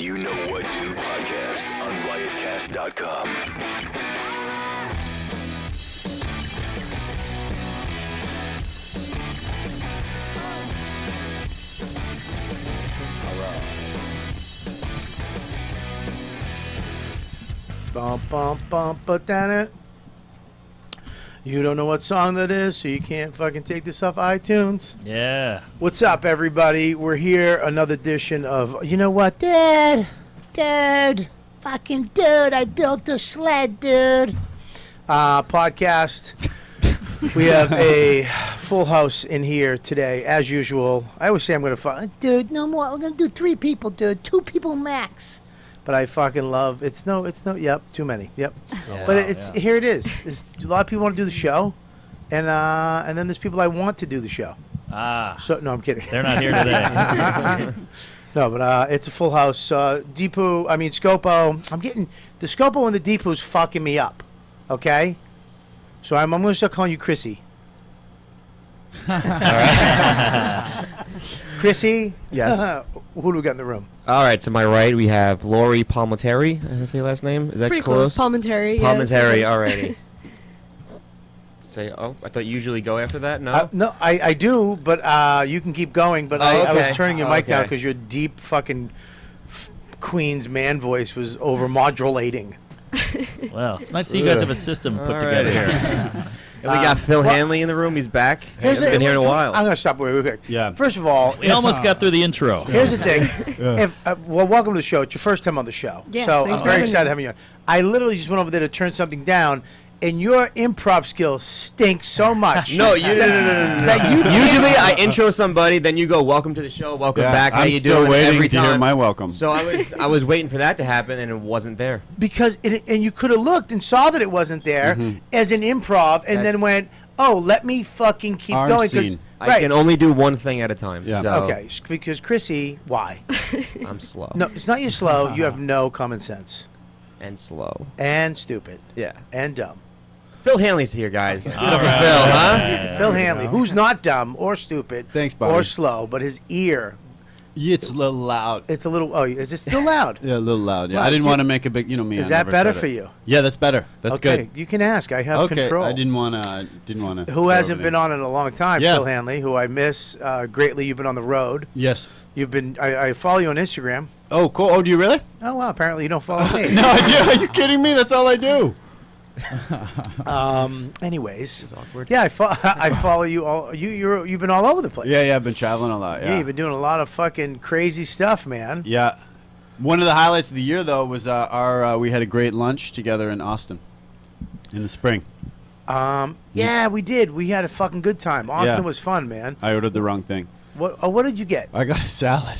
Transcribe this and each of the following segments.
You Know What Dude podcast on riotcast.com. Bum bum bum down it. You don't know what song that is, so you can't fucking take this off iTunes. Yeah. What's up, everybody? We're here, another edition of You know what, dude, dude, fucking dude. I built a sled, dude. Uh, podcast. we have a full house in here today, as usual. I always say I'm gonna fuck, dude. No more. We're gonna do three people, dude. Two people max. But I fucking love. It's no. It's no. Yep. Too many. Yep. but it's here. It is. It's, a lot of people want to do the show, and uh, and then there's people I want to do the show. Ah. So no, I'm kidding. They're not here today. No, but uh, it's a full house. Uh, Deepu, I mean Scopo. I'm getting the Scopo and the Deepu's fucking me up. Okay, so I'm, I'm going to start calling you Chrissy. Chrissy. Yes. Who do we got in the room? All right, to my right we have Lori Palminteri. Did I say your last name? Is that Pretty close? close. Palminteri. yes, Palminteri. yes. Alrighty. say, oh, I thought you usually go after that. No. Uh, no, I, I do, but uh, you can keep going. But I, Oh, I was turning your mic down Okay. because your deep fucking f- Queen's man voice was over modulating. well, it's nice to see you guys have a system put All together right. here. and we got um, Phil well- Hanley in the room. He's back. Here's He's a- been here in a while. I'm going to stop real quick. Yeah. First of all, We if- almost got through the intro. Here's the thing. If uh, well, welcome to the show. It's your first time on the show, Yes, so I'm very excited me. having you on. I literally just went over there to turn something down, and your improv skills stink so much. no, you no, no, no, no, no. That you Usually I intro somebody, then you go, "Welcome to the show. Welcome Yeah, back. How I'm you still doing?" waiting Every to time. hear my welcome. So I was I was waiting for that to happen, and it wasn't there. because it, and you could have looked and saw that it wasn't there mm-hmm. as an improv, and then went, "Oh, let me fucking keep Arm going." 'cause- scene. I can only do one thing at a time. Yeah. So okay, because Chrissy, why? I'm slow. No, it's not you slow. You have no common sense And slow. and stupid Yeah. and dumb. Phil Hanley's here, guys. Give it All up for right. Phil, huh? Yeah. Phil Hanley, who's not dumb or stupid, Thanks, Bob. or slow, but his ear, it's a little loud. it's a little. Oh, is it still loud? Yeah, a little loud. Yeah, Well, I didn't you- want to make a big. You know me. Is I that never better said for it. you? Yeah, that's better. That's okay, good. you can ask. I have okay, control. I didn't want to. Didn't want to. who hasn't been on in a long time? Yeah. Phil Hanley, who I miss uh, greatly. You've been on the road. Yes. You've been. I, I follow you on Instagram. Oh, cool. Oh, do you really? Oh well, apparently you don't follow me. no, I do. Are you kidding me? That's all I do. Um. Anyways, awkward. yeah, I, fo- I follow you all. You you're you've been all over the place. Yeah, yeah. I've been traveling a lot. Yeah, Yeah. you've been doing a lot of fucking crazy stuff, man. Yeah. One of the highlights of the year, though, was uh, our. Uh, we had a great lunch together in Austin, in the spring. Um. Yeah, we did. We had a fucking good time. Austin Yeah. was fun, man. I ordered the wrong thing. What? Oh, what did you get? I got a salad.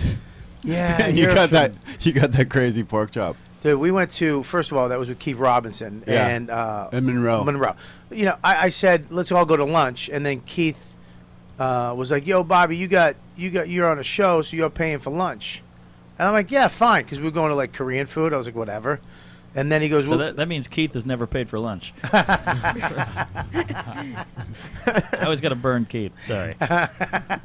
Yeah, you got that. You got that crazy pork chop. Dude, we went to first of all that was with Keith Robinson Yeah. and uh, And Monroe. Monroe. You know, I, I said let's all go to lunch, and then Keith uh, was like, "Yo, Bobby, you got you got you're on a show, so you're paying for lunch." And I'm like, "Yeah, fine," because we are going to like Korean food. I was like, "Whatever." And then he goes, So well, that, that means Keith has never paid for lunch. I always got to burn Keith. Sorry.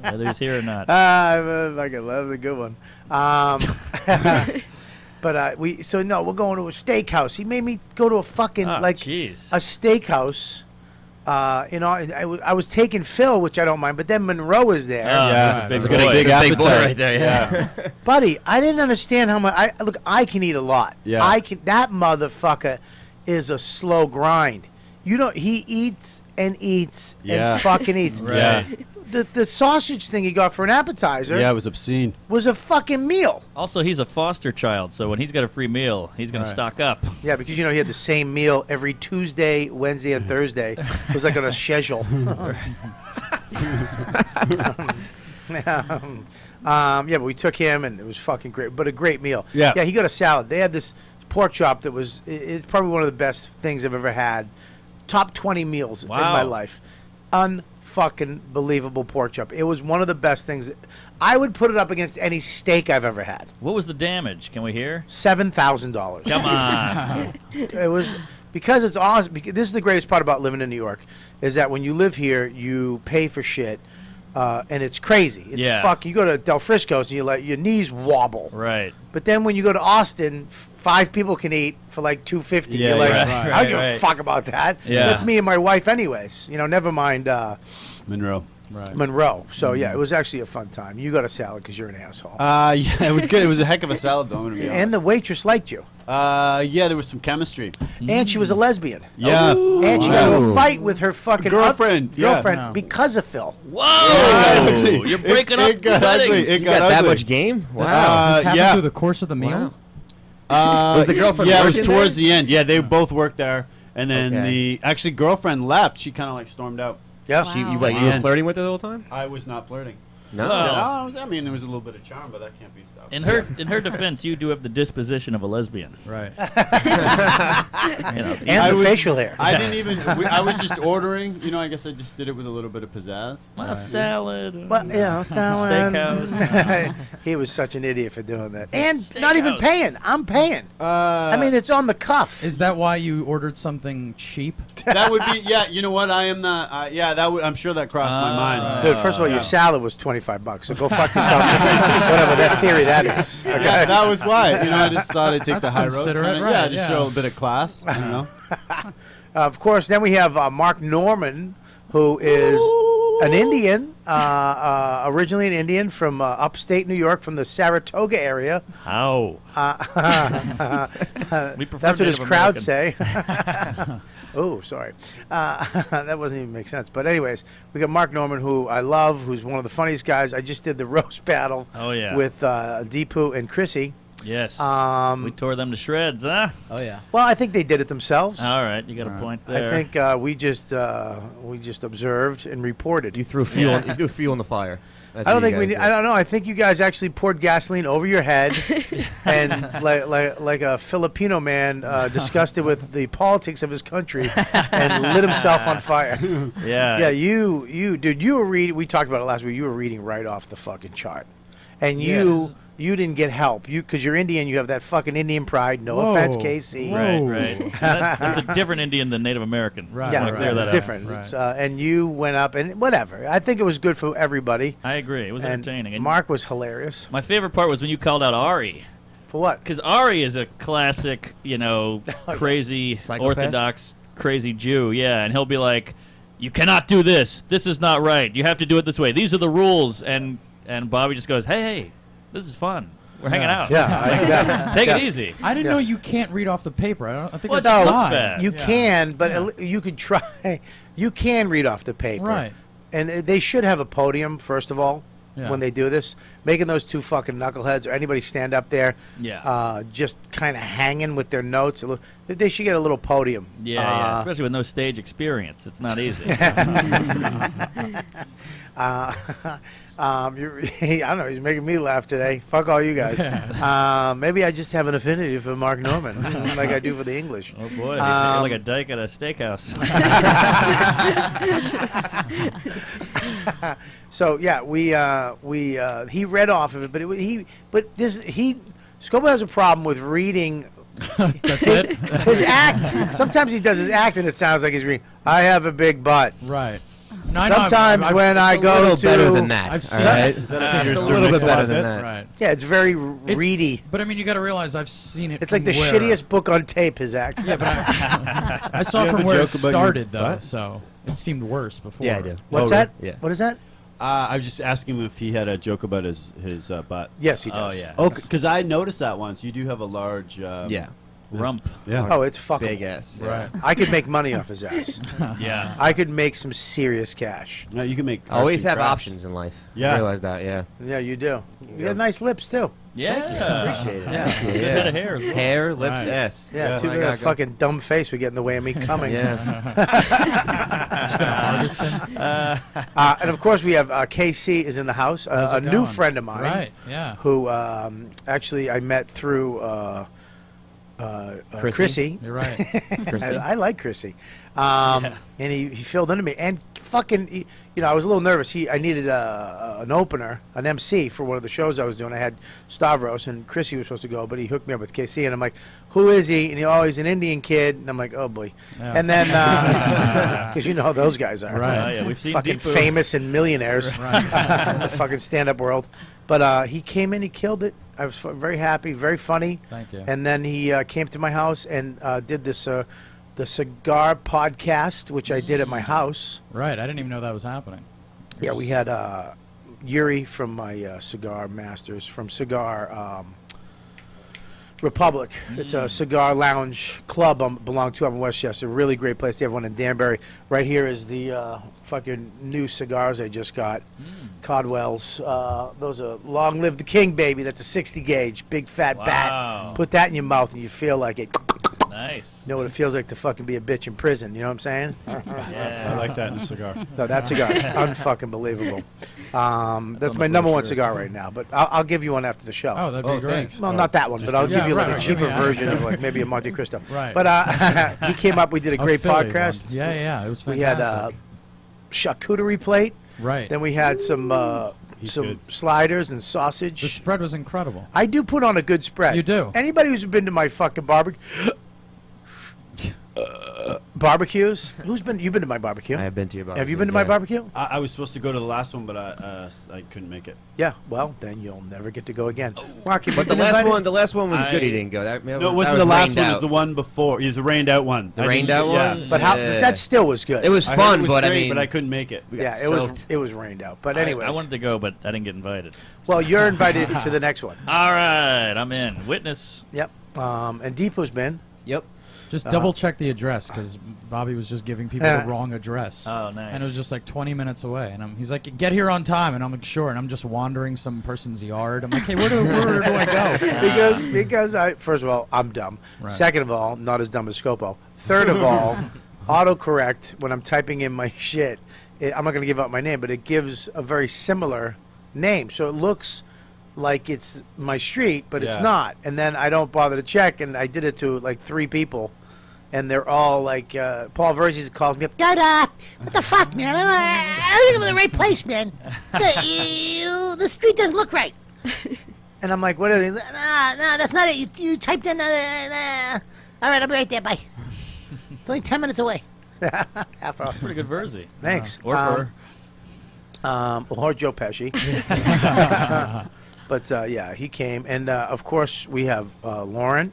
Whether he's here or not. Ah, I fucking love the good one. Um, but uh, we so no, we're going to a steakhouse. He made me go to a fucking Ah, like jeez. a steakhouse. Uh, you know, I, I was- taking Phil, which I don't mind, but then Monroe was there. Oh, Yeah, he's a big he's got a boy. big Big boy appetite. right there. Yeah. Buddy, I didn't understand how much. I look, I can eat a lot. Yeah. I can. That motherfucker is a slow grind. You know, he eats and eats Yeah. and fucking eats. Right. Yeah. The the sausage thing he got for an appetizer Yeah, it was obscene. was a fucking meal. Also, he's a foster child, so when he's got a free meal, he's going Right. to stock up. Yeah, because you know he had the same meal every Tuesday, Wednesday, and Thursday. It was like on a schedule. um, yeah, but we took him, and it was fucking great. But a great meal. Yeah. yeah. He got a salad. They had this pork chop that was i- it's probably one of the best things I've ever had. Top twenty meals in my Wow. life. Unfucking believable pork chop. It was one of the best things. I would put it up against any steak I've ever had. What was the damage? Can we hear? Seven thousand dollars. Come on. it was because it's awesome. Because this is the greatest part about living in New York is that when you live here, you pay for shit uh, and it's crazy. It's Yeah. fuck. You go to Del Frisco's and you let your knees wobble. Right. But then when you go to Austin, five people can eat for like two fifty. Yeah, You're like, yeah. I don't give a fuck about that. Yeah. That's me and my wife, anyways. You know, never mind uh, Monroe. Right. Monroe. So yeah, it was actually a fun time. You got a salad because you're an asshole. Uh, yeah, it was good. It was a heck of a salad, though. I'm be and the waitress liked you, uh, yeah, there was some chemistry. and she was a lesbian. Yeah, And she got into a fight with her fucking Girlfriend, oth- yeah. girlfriend No. because of Phil. Whoa! You're breaking it, up it got the ugly. weddings. It You got, got that much game? Wow. Uh, this happened yeah. through the course of the meal. Wow. Uh, Was the girlfriend Yeah, it was towards there? the end. Yeah, they both worked there, and then Okay. the actually girlfriend left. She kind of like stormed out. Yeah. She, you, Wow. you were flirting with her the whole time? I was not flirting. No. Wow. Yeah, I, mean, there was a little bit of charm, but that can't be stopped. In her in her defense, you do have the disposition of a lesbian. Right. You know, And I the was- facial hair. I didn't even. We, I was just ordering. You know, I guess I just did it with a little bit of pizzazz. a salad. Well, you know, salad. Steakhouse. he was such an idiot for doing that, and not even paying. I'm paying. Uh, I mean, it's on the cuff. Is that why you ordered something cheap? that would be. Yeah, you know what? I am not. Uh, yeah, that would. I'm sure that crossed my Ah. mind. Dude, first of all, your salad was 25 bucks, so go fuck yourself. Whatever that theory that is. Okay? Yeah, that was why. You know, I just thought I'd take the high road. considerate, kinda, right, yeah, just yeah. show a bit of class. You know. Uh, of course, then we have uh, Mark Normand, who is an Indian, uh, uh, originally an Indian from uh, upstate New York, from the Saratoga area. How? Uh, We prefer That's what his crowd American. say. Oh, sorry. Uh, that wasn't even make sense. But anyways, we got Mark Normand, who I love, who's one of the funniest guys. I just did the roast battle Oh, yeah. with uh, Deepu and Chrissy. Yes. Um, we tore them to shreds, huh? Oh yeah. Well, I think they did it themselves. All right, you got a All right. point I there. think uh, we just uh, we just observed and reported. You threw fuel. Yeah. You threw fuel in the fire. That's I don't think we. Need, did. I don't know. I think you guys actually poured gasoline over your head, and like like like a Filipino man uh, disgusted with the politics of his country, and lit himself on fire. yeah. Yeah, you you dude, you were reading. We talked about it last week. You were reading right off the fucking chart, and you Yes. You didn't get help. You because you're Indian. You have that fucking Indian pride. No Whoa. offense, KC. Whoa. Right, right. That- that's a different Indian than Native American. Right, Yeah, right, clear that it's up. different. Right. Uh, and you went up and whatever. I think it was good for everybody. I agree. It was and entertaining. And Mark was hilarious. my favorite part was when you called out Ari. For what? Because Ari is a classic, you know, crazy Orthodox crazy Jew. Yeah, and he'll be like, "You cannot do this. This is not right. You have to do it this way. These are the rules." And and Bobby just goes, "Hey, hey, this is fun. We're hanging out. Yeah, I, yeah. take Yeah. it easy." I didn't Yeah. know you can't read off the paper. I, don't, I think Well, it that's just looks fine. bad. You Yeah. can, but at le- you could try. You can read off the paper, Right. And uh, they should have a podium first of all Yeah. when they do this, making those two fucking knuckleheads or anybody stand up there, Yeah. uh, just kind of hanging with their notes. A little- They should get a little podium. Yeah, yeah, Uh, especially with no stage experience. It's not easy. Uh, um, I don't know. He's making me laugh today. Fuck all you guys. uh, maybe I just have an affinity for Mark Normand, like I do for the English. oh boy, Um, like a dyke at a steakhouse. So yeah, we uh, we uh, he read off of it, but it, he but this he Scopo has a problem with reading That's it. his act. Sometimes he does his act, and it sounds like he's reading. I have a big butt. right. No, I know, I've- Sometimes I've- when I a go little to better than that. I've seen- right? Is that a- it's a little bit better than that. Right. Yeah, it's very It's- reedy. But I mean, you got to realize I've seen it. It's like the where- shittiest book on tape. His act. Yeah, but I, I saw You from where it joke your started though, butt? so it seemed worse before. Yeah, I do. What's Oh, that? Yeah. What is that? Uh, I was just asking him if he had a joke about his his uh, butt. Yes, he does. Oh yeah. Oh, because I noticed that once. You do have a large. Uh, Yeah. Rump. Yeah. Oh, it's fucking. Big ass. yeah. Right. I could make money off his ass. Yeah. I could make some serious cash. No, you can make. Always have crafts. options in life. Yeah. I realize that. Yeah. Yeah, you do. You Yeah. have nice lips too. Yeah. Appreciate it. Yeah. Thank you, Good yeah. bit of hair as well. Hair, lips, Right. S. Yeah, That's too what I bad that go. fucking dumb face would get in the way of me coming. Yeah. Just gonna harvest him. Uh, and of course, we have uh, KC is in the house, uh, a new going? friend of mine, Right. Yeah. who um, actually I met through uh, uh, uh, Chrissy. Chrissy. You're right. I, I like Chrissy, um, Yeah. and he, he filled into me. And fucking, he, you know, I was a little nervous. He, I needed a, an opener, an MC for one of the shows I was doing. I had Stavros and Chrissy was supposed to go, but he hooked me up with KC, and I'm like, who is he? And he, oh, he's an Indian kid, and I'm like, oh boy. Yeah. And then, because you know how those guys are, Right. Oh, yeah, we've seen fucking Deepu. famous and millionaires, Right. in the fucking stand-up world. But uh, he came in, he killed it. I was f- very happy, very funny. Thank you. And then he uh, came to my house and uh, did this uh, the cigar podcast, which I did at my house. Right. I didn't even know that was happening. Yeah, we had uh, Yuri from my uh, cigar masters from Cigar um, Republic. It's a cigar lounge club I belong to up in Westchester. Really great place. They have one in Danbury. Right here is the uh, fucking new cigars I just got. Caldwell's. Uh, those are Long Live the King, baby. That's a 60 gauge, big fat Wow. bat. Put that in your mouth and you feel like it. Nice. You know what it feels like to fucking be a bitch in prison. You know what I'm saying? Yeah. I like that in a cigar. No, that cigar, unfucking believable. Um, that's my number one cigar right now. But I'll, I'll give you one after the show. Oh, that'd be Oh, great. thanks. well, not that one, but I'll Yeah, give you like a right. cheaper Give version of like maybe a Monte Cristo. Right. But uh, he came up. We did a great Philly podcast. one. Yeah, yeah. It was We fantastic. had uh, charcuterie plate. right. Then we had some uh, He's some good. sliders and sausage. the sausage. spread was incredible. I do put on a good spread. You do. Anybody who's been to my fucking barbecue. Uh, barbecues? Who's been? You've been to my barbecue. I have been to your barbecue. Have you been to my barbecue? I, I was supposed to go to the last one, but I uh, I couldn't make it. Yeah. Well, then you'll never get to go again. Mark, have you But the last one, the last one was I- good. He didn't go. That, No, it wasn't was the last rained one. It was the one before. It was the rained out one. The I rained didn't- out yeah. one? But how? Yeah. That still was good. It was I fun, it was but I mean, but I couldn't make it. we Yeah, it was. It was rained out. But I- anyways, I, wanted to go, but I didn't get invited. well, you're invited to the next one. All right, I'm in. Witness. Yep. Um, and Deepu's been. Yep. Just Uh-huh. double check the address because Bobby was just giving people the wrong address. Oh, nice. And it was just like 20 minutes away. And I'm, he's like, get here on time. And I'm like, sure. And I'm just wandering some person's yard. I'm like, hey, where do, where do I go? because because I first of all I'm dumb. Right. Second of all, not as dumb as Scopo. Third of all, autocorrect when I'm typing in my shit. It, I'm not going to give out my name, but it gives a very similar name, so it looks like it's my street, but it's not. And then I don't bother to check, and I did it to like three people. And they're all like, uh, Paul Verzi calls me up, Dada, what the fuck, man? I don't think I'm in the right place, man. The, you, the street doesn't look right. And I'm like, what are they? Nah, nah, that's not it. You, you typed in. Uh, uh, all right, I'll be right there. Bye. it's only 10 minutes away. Half hour. Pretty good Verzi. Thanks. Or Um, fur. um, or Joe Pesci. but uh, yeah, he came. And uh, of course, we have uh, Lauren,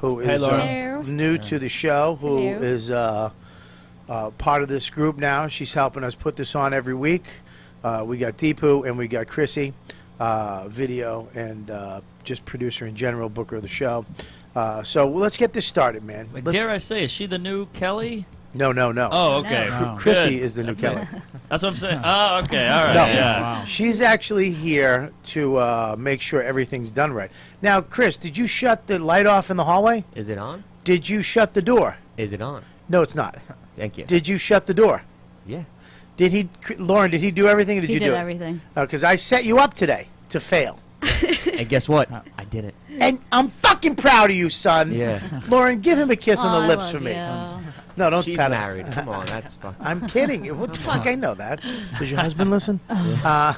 who Hey, is Lauren. uh, Hello. new to the show, who Hello. is uh, uh, part of this group now. She's helping us put this on every week. Uh, we got Deepu and we got Chrissy, uh, video and uh, just producer in general, booker of the show. Uh, so let's get this started, man. Let's- dare I say, is she the new Kelly? No, no, no. Oh, okay. No. Good. Chrissy is the new That's Kelly. That's what I'm saying. Oh, okay. All right. No. Yeah. Wow. She's actually here to uh, make sure everything's done right. Now, Chris, did you shut the light off in the hallway? Is it on? Did you shut the door? Is it on? No, it's not. Thank you. Did you shut the door? yeah. Did he, Lauren? Did he do everything? Or did He you did do everything. it? Because I set you up today to fail, And guess what? I did it. and I'm fucking proud of you, son. Yeah. Lauren, give him a kiss Oh, on the lips love for me. you. No, don't She's pat him. married. Come on, that's fucking. I'm kidding. What the fuck? I know that. Does your husband listen? I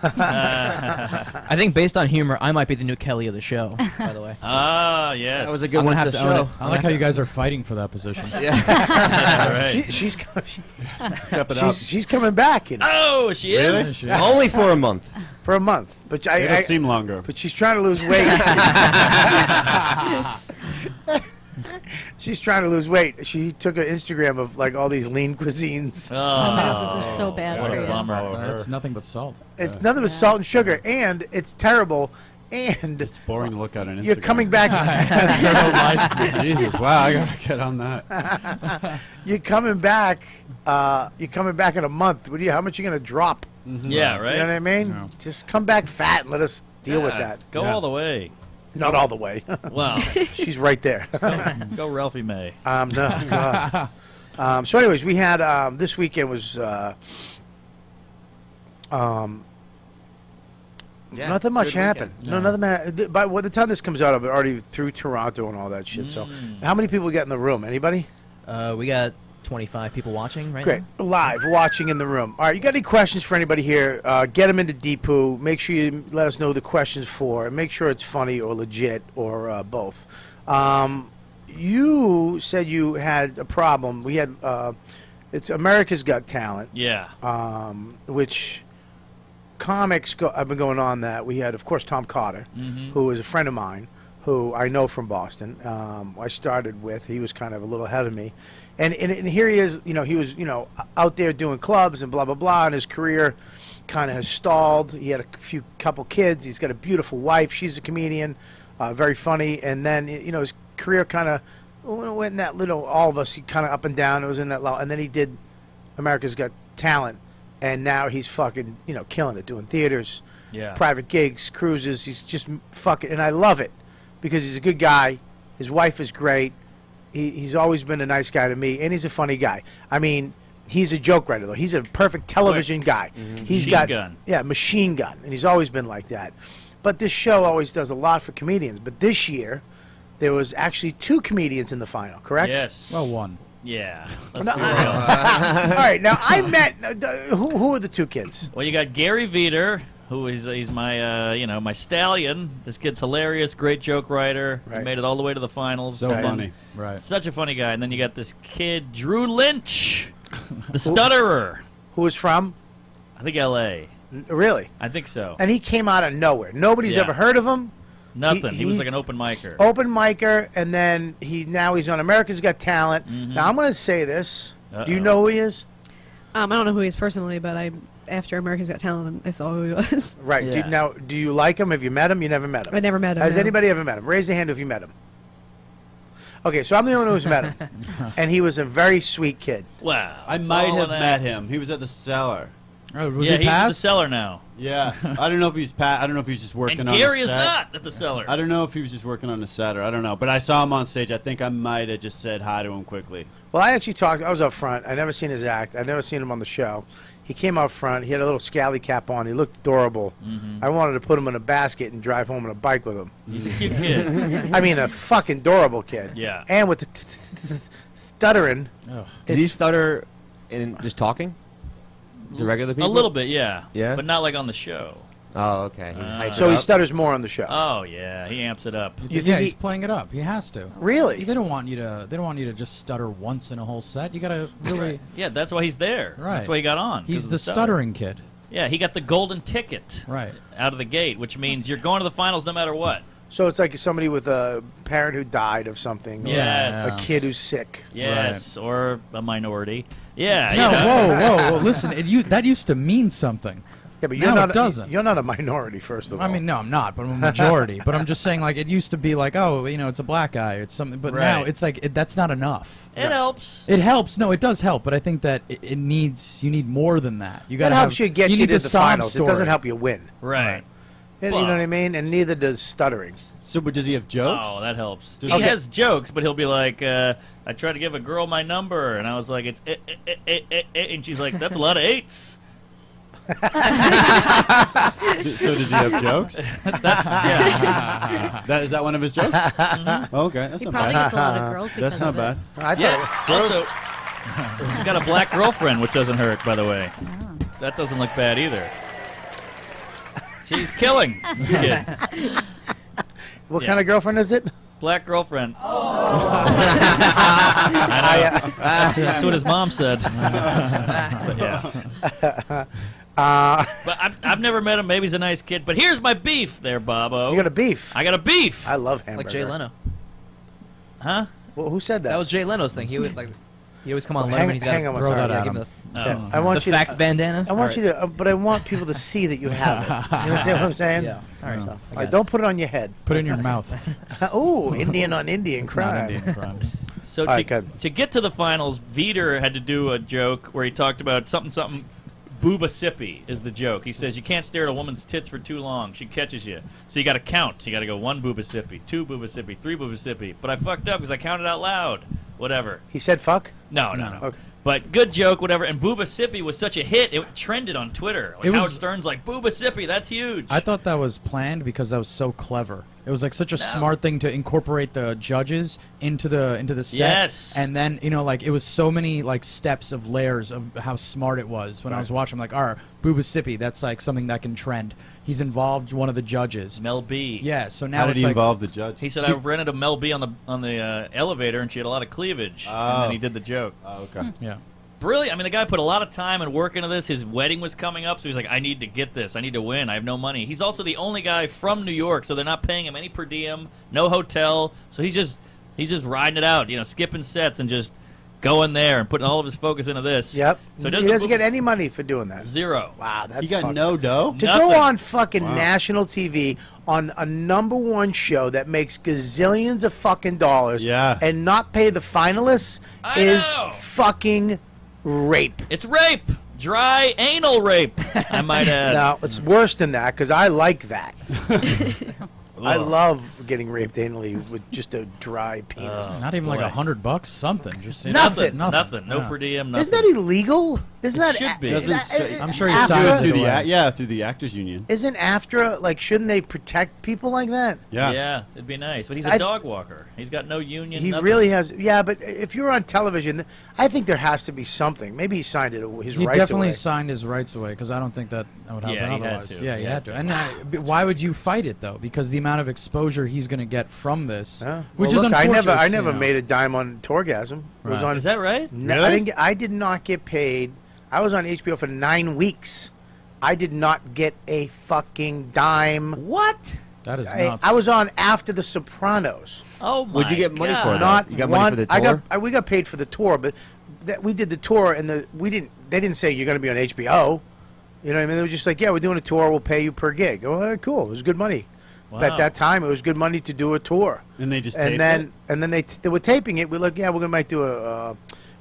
think based on humor, I might be the new Kelly of the show. By the way, Ah, yes. That was a good I'm one gonna to own show. it. I like how you guys are fighting for that position. Yeah. All right. She, she's co- she, Step it up. she's she's coming back you know, Oh, she Really? is. Yeah. Only for a month. for a month, but I, It'll I seem longer. but she's trying to lose weight. she's trying to lose weight. She took an Instagram of like all these lean cuisines. Oh, Oh my god, this is so bad what for a you. bummer. Uh, it's nothing but salt. It's nothing but salt and sugar, and it's terrible. And It's boring to look at on Instagram. you're coming back. Jesus, wow! I gotta get on that. you're coming back. Uh, you're coming back in a month. What do you? How much you gonna drop? Yeah, right. You know what I mean? No. Just come back fat and let us deal with that. Go Yeah. all the way. Not all the way. well, She's right there. go Ralphie May. Um, no, God. um, so, anyways, we had um, this weekend was uh, um, Yeah, Nothing much happened. weekend. No, nothing. ma- th- By well, the time this comes out, I'm already through Toronto and all that shit. So, Mm. how many people we got in the room? Anybody? Uh, we got 25 people watching right Great. now. Live, watching in the room. All right, you got any questions for anybody here? Uh, get them into Deepu. Make sure you let us know the questions for, and make sure it's funny or legit or uh, both. Um, you said you had a problem. We had, uh, it's America's Got Talent, Yeah. um, which comics go, have been going on that. We had, of course, Tom Carter, Mhm. who is a friend of mine, who I know from Boston. Um, I started with. He was kind of a little ahead of me, and, and and here he is. You know, he was you know out there doing clubs and blah blah blah, and his career kind of has stalled. He had a few couple kids. He's got a beautiful wife. She's a comedian, uh, very funny, and then you know his career kind of went in that little. All of us, he kind of up and down. It was in that low, and then he did America's Got Talent, and now he's fucking you know killing it, doing theaters Yeah. private gigs, cruises. He's just fucking, and I love it because he's a good guy. His wife is great. He, he's always been a nice guy to me, and he's a funny guy. I mean, he's a joke writer though. He's a perfect television guy. He's Machine got gun. yeah, machine gun, and he's always been like that. But this show always does a lot for comedians. But this year, there was actually two comedians in the final. Correct? Yes. Well, one. Yeah. Let's No, be I- real. All right. Now I met uh, who? Who are the two kids? Well, you got Gary Vider, who is he's my uh, you know my stallion. This kid's hilarious, great joke writer. Right. made it all the way to the finals. So And then- funny. Right. Such a funny guy. And then you got this kid Drew Lynch, the stutterer. Who is from? I think L.A. Really? I think so. And he came out of nowhere. Nobody's Yeah. ever heard of him. Nothing. He, was like an open micer. open micer, and then he now he's on America's Got Talent. Mhm. Now I'm going to say this. Do you know who he is? Um, I don't know who he is personally, but I after America's Got Talent, I saw who he was. Right. Do you- now, do you like him? Have you met him? You never met him. I never met him. Has no. anybody ever met him? Raise your hand if you met him. Okay, so I'm the only one who's met him, and he was a very sweet kid. Wow. I might have an met him. He was at the cellar. Oh, was yeah, he he's at the cellar now. Yeah, I don't know if he's pat. I don't know if he's just working And on. Gary the is set. not at the cellar. I don't know if he was just working on the set or I don't know. But I saw him on stage. I think I might have just said hi to him quickly. Well, I actually talked. I was up front. I never seen his act. I never seen him on the show. He came out front. He had a little scally cap on. He looked adorable. Mm-hmm. I wanted to put him in a basket and drive home on a bike with him. He's a cute kid. I mean, a fucking adorable kid. Yeah. And with the t- t- t- stuttering. Ugh. Did he stutter in just talking to regular people? A little bit, yeah. Yeah? But not like on the show. Oh, okay. He Uh, So he stutters more on the show. Oh yeah, he amps it up. You yeah, he's he- playing it up. He has to. Really? They don't want you to. They don't want you to just stutter once in a whole set. You gotta really. Yeah, that's why he's there. Right. That's why he got on. He's of the stuttering kid. Yeah, he got the golden ticket Right. out of the gate, which means you're going to the finals no matter what. So it's like somebody with a parent who died of something. or Yes. A kid who's sick. Yes, or a minority. Yeah. No, you know. whoa, whoa, whoa! Listen, it, you, that used to mean something. Yeah, but you're Now not. it doesn't. You're not a minority, first of all. I mean, no, I'm not, but I'm a majority. but I'm just saying, like, it used to be like, oh, you know, it's a black guy, it's something. But now it's like it, that's not enough. It helps. It helps. No, it does help, but I think that it, it needs. You need more than that. You got that to helps you get you, need to the, sob finals. It doesn't help you win. Right. You know what I mean? And neither does stuttering. So, but does he have jokes? Oh, that helps. Does he he- has jokes, but he'll be like, uh, "I tried to give a girl my number," and I was like, "It's," eh, eh, eh, eh, eh, eh," and she's like, "That's a lot of eights. so does he have jokes? That's yeah. That is that one of his jokes? Mm-hmm. Oh, okay, that's He not probably bad. gets a lot of girls That's not of bad. it. I thought Yeah. Also, he's got a black girlfriend, which doesn't hurt, by the way. Oh. That doesn't look bad either. She's killing this kid. what yeah. kind of girlfriend is it? Black girlfriend. Oh. I know. That's, uh, that's what his mom said. yeah. Uh, But I've, I've never met him. Maybe he's a nice kid. But here's my beef there, Bobo. you got a beef. I got a beef. I love hamburger. Like Jay Leno. Huh? Well, who said that? That was Jay Leno's thing. He would like. He always come on Hang- Letterman. He's got hang on one Throw second. that at him. him Oh. Yeah, I want the you to- fact bandana. I want you to, uh, but I want people to see that you have it. You understand what I'm saying? Yeah. All right. No. I All got right, it. don't put it on your head. Put it in your mouth. Ooh, Indian on Indian It's not crime. Indian crime. So All to, right, to get to the finals, Vider had to do a joke where he talked about something something. Booba sippy is the joke. He says you can't stare at a woman's tits for too long. She catches you. So you got to count. You got to go one booba sippy, two booba sippy, three booba sippy. But I fucked up because I counted out loud. Whatever. He said fuck. No, no, no. Okay. But good joke, whatever. And Booba Sippy was such a hit; it trended on Twitter. Like It was- Howard Stern's like Booba Sippy, that's huge. I thought that was planned because that was so clever. It was like such a smart thing to incorporate the judges into the into the set. Yes. And then you know like it was so many like steps of layers of how smart it was. When I was watching, I'm like, all right, Booba Sippy, that's like something that can trend. He's involved one of the judges. Mel B. Yeah. So now How did it's he like involve the judge? He said I rented a Mel B on the on the uh, elevator, and she had a lot of cleavage. And Oh. then he did the joke. Oh, okay. yeah. Brilliant. I mean, the guy put a lot of time and work into this. His wedding was coming up, so he's like, I need to get this. I need to win. I have no money. He's also the only guy from New York, so they're not paying him any per diem, no hotel. So he's just he's just riding it out, you know, skipping sets and just going there and putting all of his focus into this. Yep. So he doesn't get any money for doing that. zero. Wow, that's He got fucking- no dough. To Nothing. go on fucking national TV on a number one show that makes gazillions of fucking dollars Yeah. and not pay the finalists I is know. fucking rape. It's rape. Dry anal rape. I might add. Now, it's worse than that because I like that. I love getting raped anally with just a dry penis. Oh, Not even like a hundred bucks, something. Just you know, Nothing. Nothing. Nothing. No Yeah. per diem. Nothing. Isn't that illegal? Isn't It that should be. Doesn't that- say- I'm sure he after- signed through the away. yeah through the actors union. Isn't AFTRA like? Shouldn't they protect people like that? Yeah. Yeah, it'd be nice. But he's a I- dog walker. He's got no union. He nothing. really has. Yeah, but if you're on television, I think there has to be something. Maybe he signed it. His He rights definitely away. sind his rights away because I don't think that, that would happen Yeah, he had otherwise. to. Yeah, He he had had to. to. And uh, but why would you fight it though? Because the amount of exposure he's going to get from this, Yeah. which well, is look, I never, unfortunate, I you never know. made a dime on Tourgasm. It was on. Is that right? No, I didn't. Get, I did not get paid. I was on HBO for nine weeks. I did not get a fucking dime. What? That is I, nuts. I was on after The Sopranos. Oh my What'd you get money for, God. though? Not You got money for the I got. tour? I, we got paid for the tour, but that we did the tour, and the we didn't. They didn't say you're going to be on HBO. You know what I mean? They were just like, yeah, we're doing a tour. We'll pay you per gig. Oh, all right, cool. It was good money. Wow. At that time, it was good money to do a tour. And they just and taped then it? and then they t- they were taping it. We look, yeah, we're gonna might do a, uh,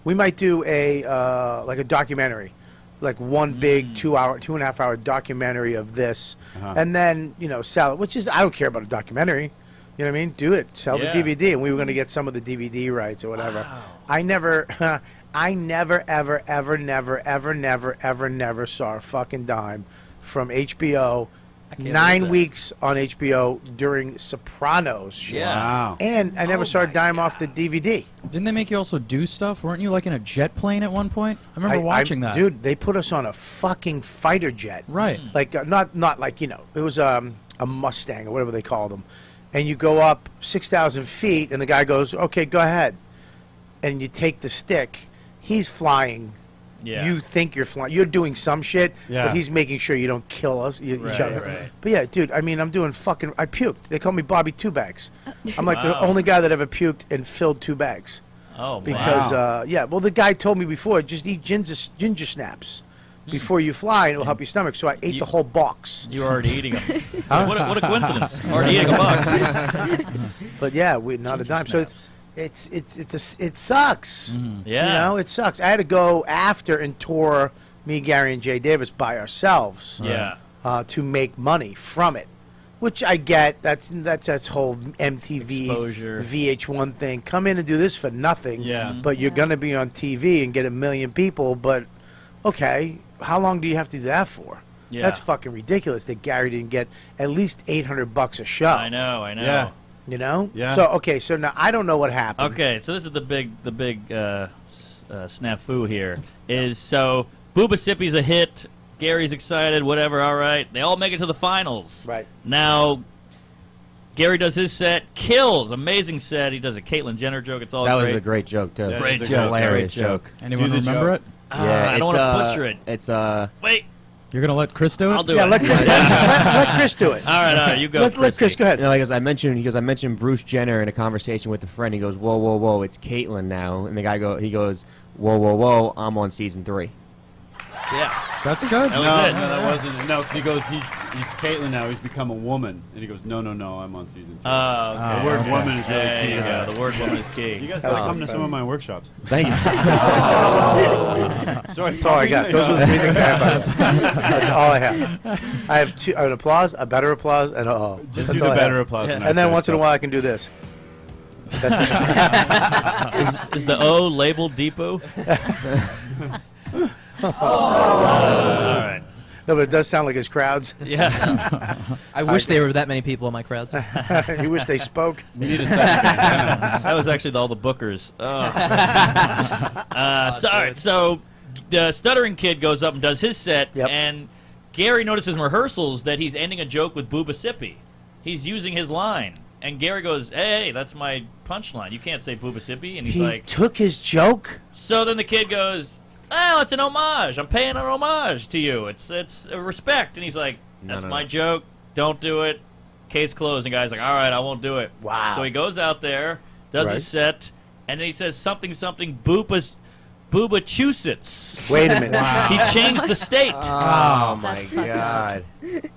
we might do a uh, like a documentary, like one big two hour, two and a half hour documentary of this, Uh-huh. and then you know sell it. Which is I don't care about a documentary. You know what I mean? Do it, sell Yeah. the DVD, and we were gonna get some of the DVD rights or whatever. I never. I never, ever, ever, never, ever, never, ever, never saw a fucking dime from HBO. Can't believe Nine weeks on HBO during Sopranos. shit. Yeah. Wow. And I never Oh saw a my dime off the DVD. Didn't they make you also do stuff? Weren't you like in a jet plane at one point? I remember I- I- watching that. Dude, they put us on a fucking fighter jet. Right. Like uh, not not like, you know, it was um, a Mustang or whatever they call them. And you go up 6,000 feet and the guy goes, "Okay, go ahead." And you take the stick. He's flying. Yeah. You think you're flying. You're doing some shit, Yeah. but he's making sure you don't kill us, you, Right, each other. right. But yeah, dude, I mean, I'm doing fucking. I puked. They call me Bobby Two Bags. I'm like the only guy that ever puked and filled two bags. Oh, Because wow. uh, yeah, well, the guy told me before, just eat ginger ginger snaps before you fly, and it'll help your stomach. So I ate Hmm. You- the whole box. You're already eating them. what, a, what a coincidence. already eating a box. But yeah, we not a Ginger dime. So it's snaps. It's it's it's a s it sucks. Yeah. You know, it sucks. I had to go after and tour me, Gary, and Jay Davis by ourselves. Yeah. Uh, to make money from it. Which I get. That's that's that's whole MTV Exposure. VH1 thing. Come in and do this for nothing. Yeah. Mm-hmm. But you're gonna be on TV and get a million people. But okay, how long do you have to do that for? Yeah. That's fucking ridiculous that Gary didn't get at least 800 bucks a show. I know, I know. Yeah. You know? Yeah. So okay, so now I don't know what happened. Okay, so this is the big, the big uh, uh, snafu here. Is so Booba Sippy's a hit. Gary's excited. Whatever. All right, they all make it to the finals. Right. now, Gary does his set, kills, amazing set. He does a Caitlyn Jenner joke. It's all That was a great joke too. That Great joke, great hilarious great joke. joke. Anyone Do the remember joke. it? Ah, Yeah, I don't want to uh, butcher it. It's uh, Wait, You're gonna let Chris do it? I'll do Yeah, it. let Chris, let, let Chris do it. all right, all right, you go. let, let Chris go ahead. you know, like as I mentioned, he goes, I mentioned Bruce Jenner in a conversation with a friend. He goes, whoa, whoa, whoa, it's Caitlyn now, and the guy go, he goes, whoa, whoa, whoa, I'm on season three. Yeah. That's good. That was no, it. no, that wasn't. No, because he goes, he's he's Caitlyn now. He's become a woman, and he goes, no, no, no, I'm on season two. Oh, okay. The word okay. woman is really There key. you to go. that. The word woman is key. You guys gotta come to some of my workshops. Thank you. Sorry, That's all I got. Those are the three things I have. That's all I have. I have two, an applause, a better applause, and a oh. Just That's do the better applause. Yeah. when I And then say once in a stuff. while I can do this. is, is the O labeled Deepu? All right. No, but it does sound like his crowds. Yeah. I wish there were that many people in my crowds. he wish they spoke. We need a second. that was actually all the bookers. Oh. uh, so, all right, so the stuttering kid goes up and does his set, Yep. and Gary notices in rehearsals that he's ending a joke with Booba Sippy. He's using his line, and Gary goes, "Hey, that's my punchline. You can't say Booba Sippy." And he's He like, took his joke. so then the kid goes, "Oh, it's an homage. I'm paying an homage to you. It's it's a respect." And he's like, "That's no, my no. joke. Don't do it." Case closed. And guy's like, "All right, I won't do it." Wow. So he goes out there, does Right. his set, and then he says something something Booba's Boobachusetts. Wait a minute. He changed the state. Oh, oh my god.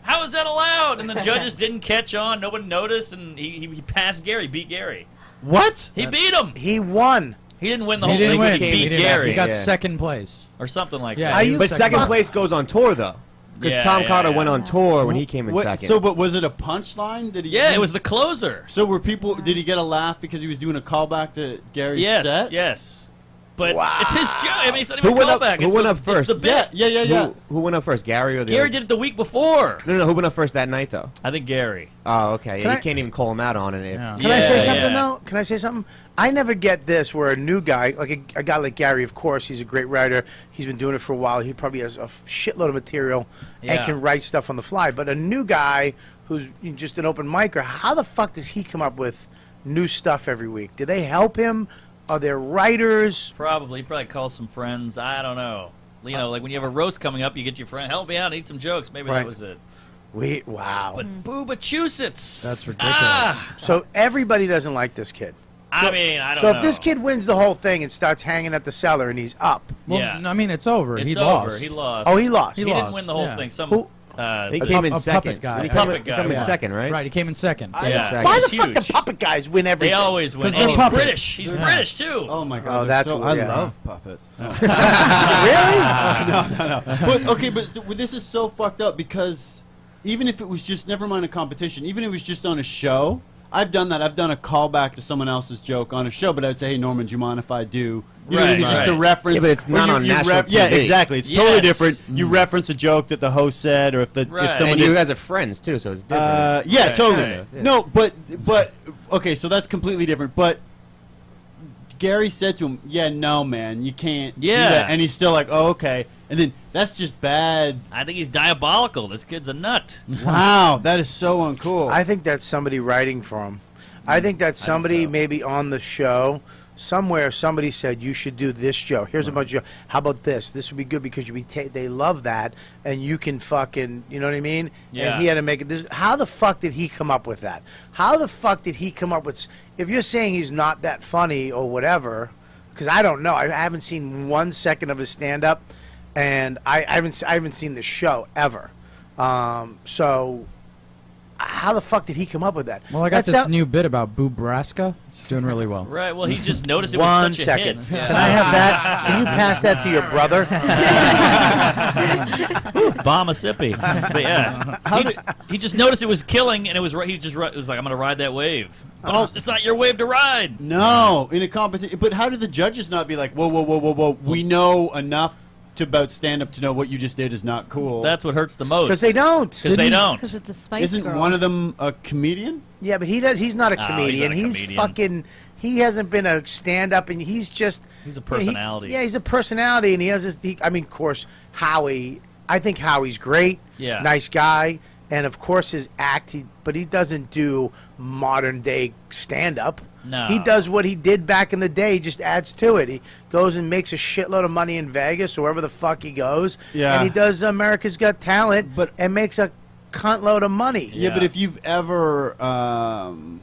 How is that allowed? And the judges didn't catch on. No one noticed, and he, he, he passed Gary, beat Gary. what? He beat him. He won. He didn't win the He whole didn't thing. win. He came beat in. Gary He got Yeah. second place. or something like Yeah, that. he you was But second second place goes on tour though. Because Yeah, Tom yeah, Carter yeah. went on tour when he came in What- second. So, but was it a punchline? Did he? Yeah, it was the closer. So were people? Did he get a laugh because he was doing a callback to Gary's Yes, set? yes. But Wow. it's his joke. I mean, it's not Who even a went up- who it's went the, up first? It's the Yeah, bit. yeah, yeah, yeah. who, who went up first, Gary or the Gary other? did it the week before. No, no, no. Who went up first that night though? I think Gary. Oh, okay. Can Yeah, I- you can't even call him out on it. If, Yeah. Can I say something yeah. though? Can I say something? I never get this where a new guy, like a, a guy like Gary, of course, he's a great writer. He's been doing it for a while. He probably has a shitload of material and can write stuff on the fly. But a new guy who's just an open micer, how the fuck does he come up with new stuff every week? Do they help him? Are there writers? Probably. He probably calls some friends. I don't know. You know, like when you have a roast coming up, you get your friend, help me out, I need some jokes. Maybe Right. that was it. We wow. But Boobachusetts. That's ridiculous. Ah, so everybody doesn't like this kid. I mean, I don't know. So know. if this kid wins the whole thing and starts hanging at the cellar and he's up, Well, Yeah. I mean, it's over. it's he over. lost. He lost. oh, he lost. He, He didn't win the whole yeah. thing. Some. Who- Uh, he came in second. puppet guy. He came, puppet in- he guy, came in second, right? Right, he came in second. Came Yeah. second. Why He's the fuck do huge. puppet guys win they always win. 'Cause And they're he's. British. He's Yeah. British too. Oh my god! Oh, that's so, what- I love puppets. really? no, no, no. But okay, but so- this is so fucked up because even if it was just never mind a competition, even if it was just on a show, I've done that. I've done a callback to someone else's joke on a show, but I'd say, "Hey, Normand, do you mind if I do?" You know, what Right, just a reference. Yeah, but it's not you- on you national Yeah, TV. exactly. It's totally Yes. different. You reference a joke that the host said, or if the Right. if someone And did, you guys are friends too, so it's different. uh, yeah, Right, totally. right. Yeah. No, but but okay, so that's completely different. But Gary said to him, "Yeah, no, man, you can't." do Yeah. that." and he's still like, "Oh, okay." And then that's just bad. I think he's diabolical. This kid's a nut. Wow, that is so uncool. I think that's somebody writing for him. I hmm. think that somebody so. maybe on the show somewhere somebody said you should do this joke. Here's a hmm. bunch of how about this? This would be good because you be ta- they love that and you can fucking you know what I mean? Yeah. And he had to make it. This, how the fuck did he come up with that? How the fuck did he come up with? s- If you're saying he's not that funny or whatever, because I don't know. I haven't seen one second of his stand up, and I, I haven't s- I haven't seen the show ever. Um, so. How the fuck did he come up with that? Well, I got That this sound- new bit about Boo Braska. It's doing really well. Right. Well, he just noticed it One was such second. a hit. Can I have that? Can you pass that to your brother? Bomb a sippy. But yeah, he, he just noticed it was killing, and it was ri- he just ri- it was like I'm gonna ride that wave. But Oh. it's, it's not your wave to ride. no, in a competition. But how do the judges not be like, "Whoa, whoa, whoa, whoa, whoa"? We know enough to about stand up to know what you just did is not cool. That's what hurts the most. Because they don't. Because they don't. Because it's a Spice Isn't Girl. one of them a comedian? Yeah, but he does. He's not a No, he's comedian. not a He's, comedian. fucking. He hasn't been a stand-up, and he's just. He's a yeah, he- personality. yeah, he's a personality, and he has his. He, I mean, of course, Howie. I think Howie's great. Yeah. Nice guy, and of course his act. He, but he doesn't do modern day stand-up. No. He does what he did back in the day. He just adds to it. He goes and makes a shitload of money in Vegas or wherever the fuck he goes. Yeah. And he does America's Got Talent, But- and makes a cuntload of money. Yeah, but if you've ever um,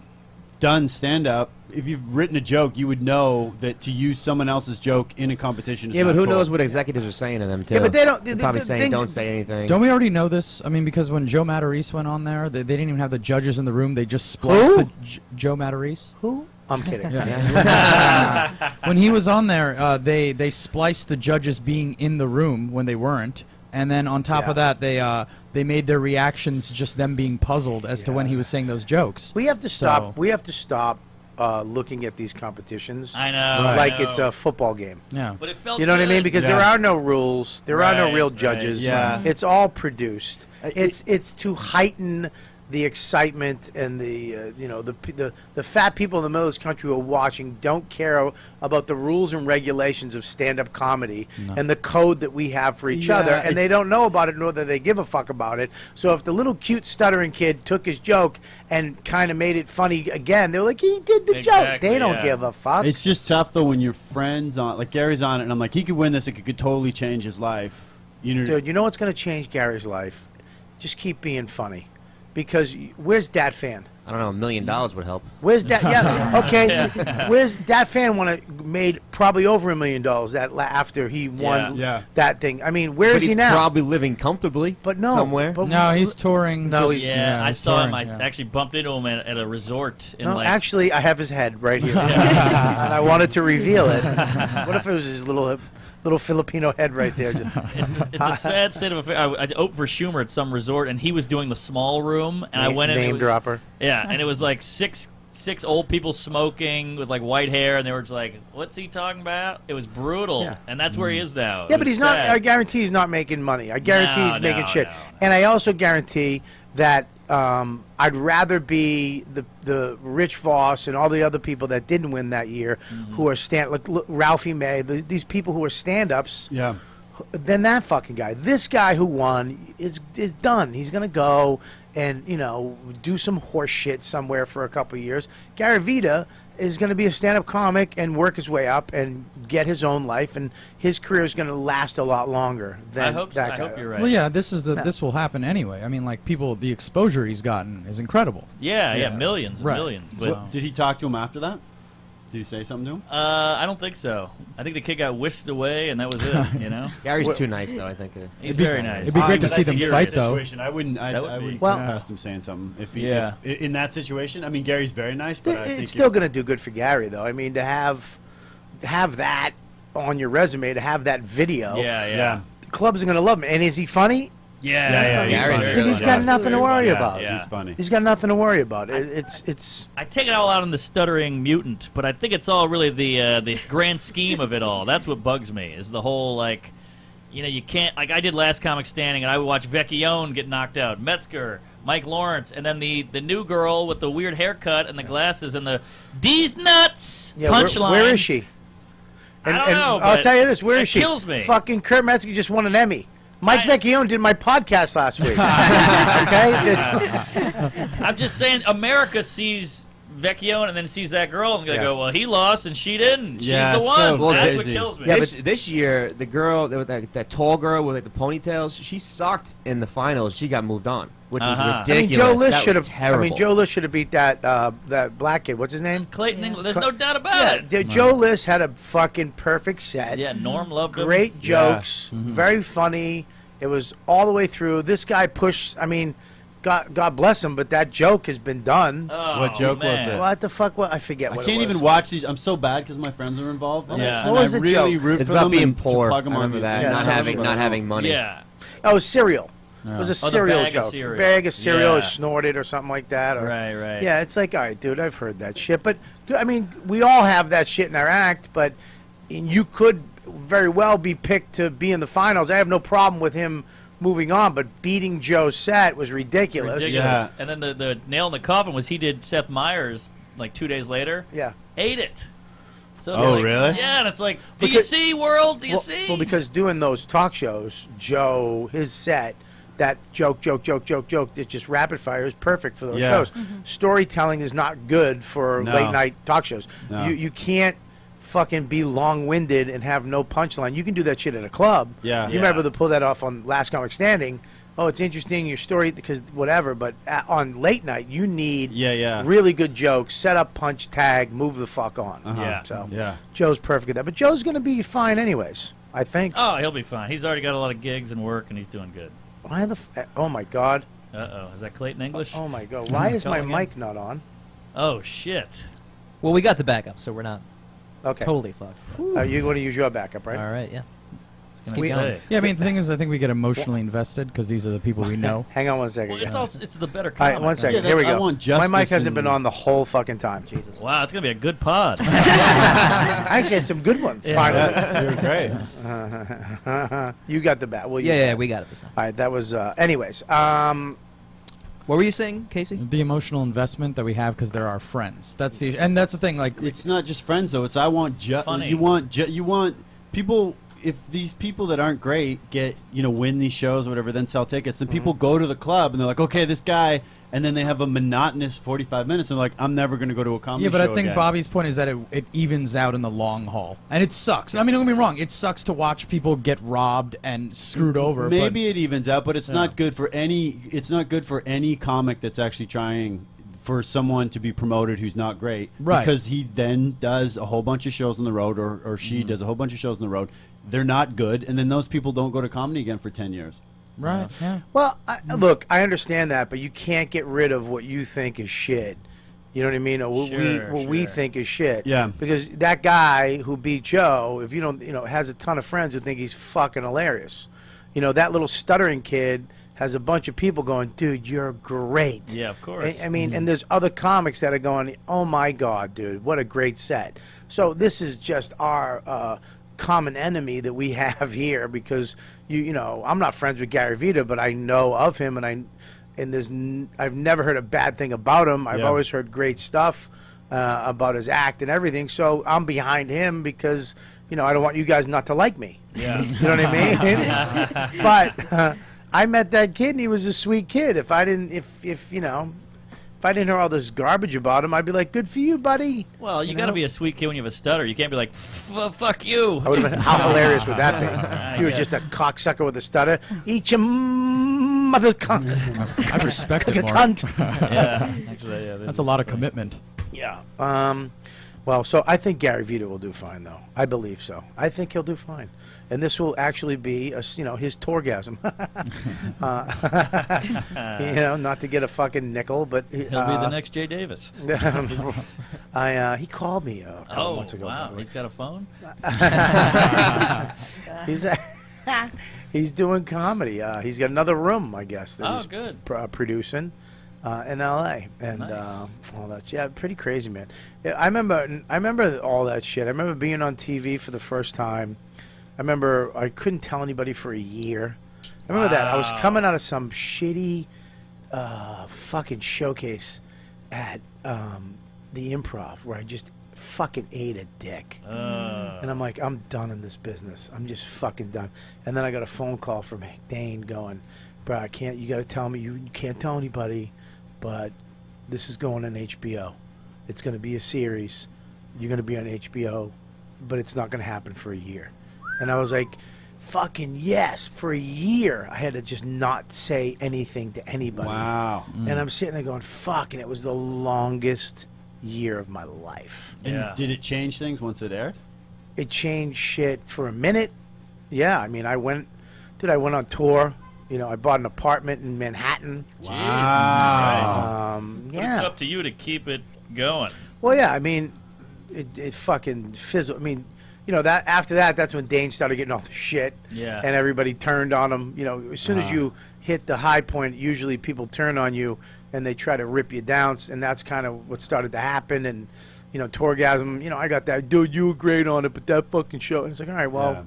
done stand up, if you've written a joke, you would know that to use someone else's joke in a competition is yeah, but who cool. knows what executives are saying to them too? Yeah, but they don't- They're the- probably the saying, things- "Don't say anything." Don't we already know this? I mean, because when Joe Matarese went on there, they, they didn't even have the judges in the room. They just spliced Who? the J- Joe Matarese. Who? I'm kidding. Yeah. when he was on there, uh, they they spliced the judges being in the room when they weren't, and then on top Yeah. of that, they uh, they made their reactions just them being puzzled as to when he was saying those jokes. We have to stop. So- We have to stop uh, looking at these competitions I know. Right. I like know. it's a football game. Yeah. But it felt. You know what I mean? good. Because there are no rules, there are no Right, real right. judges. Yeah. It's all produced. Uh, It's it's to heighten the excitement and the uh, you know the, the the fat people in the middle of this country who are watching don't care about the rules and regulations of stand-up comedy and the code that we have for each Yeah, other and they don't know about it nor do they give a fuck about it so if the little cute stuttering kid took his joke and kind of made it funny again they're like he did the joke they don't yeah. give a fuck It's just tough though when your friends on like Gary's on it, and I'm like, he could win this. It could, could totally change his life. You know, Dude, you know what's going to change Gary's life? Just keep being funny. Because where's Dat Phan? I don't know. A million dollars would help. Where's that? Yeah, okay. Where's Dat Phan? Want to made probably over a million dollars that la- after he won Yeah. Yeah. that thing. I mean, where but is he's he now? probably living comfortably. but no, somewhere. But, No, he's touring. No, just- he's- Yeah, I he's saw him. I yeah. actually bumped into him at, at a resort in no, like. actually, I have his head right here, and I wanted to reveal it. what if it was his little little Filipino head right there? Just- it's, it's a sad state of affairs. I, I opened for Schumer at some resort, and he was doing the small room, and I went in. it name was- dropper. Yeah, and it was like six six old people smoking with like white hair, and they were just like, "What's he talking about?" It was brutal, Yeah. and that's where he mm-hmm. is now. It Yeah, but was he's not. I guarantee he's not making money. I guarantee No, he's making shit. no, no. And I also guarantee that um, I'd rather be the the Rich Voss and all the other people that didn't win that year, Mm-hmm. who are stand like look, Ralphie May, the, these people who are stand-ups, yeah. than that fucking guy. This guy who won is is done. He's gonna go and you know do some horse shit somewhere for a couple of years. Gary Vider is going to be a stand-up comic and work his way up and get his own life, and his career is going to last a lot longer than I hope. So. that I guy. hope you're right. Well, yeah, this is the this will happen anyway. I mean, like people, the exposure he's gotten is incredible. Yeah, yeah, Yeah. millions and Right. millions. But So- Did he talk to him after that? Did he say something to him? uh, I don't think so. I think the kid got whisked away, and that was it. You know, Gary's too nice, though. I think. he's be- very nice. it'd be great to see them fight, though. I wouldn't. I, would I be- wouldn't Well- put past him saying something. If he, Yeah. if- in that situation, I mean, Gary's very nice, but I think it's still going to do good for Gary, though. I mean, to have have that on your resume, to have that video, Yeah, yeah, Yeah. clubs are going to love him. And is he funny? Yeah. Yeah, that's yeah, what he's he's funny. very Then he's good. got nothing to worry Yeah, about. Yeah. He's funny. He's got nothing to worry about. It, it's it's I take it all out on the stuttering mutant, but I think it's all really the uh, the grand scheme of it all. That's what bugs me is the whole like, you know, you can't like I did last comic standing, and I would watch Vecchione get knocked out, Metzger, Mike Lawrence, and then the the new girl with the weird haircut and the glasses and the these nuts yeah. where- punchline. where is she? I don't know, I'll but tell you this: where is it is she? kills me. Fucking Kurt Metzger just won an Emmy. Mike I- Vecchione did my podcast last week. okay, It's- I'm just saying, America sees Vecchione and then sees that girl and they Yeah. go, well, he lost and she didn't. She's Yeah, the one. so Well, That's busy. what kills me. Yeah, this, this year, the girl, that, that, that tall girl with like the ponytails, she sucked in the finals. She got moved on, which Uh-huh. was I I mean, ridiculous. Joe List That should was have. I mean, Joe List should have beat that uh, that black kid. What's his name? Clayton Yeah. England, there's no doubt about Yeah, it. D- Joe List had a fucking perfect set. Yeah, Norm loved him. great Yeah. jokes, very funny. It was all the way through. This guy pushed. I mean, God, God bless him, but that joke has been done. Oh, What joke was it? what the fuck? What I forget. I can't it was. even watch these. I'm so bad because my friends are involved. in Yeah. and What was I the really joke? root It's for about being poor. plug I 'em on remember that. Yeah, not sounds having, not having money. Yeah. Oh, cereal. It was a Oh, cereal bag of joke. cereal. Bag of cereal Yeah. snorted or something like that. Or, Right, right. Yeah, it's like, all right, dude, I've heard that shit. But I mean, we all have that shit in our act. But you could very well be picked to be in the finals. I have no problem with him moving on. But beating Joe Set was ridiculous. Ridiculous. Yeah. And then the, the nail in the coffin was he did Seth Meyers like two days later. Yeah. Ate it. So Oh, like- really? Yeah, and it's like, do you see, world? Do you well, see? well, because doing those talk shows, Joe, his set, that joke, joke, joke, joke, joke, it's just rapid fire is perfect for those Yeah. shows. Mm-hmm. Storytelling is not good for No. late night talk shows. No. You you can't fucking be long winded and have no punchline. You can do that shit at a club. Yeah. You Yeah. might be able to pull that off on Last Comic Standing. Oh, it's interesting your story because whatever. But at, on late night, you need Yeah, yeah. really good jokes, set up, punch, tag, move the fuck on. Uh-huh. Yeah. So Yeah. Joe's perfect at that. But Joe's going to be fine anyways. I think. oh, he'll be fine. He's already got a lot of gigs and work, and he's doing good. Why the? F- oh my god! Uh oh. Is that Clayton English? Oh my god! Why is my Calling in. mic not on? Oh, shit. Well, we got the backup, so we're not Okay. totally fucked. Uh, you want to use your backup, right? All right, yeah. keep gonna going. Yeah, I mean, the thing is, I think we get emotionally invested because these are the people we know. Hang on one second. Well, it's guys. all, it's the better All comic. right, one second. Yeah, Here we that's- I go. want My mic justice hasn't been and- on the whole fucking time. Jesus. Wow, it's gonna be a good pod. I actually had some good ones. Finally. You're great. you got the bat. Well, you Yeah, yeah, we got it this time. All right, that was. Uh, anyways, um, What were you saying, Casey? The emotional investment that we have because they're our friends. That's the and that's the thing. Like, It's not just friends though. It's I want ju- Funny. you want ju- you want people. If these people that aren't great get you know win these shows or whatever, then sell tickets. Then people go to the club and they're like, okay, this guy, and then they have a monotonous forty-five minutes and they're like, I'm never going to go to a comedy yeah, but show I think again. Bobby's point is that it, it evens out in the long haul, and it sucks. I mean, don't get me wrong. It sucks to watch people get robbed and screwed over. but- Maybe it evens out, but it's not good for any. It's not good for any comic that's actually trying for someone to be promoted who's not great, Right. Because he then does a whole bunch of shows on the road, or, or she Mm-hmm. does a whole bunch of shows on the road. They're not good, and then those people don't go to comedy again for ten years. right? Yeah. well, I, look, I understand that, but you can't get rid of what you think is shit. You know what I mean? Or what we Sure, what we think is shit. Yeah. Because that guy who beat Joe, if you don't, you know, has a ton of friends who think he's fucking hilarious. You know, that little stuttering kid has a bunch of people going, dude, you're great. Yeah, of course. I, I mean, and there's other comics that are going, oh my god, dude, what a great set. So this is just our uh, common enemy that we have here because you, you know, I'm not friends with Gary Vider, but I know of him, and I, and there's, n- I've never heard a bad thing about him. I've Yeah. always heard great stuff uh, about his act and everything. So I'm behind him because you know I don't want you guys not to like me. Yeah. You know what I mean? but uh, I met that kid and he was a sweet kid. If I didn't, if if you know, if I didn't hear all this garbage about him, I'd be like, "Good for you, buddy." Well, you, You got to be a sweet kid when you have a stutter. You can't be like, "Fuck you." I been. How hilarious would that be? If you were just a cocksucker with a stutter, eat your mother's cunt. I respect it more. cunt. yeah, actually, yeah. That's a lot of commitment. Yeah. Um, well, so I think Gary Vider will do fine, though. I believe so. I think he'll do fine, and this will actually be, a, s- you know, his tourgasm. uh, you know, not to get a fucking nickel, but He'll be uh, the next Jay Davis. I uh, he called me a couple Oh, months ago. by wow. He's got a phone? he's he's doing comedy. Uh, he's got another room, I guess. That Oh, he's good. pr- uh, producing uh, in L.A. and Nice. uh, all that. Yeah, pretty crazy, man. Yeah, I remember. I remember all that shit. I remember being on TV for the first time. I remember I couldn't tell anybody for a year. I remember that. I was coming out of some shitty uh, fucking showcase at um, the Improv where I just fucking ate a dick. Uh, And I'm like, I'm done in this business. I'm just fucking done. And then I got a phone call from Dane going, bro, I can't, you got to tell me, you, you can't tell anybody, but this is going on HBO. It's going to be a series. You're going to be on HBO, but it's not going to happen for a year. And I was like, fucking yes, for a year. I had to just not say anything to anybody. Wow. And I'm sitting there going, fuck. And it was the longest year of my life And Yeah. did it change things once it aired? it changed shit for a minute. Yeah, I mean, I went, dude, I went on tour. You know, I bought an apartment in Manhattan. Jesus Christ. Um, But It's up to you to keep it going. Well, yeah, I mean, it, it fucking fizzled. I mean, you know, that after that, that's when Dane started getting all the shit. Yeah. And everybody turned on him. You know, as soon as you hit the high point, usually people turn on you and they try to rip you down. And that's kind of what started to happen. And, you know, Tourgasm, you know, I got that, dude, you were great on it, but that fucking show. And it's like, all right, well, Yeah.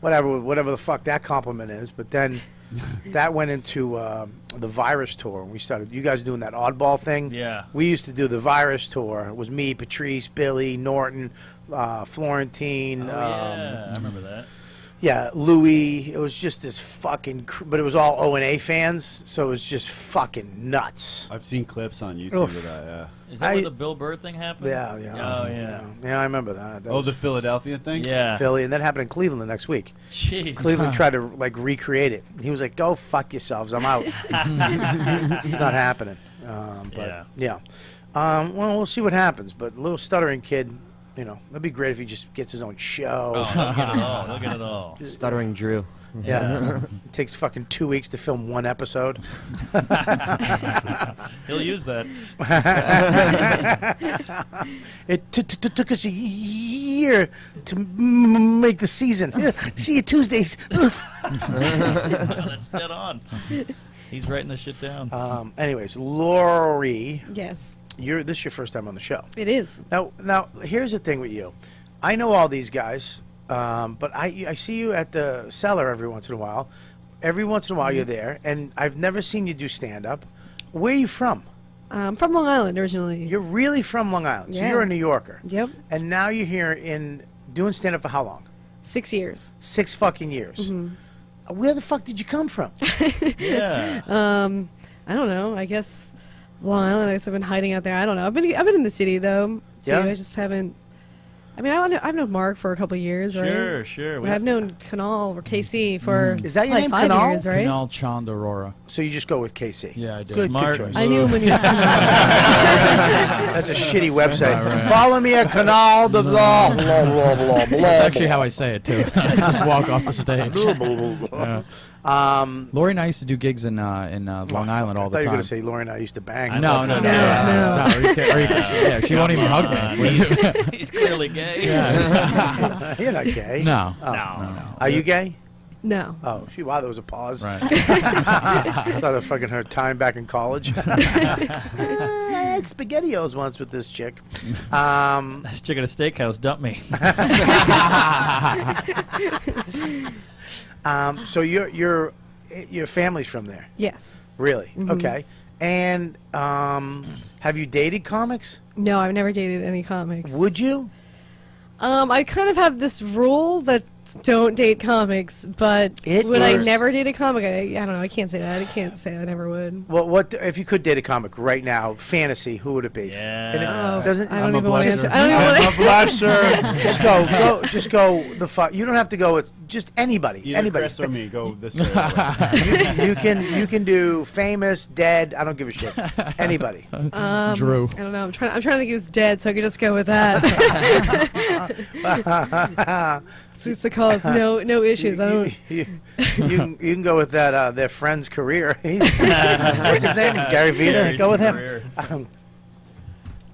whatever, whatever the fuck that compliment is. But then that went into uh, the virus tour. We started, you guys doing that oddball thing. Yeah. We used to do the virus tour. It was me, Patrice, Billy, Norton, uh, Florentine. Oh, um, yeah, I remember that. yeah, Louis. It was just this fucking, cr- but it was all O and A fans, so it was just fucking nuts. I've seen clips on YouTube Oof. of that. Yeah. Is that I- where the Bill Burr thing happened? Yeah, yeah. Oh, yeah. yeah. I remember that. that Oh, was the Philadelphia thing. Yeah. Philly, and that happened in Cleveland the next week. Jeez. Cleveland tried to like recreate it. He was like, "Go fuck yourselves, I'm out." it's not happening. Um, but Yeah. yeah, Um, well, we'll see what happens. But little stuttering kid, You know, that'd be great if he just gets his own show. Oh, he'll get it all. He'll get it all. Stuttering Drew. Yeah. it takes fucking two weeks to film one episode. He'll use that. it t- t- t- took us a year to m- m- make the season. See you Tuesdays. That's dead on. He's writing this shit down. um, anyways, Lori, Yes, you're this is your first time on the show. it is. Now, now here's the thing with you. I know all these guys, um, but I I see you at the cellar every once in a while. Every once in a while, you're there, and I've never seen you do stand up. Where are you from? I'm from Long Island originally. You're really from Long Island, so you're a New Yorker. Yep, And now you're here in doing stand up for how long? six years. Six fucking years. Mm-hmm. Uh, Where the fuck did you come from? yeah. Um, I don't know. I guess Long Island. I guess I've been hiding out there. I don't know. I've been I've been in the city though. Too. Yeah? I just haven't. I mean, I know, I've known Mark for a couple years, right? Sure, sure. We- I've known Kanal or KC mm-hmm. for Is that your like name, five Kunal? years, right? Kunal Chand Arora. so you just go with KC? Yeah, I did. Good, Smart. good choice. I knew him when he was Kanal. That's a shitty website. Follow me at Canal the blah blah blah blah blah. That's actually how I say it too. I just walk off the stage. Yeah. Um, Lori and I used to do gigs in uh, in uh, Long Island all I the thought you were time. gonna say Lauren and I used to bang. No, no, no. No, no. Are you kid- are you kid- yeah, she won't even hug Uh, me. he's, he's clearly gay. yeah. You're not gay. no. Oh. No. Are you gay? no. Oh, she. Wow, there was a pause. Right. Thought of fucking her time back in college. I had spaghettios once with this chick. Um, This chick at a steakhouse dumped me. Um, so your your your family's from there, Yes. really? Mm-hmm. Okay. And um, have you dated comics? No, I've never dated any comics. Would you? Um, I kind of have this rule that don't date comics, but It would I never date a comic? I, I don't know. I can't say that. I can't say I never would. Well, what if you could date a comic right now? Fantasy. Who would it be? Yeah. And it Oh, doesn't. I don't I'm a even want to answer. I don't even want to. blusher. just go, go, just go. The fuck. You don't have to go with just anybody. Either anybody. Chris or me. Go this way. or that way. you, you can you can do famous, dead. I don't give a shit. Anybody. Um, Drew. I don't know. I'm trying. I'm trying to think he was dead, so I could just go with that. Suits the cause. No, no issues. I don't. you, you, you can, you can go with that uh, their friend's career. He's, what's his name? Gary Vider. Gary's go with him. Um,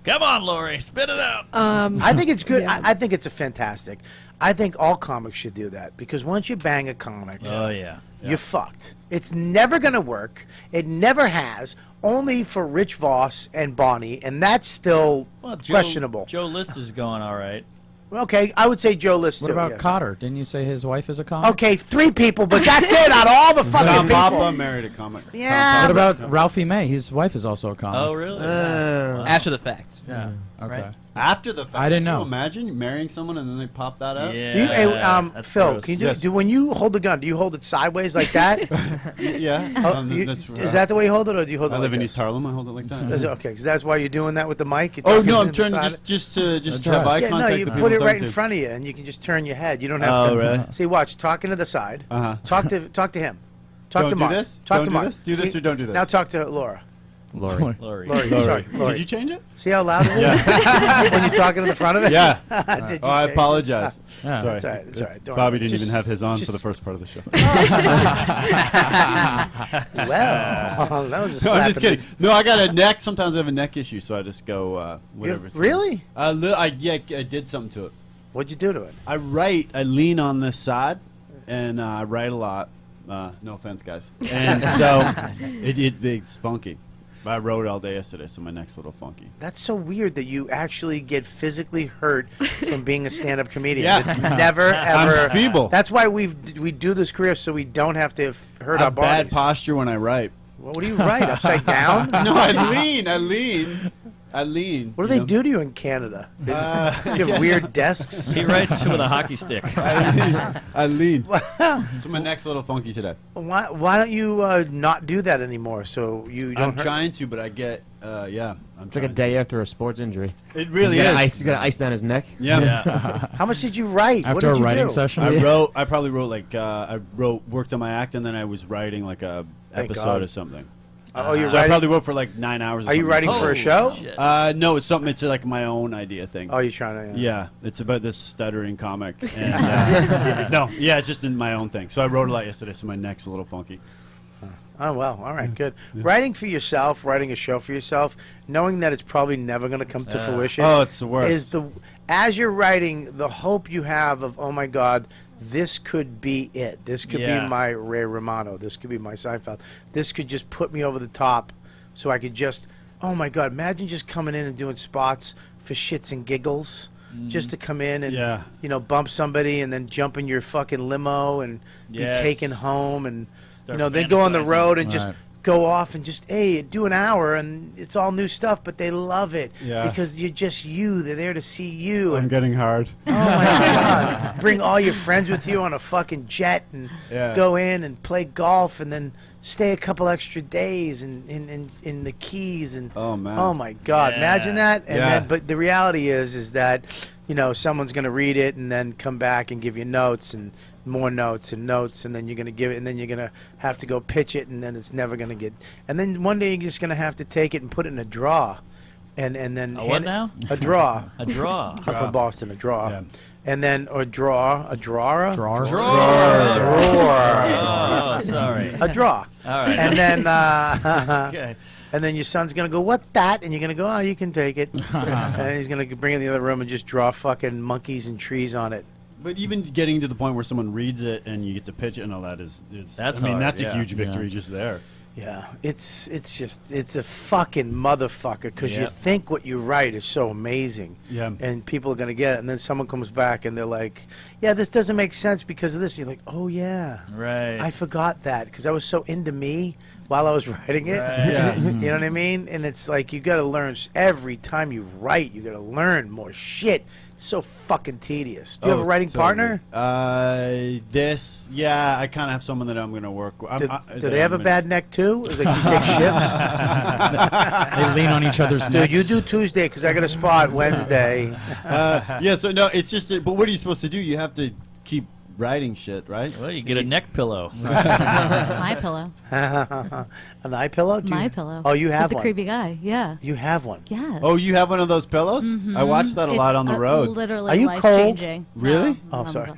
Come on, Lori, spit it out. Um, I think it's good. Yeah. I, I think it's a fantastic. I think all comics should do that because once you bang a comic, Oh yeah. you're fucked. It's never gonna work. It never has. Only for Rich Voss and Bonnie, and that's still Well, Joe, questionable. Joe List is going all right. Okay, I would say Joe List. What too, about yes. Cotter? Didn't you say his wife is a comic? Okay, three people, but that's it on all the fucking Tom people. Papa married a comic. Yeah, What about Ralphie May? His wife is also a comic. Oh really? Uh, After the fact. Yeah. Okay. Right. After the fact, I didn't can you know. imagine marrying someone and then they pop that out. yeah. Do you, hey, um, Phil, gross. can you do, Yes. do when you hold the gun? Do you hold it sideways like that? Yeah. Oh, um, you- that's, is that the way you hold it, or do you hold I it I live like in this? East Harlem. I hold it like that. Is it okay? Because that's why you're doing that with the mic. Oh no, I'm to trying to side- just just to just Address. have eye Yeah, no, you with put it right in front of you, and you can just turn your head. You don't have Oh, to. really? See, watch. Talking to the side. Uh-huh. Talk to talk to him. Talk Don't to do this? Talk Don't to do Mark. this? Do this or don't do this? Now talk to Laura. Lori. Lori. Lori. Lori. Sorry, Lori. Did you change it? See how loud it is Yeah. when you're talking to the front of it? yeah. Did you Oh, I change it? apologize. Yeah. Sorry. It's all right, it's all right, don't Bobby worry. didn't Just- even have his on for the first part of the show. Well, that was a No, I'm just in the- kidding. No, I got a neck. Sometimes I have a neck issue, so I just go uh, whatever. really? Uh, li- I yeah, I did something to it. What'd you do to it? I write. I lean on this side, and uh, I write a lot. Uh, no offense, guys. And so it, it it's funky. But I wrote all day yesterday, so my neck's a little funky. That's so weird that you actually get physically hurt from being a stand-up comedian. Yeah. It's never ever I'm feeble. That's why we we do this career so we don't have to f- hurt I our have bad posture when I write. What do you write? Upside down? No, I lean. I lean. I lean. What do they know? do to you in Canada? Uh, you have weird desks. He writes with a hockey stick. I lean. I lean. so my neck's a little funky today. Why, why don't you uh, not do that anymore? So you don't. I'm hurt- trying to, but I get. Uh, yeah. I'm It's like a trying day after a sports injury. It really He's is. Ice, he's got ice down his neck. Yeah. Yeah. How much did you write? what After did a you writing do? session. I wrote. I probably wrote like uh, I wrote worked on my act, and then I was writing like a Thank episode God. or something. Oh, you're So I writing. probably wrote for like nine hours. Or Are you something. writing for a Holy show? shit. Uh, no, it's something. It's like my own idea thing. Oh, you're trying to. Yeah, it's about this stuttering comic. And, uh, no, yeah, it's just in my own thing. So I wrote a lot yesterday, so my neck's a little funky. Oh well, all right, good. Writing for yourself, writing a show for yourself, knowing that it's probably never going to come to Yeah. fruition. Oh, it's the worst. Is the as you're writing, the hope you have of oh my god, this could be it. This could Yeah. be my Ray Romano. This could be my Seinfeld. This could just put me over the top, so I could just oh my god, imagine just coming in and doing spots for shits and giggles. Mm-hmm. Just to come in and Yeah. you know bump somebody and then jump in your fucking limo and Yes. be taken home and you know then go on the road and just Right. Go off and just hey do an hour and it's all new stuff but they love it Yeah. because you're just you they're there to see you I'm and getting hard. oh my god bring all your friends with you on a fucking jet and Yeah. go in and play golf and then stay a couple extra days in in, in, in the keys and Oh, man. oh my god Yeah. imagine that and Yeah. then but the reality is is that you know someone's going to read it and then come back and give you notes and more notes and notes and then you're going to give it and then you're going to have to go pitch it and then it's never going to get and then one day you're just going to have to take it and put it in a draw and and then A what now? a draw A draw. I'm from Boston a draw Yeah. and then or draw a drawer Drawer. drawer Oh, sorry. a draw All right. and then uh, okay. And then your son's gonna go, "What that?" And you're gonna go, "Oh, you can take it." and he's gonna bring it in the other room and just draw fucking monkeys and trees on it. But even getting to the point where someone reads it and you get to pitch it and all that is, is That's I mean, hard, that's yeah. a huge victory Yeah. just there. Yeah, it's it's just it's a fucking motherfucker because you think what you write is so amazing. Yeah. And people are gonna get it, and then someone comes back and they're like, "Yeah, this doesn't make sense because of this." And you're like, "Oh yeah, Right. I forgot that because I was so into me while I was writing it." Right. Yeah. you know what I mean? And it's like you got to learn every time you write. You got to learn more shit. It's so fucking tedious. Do you have a Oh, writing totally. partner? Uh, this, yeah, I kind of have someone that I'm going to work with. I'm- Do, I- do that they have a I'm gonna- bad neck too? Is like you take shifts? They lean on each other's Dude, necks. you do Tuesday because I got a spot Wednesday. Uh, yeah, so no, it's just, but what are you supposed to do? You have to keep writing shit, right? Well, you get a neck pillow. My pillow. An eye pillow? Do My you- pillow. Oh, you have With the one. creepy guy. Yeah. You have one. Yes. Oh, you have one of those pillows? I watched that a lot on the uh, road. Literally Are you life cold? changing. Really? No, Oh, sorry.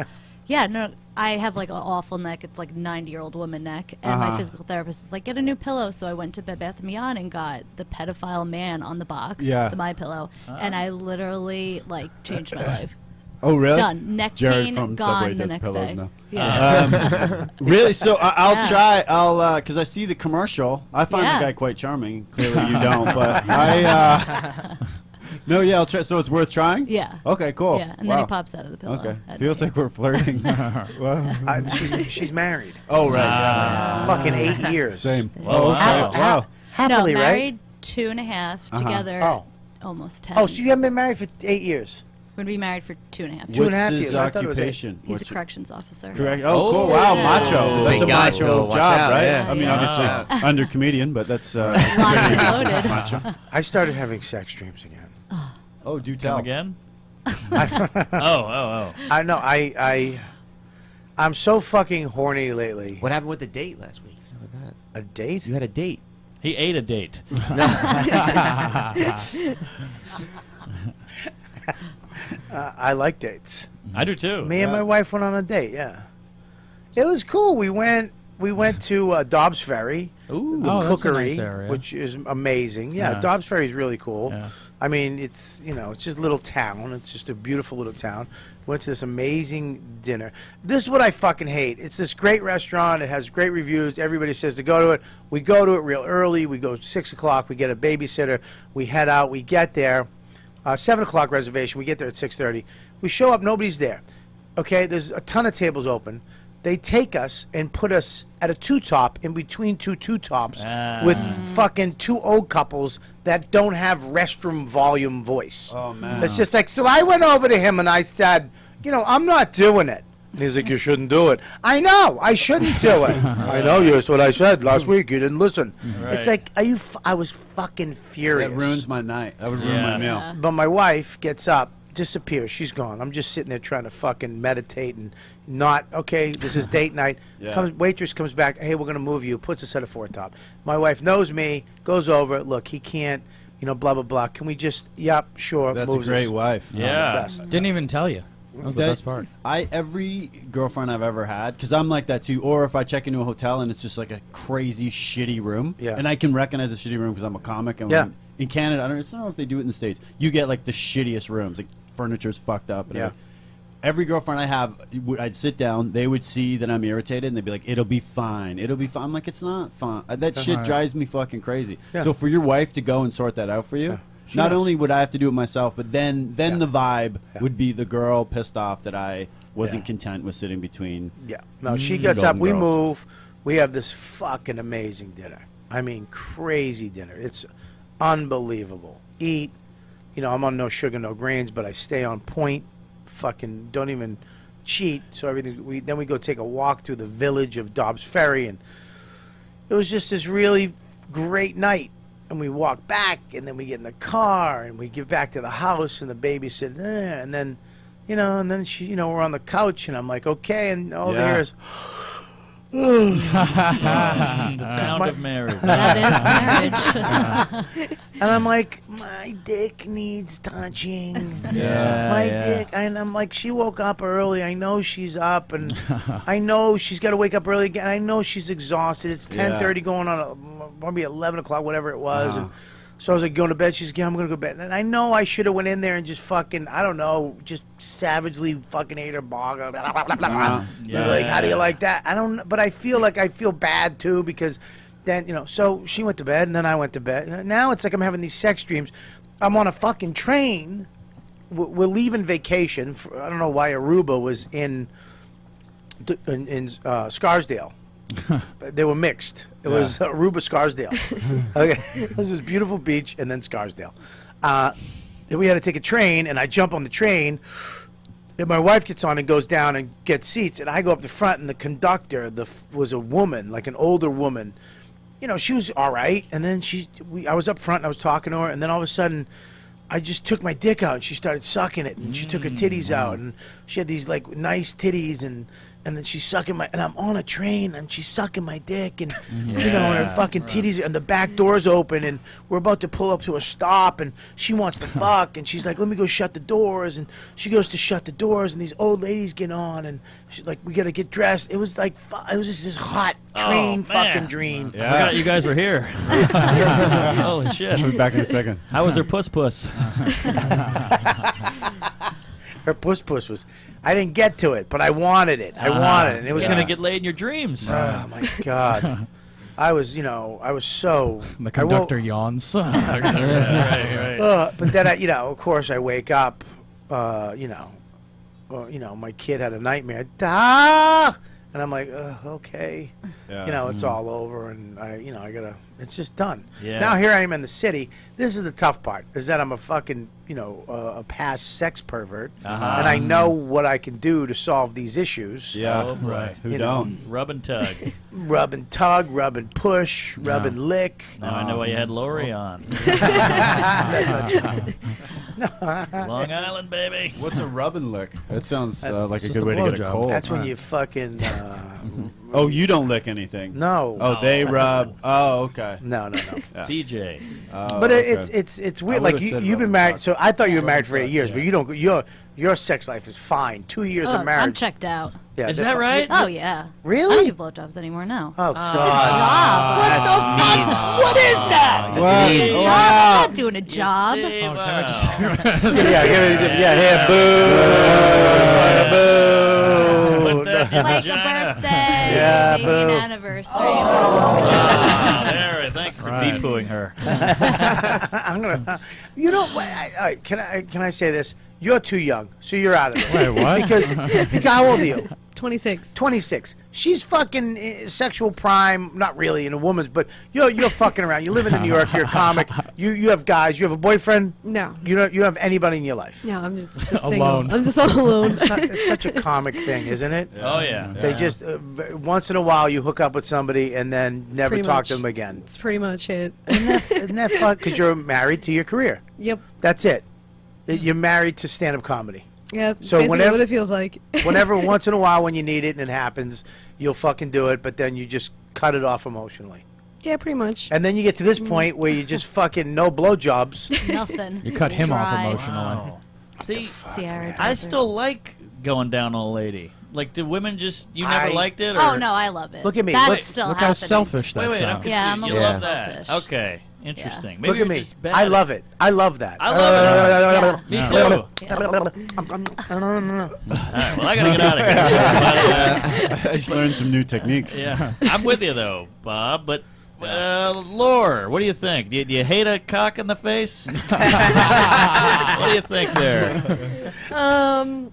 Yeah, no, I have like an awful neck. It's like 90 year old woman neck. And Uh-huh. my physical therapist was like, get a new pillow. So I went to Bed Bath & Beyond and got the pedophile man on the box, Yeah. the My Pillow. And I literally like changed my life. Oh, really? Done. Neck Jared pain from gone Subway the does next pillows day. now. Yeah. Um, really? So I, I'll Yeah. try. I'll because I see the commercial. I find Yeah. the guy quite charming. Clearly, you don't, but I. Uh, no, yeah, I'll try. So it's worth trying. yeah. Okay, cool. Yeah. And then he pops out of the pillow. Okay, feels night. like we're flirting. Wow. I, she's she's married. Oh right. yeah. Fucking eight years. Same. Wow. Oh, okay. Wow. Wow. Happily, no, right? married two and a half, Uh-huh. together Oh. almost 10. Oh, so you haven't been married for eight years? We're going to be married for two and a half Two and a What's half his. I thought it was eight. occupation? He's What's a your- corrections officer. Correct. Oh, cool. Oh, Wow, yeah. macho. Big That's a guy, macho Phil. Watch job, out, right? yeah. I mean, Yeah. obviously under comedian, but that's uh, Locked and loaded. macho. I started having sex dreams again. Oh, do tell. Come again? oh, oh, oh. I know. I I I'm so fucking horny lately. What happened with the date last week? How about that? A date? You had a date. He ate a date. Uh, I like dates. I do too. Me and my wife went on a date. Yeah, it was cool. We went we went to uh, Dobbs Ferry, Ooh. the Oh, that's a cookery, nice area. which is amazing. Yeah, Yeah. Dobbs Ferry is really cool. Yeah. I mean, it's you know, it's just a little town. It's just a beautiful little town. Went to this amazing dinner. This is what I fucking hate. It's this great restaurant. It has great reviews. Everybody says to go to it. We go to it real early. We go six o'clock. We get a babysitter. We head out. We get there. Uh, seven o'clock reservation. We get there at six thirty. We show up. Nobody's there. Okay, there's a ton of tables open. They take us and put us at a two top in between two two tops Ah. with fucking two old couples that don't have restroom volume voice. Oh man. It's just like, so I went over to him and I said, you know, I'm not doing it. And he's like, you shouldn't do it. I know, I shouldn't do it. I know, you. that's what I said last week. You didn't listen. Right. It's like, are you? F- I was fucking furious. That ruins my night. That would ruin Yeah. my meal. Yeah. But my wife gets up disappears. She's gone. I'm just sitting there trying to fucking meditate and not okay. This is date night. Yeah. Comes waitress comes back. Hey, we're gonna move you. Puts us at a four top. My wife knows me. Goes over. Look, he can't. You know, blah blah blah. Can we just? Yep, sure. That's a moves great us. wife. Yeah. The best. Didn't even tell you. That was the best part. I every girlfriend I've ever had, because I'm like that too. Or if I check into a hotel and it's just like a crazy shitty room, Yeah. and I can recognize a shitty room because I'm a comic. And Yeah. when- in Canada, I don't, I don't know if they do it in the states. You get like the shittiest rooms, like furniture's fucked up. And Yeah. everything. Every girlfriend I have, I'd sit down. They would see that I'm irritated, and they'd be like, "It'll be fine. It'll be fine." I'm like, "It's not fine." That shit Uh-huh. drives me fucking crazy. Yeah. So for your wife to go and sort that out for you, She not knows. only would I have to do it myself, but then then Yeah. the vibe Yeah. would be the girl pissed off that I wasn't Yeah. content with sitting between. Yeah. No, she mm. gets up. We Girls. move. We have this fucking amazing dinner. I mean, crazy dinner. It's unbelievable. Eat. You know, I'm on no sugar, no grains, but I stay on point. Fucking don't even cheat. So everything. We then we go take a walk through the village of Dobbs Ferry, and it was just this really great night. And we walk back, and then we get in the car, and we get back to the house, and the baby said, eh, and then, you know, and then she, you know, we're on the couch, and I'm like, okay, and all Yeah. I hear is, the sound of marriage. That is marriage. and I'm like, my dick needs touching. Yeah, my yeah. dick, and I'm like, she woke up early. I know she's up, and I know she's got to wake up early again. I know she's exhausted. It's Yeah. 10:30, going on, a, probably 11 o'clock, whatever it was. Uh-huh. And so I was like, going to bed. She's like, yeah, I'm gonna go to bed. And I know I should have went in there and just fucking, I don't know, just savagely fucking ate her bog. Blah, blah, blah, blah. They'd be like, how do you like that? I don't, but I feel like I feel bad too because then you know. So she went to bed, and then I went to bed. Now it's like I'm having these sex dreams. I'm on a fucking train. We're we're leaving vacation. For, I don't know why Aruba was in in, in uh, Scarsdale. they were mixed. It was Aruba Scarsdale. okay, it was this beautiful beach, and then Scarsdale. Uh, then we had to take a train, and I jump on the train. And my wife gets on and goes down and gets seats, and I go up the front, and the conductor the f- was a woman, like an older woman. You know, she was all right, and then she, we, I was up front, and I was talking to her, and then all of a sudden, I just took my dick out, and she started sucking it, and she took her titties out, and she had these like nice titties, and and then she's sucking my, and I'm on a train, and she's sucking my dick, and you know, and her fucking titties, and the back door's open, and we're about to pull up to a stop, and she wants to fuck, and she's like, let me go shut the doors, and she goes to shut the doors, and these old ladies get on, and she's like, we gotta get dressed. It was like, fu- it was just this hot oh, train Oh, fucking dream. I forgot you guys were here. Holy shit. I'll be back in a second. How was her puss puss? Her puss puss was, I didn't get to it, but I wanted it. I wanted it, and it was It was gonna gonna get laid in your dreams. Oh my god. I was, you know, I was so. The I conductor yawns. right, right. Uh, but then I, you know, of course, I wake up. Uh, you know, well, you know, my kid had a nightmare. Ah! And I'm like, uh, okay, Yeah. you know, it's all over, and I, you know, I gotta. It's just done. Yeah. Now here I am in the city. This is the tough part: is that I'm a fucking, you know, uh, a past sex pervert, Uh-huh. and I know what I can do to solve these issues. Yeah. Oh, boy. Who You don't? Rub and tug. Rub and tug, rub and push, rub and lick. Now I know why you had Lori on. Long Island, baby. What's a rub and lick? That sounds uh, like a just good a way to get a blowjob. cold. That's when you fucking. Uh, Oh, you don't lick anything. no. Oh, they rub. Oh, okay. No, no, no. DJ. Oh, But it, okay. it's it's it's weird. Like would've you, said you've been rub married. and So I thought you were married for eight years, yeah. but you don't. Your your sex life is fine. Two years Oh, of marriage. I'm checked out. Yeah, Is that right? Oh yeah. Really? I don't give blowjobs anymore. No. Oh god! It's a God. job. What the fuck? What is that? What? It's a job. I'm not doing a job. See, Oh, can I wow. just- yeah, give yeah, yeah, boo, boo. Put that Like a birthday, Yeah, maybe an boo. anniversary. Ah, there, thank you for Right. depooing her. I'm gonna. You know, what, I, I, can I can I say this? You're too young, so you're out of this. Wait, what? Because, because how old are you? 26. 26. She's fucking uh, sexual prime, not really in a woman's, but you're you're fucking around. You're living in New York. You're a comic. You you have guys. You have a boyfriend. No. You don't you don't have anybody in your life. No, I'm just, just single. Alone. I'm just all alone. It's, su- it's such a comic thing, isn't it? Oh, yeah. They just uh, once in a while you hook up with somebody and then never Pretty talk much. to them again. That's pretty much it. Isn't that, isn't that fun? Because you're married to your career. Yep. That's it. That you're married to stand-up comedy. Yeah, So whenever- what it feels like. Whenever, once in a while, when you need it and it happens, you'll fucking do it. But then you just cut it off emotionally, yeah, pretty much. and then you get to this mm. point where you just fucking no blowjobs. Nothing. You cut him off Dry. emotionally. Wow. See, Sierra I Desert. still like going down on a lady. Like, do women just you never I- liked it? Oh, or? Oh no, I love it. Look at me. That's Look- still Look how happening. selfish that Wait, wait, I'm sounds. confused. Yeah, I'm a you little love that. selfish. Okay, interesting. Maybe Look at me. just I love it. I love that. I love Yeah. Me too. Yeah. All right, well, I gotta get out of here. Uh, I just learned some new techniques. yeah, I'm with you though, Bob. But uh, Lore, what do you think? Do you, do you hate a cock in the face? what do you think there? Um,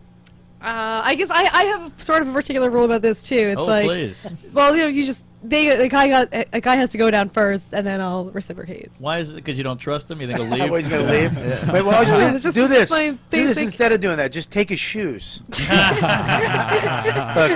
uh, I guess I, I have sort of a particular rule about this too. It's oh, like, please. well, you know, you just they the guy got a guy has to go down first, and then I'll reciprocate. Why is it? Because you don't trust him? You think he'll leave? Well, he's gonna leave. Wait, well, do It's this. just Do this. Do this instead of doing that. Just take his shoes. Look,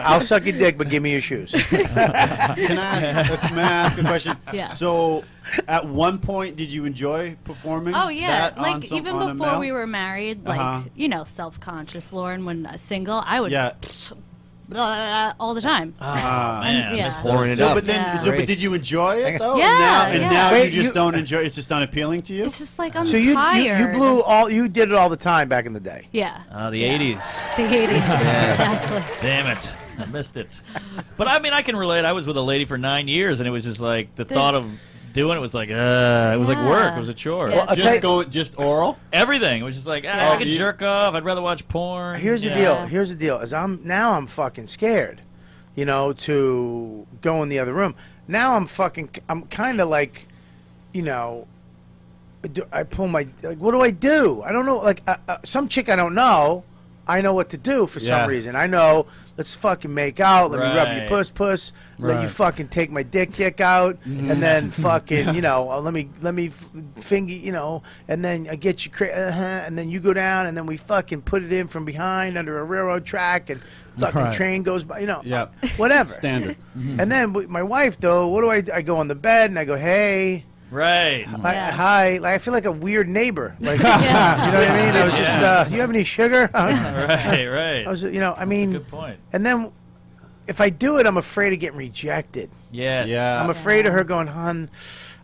I'll suck your dick, but give me your shoes. Can I ask? uh, may I ask a question? Yeah. So, at one point, did you enjoy performing? Oh yeah, that on like some- even on before we were married, like Uh-huh. you know, self-conscious Lauren when uh, single, I would Yeah. blah, blah, blah, all the time. Ah. Man, Yeah. just Pouring it So, up. but then, Yeah. so, but did you enjoy it though? Yeah, And now, and yeah. now Wait, you just you- don't enjoy. It's just unappealing to you. It's just like I'm so you, you tired. you blew all. You did it all the time back in the day. Yeah. Ah, the Yeah. 80s. The 80s. exactly. Damn it. I missed it. But I mean, I can relate. I was with a lady for nine years, and it was just like the thought of doing it was like, uh, it was like work. It was a chore. Yeah. Well, I'll tell just you- go, just oral. Everything. It was just like, ah, Yeah. I could You- jerk off. I'd rather watch porn. Here's the Yeah. deal. Here's the deal. Is I'm now I'm fucking scared, you know, to go in the other room. Now I'm fucking. I'm kind of like, you know, do, I pull my. Like, what do I do? I don't know. Like uh, uh, some chick I don't know. I know what to do for Yeah. some reason. I know. Let's fucking make out. Let me rub your Right. puss puss. Let you Right. fucking take my dick dick out, and then fucking you know uh, let me let me f- finger you know, and then I get you cra- uh-huh, and then you go down, and then we fucking put it in from behind under a railroad track, and fucking Right. train goes by. You know, Yeah. whatever. Standard. And then with my wife though, what do I? do? I go on the bed and I go, hey. Right. Hi, Yeah. hi. Like I feel like a weird neighbor. Like, you know what I mean? I was just, uh, do you have any sugar? right, right. I was, you know, I mean, Good point. and then if I do it, I'm afraid of getting rejected. Yes. Yeah. I'm afraid of her going, hun,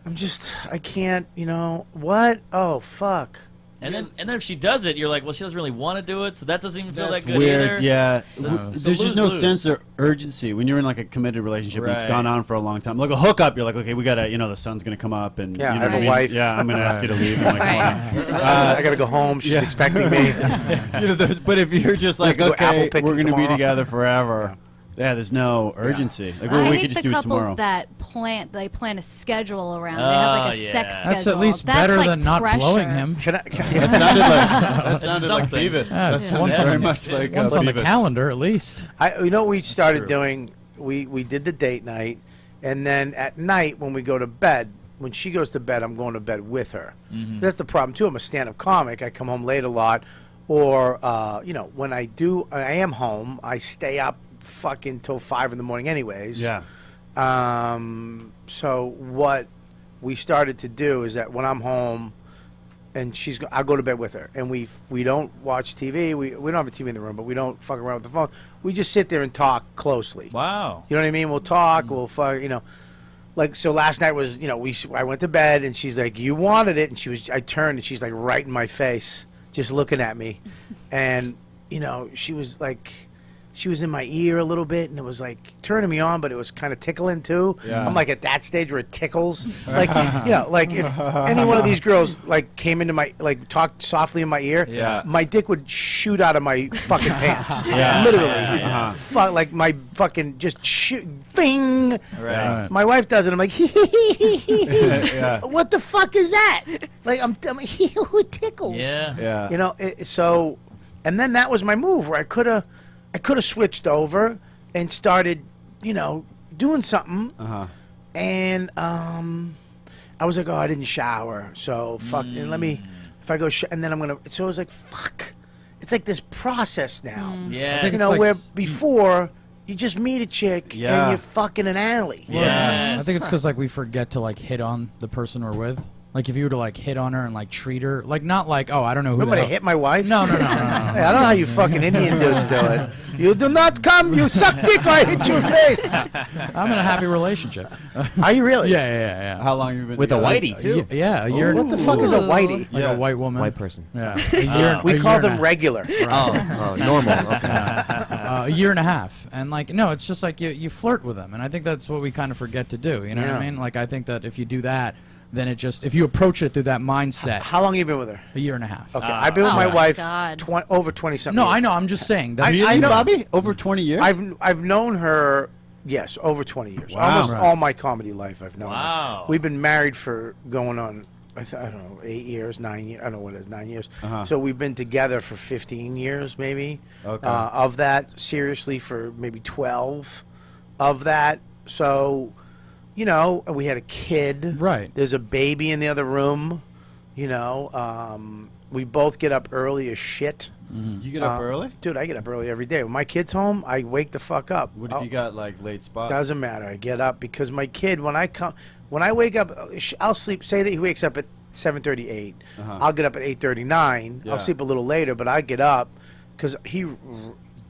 I'm just, I can't, you know, what? Oh, fuck. And then, and then if she does it, you're like, well, she doesn't really want to do it, so that doesn't even feel That's that good weird. either. Yeah. So W- it's- There's it's a just no lose-lose. sense of urgency when you're in like a committed relationship and it's Right. gone on for a long time. Like a hookup, you're like, okay, we gotta, you know, the sun's gonna come up and Yeah, you I have a mean? wife. Yeah, I'm gonna ask you to leave. in like Right. 20. Uh, I got to go home. She's yeah. expecting me. you know, the, but if you're just like, have to go apple okay, picking we're gonna be tomorrow. together forever. Yeah, there's no urgency. Like, well, I we hate could just the do it couples tomorrow. that plan they plan a schedule around. they have like a Oh, yeah. sex schedule. That's at least That's better like than not pressure. blowing him. Can I? Can, that sounded like that sounded like. Beavis. Yeah, that it's sounded once on very the- much like Once uh, on the calendar, at least. I, you know, what we started doing. We we did the date night, and then at night when we go to bed, when she goes to bed, I'm going to bed with her. That's the problem too. I'm a stand-up comic. I come home late a lot, or uh, you know, when I do, I am home. I stay up fucking till five in the morning, anyways. Yeah. Um, so what we started to do is that when I'm home, and she's, I'll go to bed with her, and we we don't watch TV. We we don't have a TV in the room, but we don't fuck around with the phone. We just sit there and talk closely. Wow. You know what I mean? We'll talk. We'll fuck. You know, like so. Last night was you know we I went to bed and she's like you wanted it and she was I turned and she's like right in my face just looking at me, and you know she was like. She was in my ear a little bit, and it was like turning me on, but it was kind of tickling too. Yeah. I'm like at that stage where it tickles, like you know, like if any one of these girls like came into my like talked softly in my ear, Yeah. my dick would shoot out of my fucking pants, Yeah. literally, Yeah, yeah. Uh-huh. Like my fucking just shoot, thing. Right. My wife does it. I'm like, yeah. what the fuck is that? Like I'm, I'm like, it tickles. Yeah. Yeah. You know, it, so, and then that was my move where I could have, I could have switched over and started, you know, doing something, Uh-huh. and um, I was like, oh, I didn't shower, so fuck. And let me, if I go, sh- and then I'm gonna. So I was like, fuck. It's like this process now. Yeah. You know, like- where before you just meet a chick Yeah. and you're fucking an alley. Yes. I think it's because like we forget to like hit on the person we're with. Like if you were to like hit on her and like treat her, like not like oh I don't know who. Remember the to hit my wife? No, no, no, no, no. Hey, I don't know how you fucking Indian dudes do it. You do not come. You suck dick I hit your face. I'm in a happy relationship. Are you really? Yeah, yeah, yeah. yeah. How long have you been With a whitey too. Y- yeah, a year. What the fuck is a whitey? Like Yeah. a white woman. White person. Yeah. A year, We a call year them and a- regular. Oh, oh, normal. Okay. uh, a year and a half, and like no, it's just like you you flirt with them, and I think that's what we kind of forget to do. You know what I mean? Like I think that if you do that, then it just if you approach it through that mindset, How long have you been with her? a year and a half. Okay, I've been with Oh my my wife God. twen- over twenty something. No, years. I know. I'm just saying. That's, I- Really, know- Bobby? Over 20 years? I've I've known her. Yes, over twenty years. Wow. Almost Right. all my comedy life, I've known Wow. her. We've been married for going on. I, th- I don't know, eight years, nine years. I don't know what it is, nine years. Uh-huh. So we've been together for 15 years, maybe. Okay. Uh, of that, seriously, for maybe 12 of that. So, you know, we had a kid. Right. There's a baby in the other room. You know, um, we both get up early as shit. you get up Uh, early? Dude, I get up early every day. When my kid's home, I wake the fuck up. What if I'll- you got like late spots? doesn't matter. I get up because my kid, when I come, when I wake up, uh, I'll sleep. Say that he wakes up at seven thirty-eight. Uh-huh. I'll get up at eight thirty-nine. Yeah. I'll sleep a little later, but I get up because he,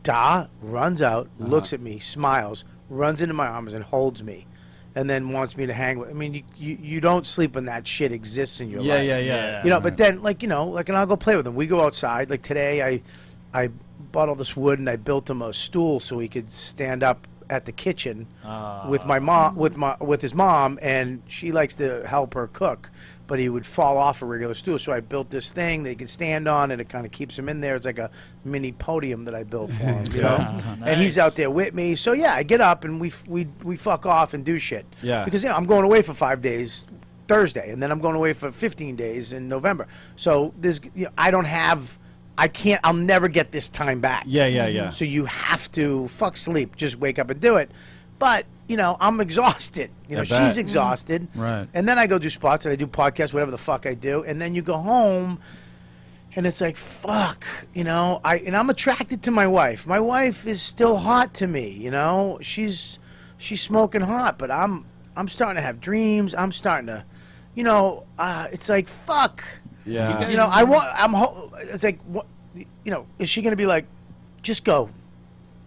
da, runs out, Uh-huh. looks at me, smiles, runs into my arms and holds me, and then wants me to hang with. I mean, you you, you don't sleep when that shit exists in your yeah, life. yeah, yeah, Yeah. You know, but then like you know, like and I'll go play with him. We go outside. Like today, I I bought all this wood and I built him a stool so he could stand up at the kitchen ah. with my mom with my with his mom and she likes to help her cook but he would fall off a regular stool. So i built this thing that he could stand on and it kind of keeps him in there. It's like a mini podium that i built for him you know? Uh-huh. And he's out there with me. So yeah i get up and we we we fuck off and do shit. Yeah. because you know i'm going away for five days thursday and then i'm going away for 15 days in november. So there's you know, i don't have i can't i'll never get this time back. Yeah, yeah, yeah. so you have to fuck sleep, just wake up and do it. But you know, I'm exhausted. You know, I she's bet. exhausted. Right. And then I go do spots and I do podcasts, whatever the fuck I do. And then you go home, and it's like fuck. You know, I and I'm attracted to my wife. My wife is still hot to me. You know, she's she's smoking hot, but I'm I'm starting to have dreams. I'm starting to, you know, uh, it's like fuck. yeah. You know, I want. I'm. Ho- it's like, what? You know, is she gonna be like, just go,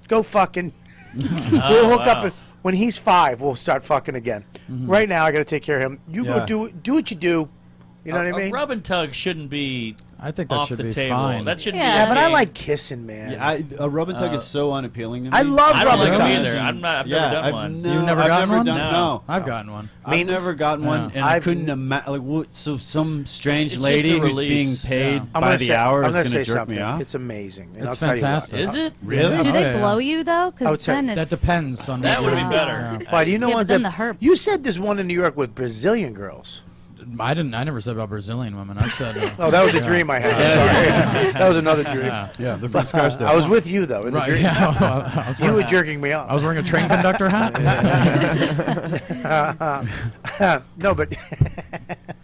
go fucking. we'll hook wow. up and- when he's five. We'll start fucking again. Mm-hmm. Right now, I gotta take care of him. You Yeah. go do do what you do. You know a, what I mean? A rub and tug shouldn't be I think that off should the be table. fine. That shouldn't Yeah. be. yeah, but I like kissing, man. Yeah, I, a rub and tug Uh, is so unappealing to me. I love I rub don't like and them tugs. either. I'm not. I've yeah, never done I've one. No, You've never I've gotten never one? Done, No. no. I've gotten one. I've mean, never gotten one, Yeah. and I I've- couldn't imagine. Like, what, so some strange It's lady a who's being paid Yeah. I'm by gonna the say, hour I'm is gonna say jerk something. me off. It's amazing. It's I'll tell you what. fantastic. Is it? Really? Do they blow you though? Because would say then That depends on. That would be better. Why do you know Yeah, but ones that you said there's one in New York with Brazilian girls. I didn't. I never said about Brazilian women. I said. Uh, Oh, that was a dream I had. Sorry, that was another dream. Yeah. Yeah, they're from Scarsdale. I was with you though in the dream. Yeah. You were jerking me off. I was wearing a train conductor hat. no, but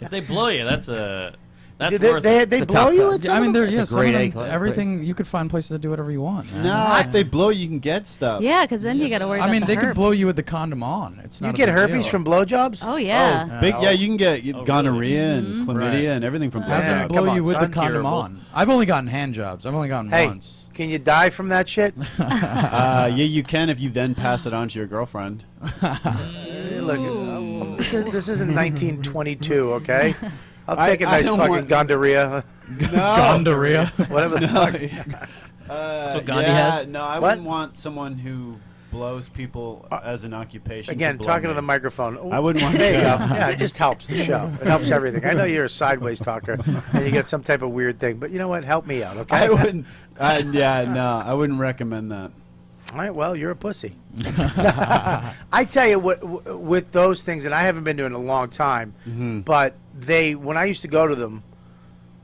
If they blow you, that's a. That's Did they, worth they, it. they It's a blow you? at Yeah, I mean, of there, them? yeah, a some great them, everything place. you could find places to do whatever you want. man. no, if they blow, you can get stuff. yeah, because then you got to worry I about mean, the they herp. could blow you with the condom on. It's not You get herpes deal. from blowjobs? Oh yeah. Big, yeah, you can get Oh, really? gonorrhea and chlamydia Right. and everything from Have Yeah, them blowjobs. blow come on, you with the son. condom Curable. on. I've only gotten hand jobs. I've only gotten Hey, once. can you die from that shit? Uh, yeah, you can if you then pass it on to your girlfriend. Hey, Look, um, this, is, this isn't 1922, okay? I'll take a I nice fucking want- gonorrhea, No. Gonorrhea. whatever the fuck. Uh, what Gandhi yeah, has? No, I What? wouldn't want someone who blows people as an occupation. Again, to talking me. to the microphone. I wouldn't want There you go. Yeah, it just helps the show. It helps everything. I know you're a sideways talker and you get some type of weird thing, but you know what? Help me out, okay? I wouldn't. I, yeah, no, I wouldn't recommend that. All right, well, you're a pussy. I tell you what, w- with those things, and I haven't been doing it a long time, Mm-hmm. but they, when I used to go to them,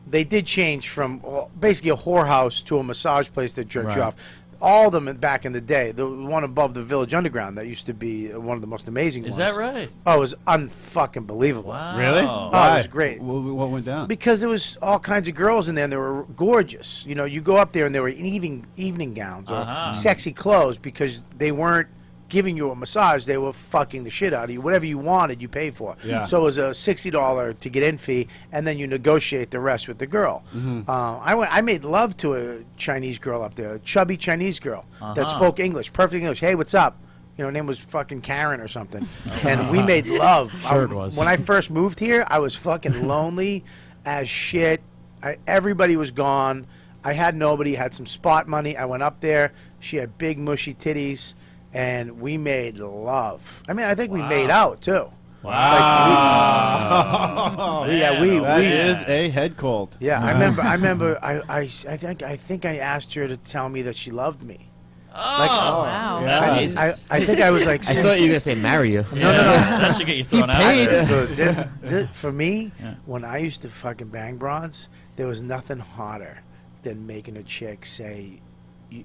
they did change from uh, basically a whorehouse to a massage place that jerks you Right. off. All of them back in the day, the one above the Village Underground, that used to be uh, one of the most amazing Is ones. that right? Oh, it was unfucking believable. Wow. Really? Oh, it was great. What, what went down? Because there was all kinds of girls in there, and they were gorgeous. You know, you go up there, and they were in evening evening gowns or Uh-huh. sexy clothes because they weren't giving you a massage; they were fucking the shit out of you. Whatever you wanted, you paid for. Yeah. So it was a sixty dollar to get in fee, and then you negotiate the rest with the girl. Mm-hmm. Uh, I went. I made love to a Chinese girl up there, a chubby Chinese girl Uh-huh. that spoke English, perfect English. Hey, what's up? You know, her name was fucking Karen or something, Uh-huh. and we made love. Sure I- it was. When I first moved here, I was fucking lonely as shit. I, everybody was gone. I had nobody. Had some spot money. I went up there. She had big mushy titties, and we made love. I mean, I think we made out too. Wow. Yeah, we That we is a head cold. yeah. I remember. I remember. I, I I think I think I asked her to tell me that she loved me. Oh, Wow. I, I, I think I was like, I thought you were gonna say marry you. no, no, no. that should get you thrown out. paid. there. Dude, this, this, for me, Yeah. when I used to fucking bang broads, there was nothing hotter than making a chick say, y-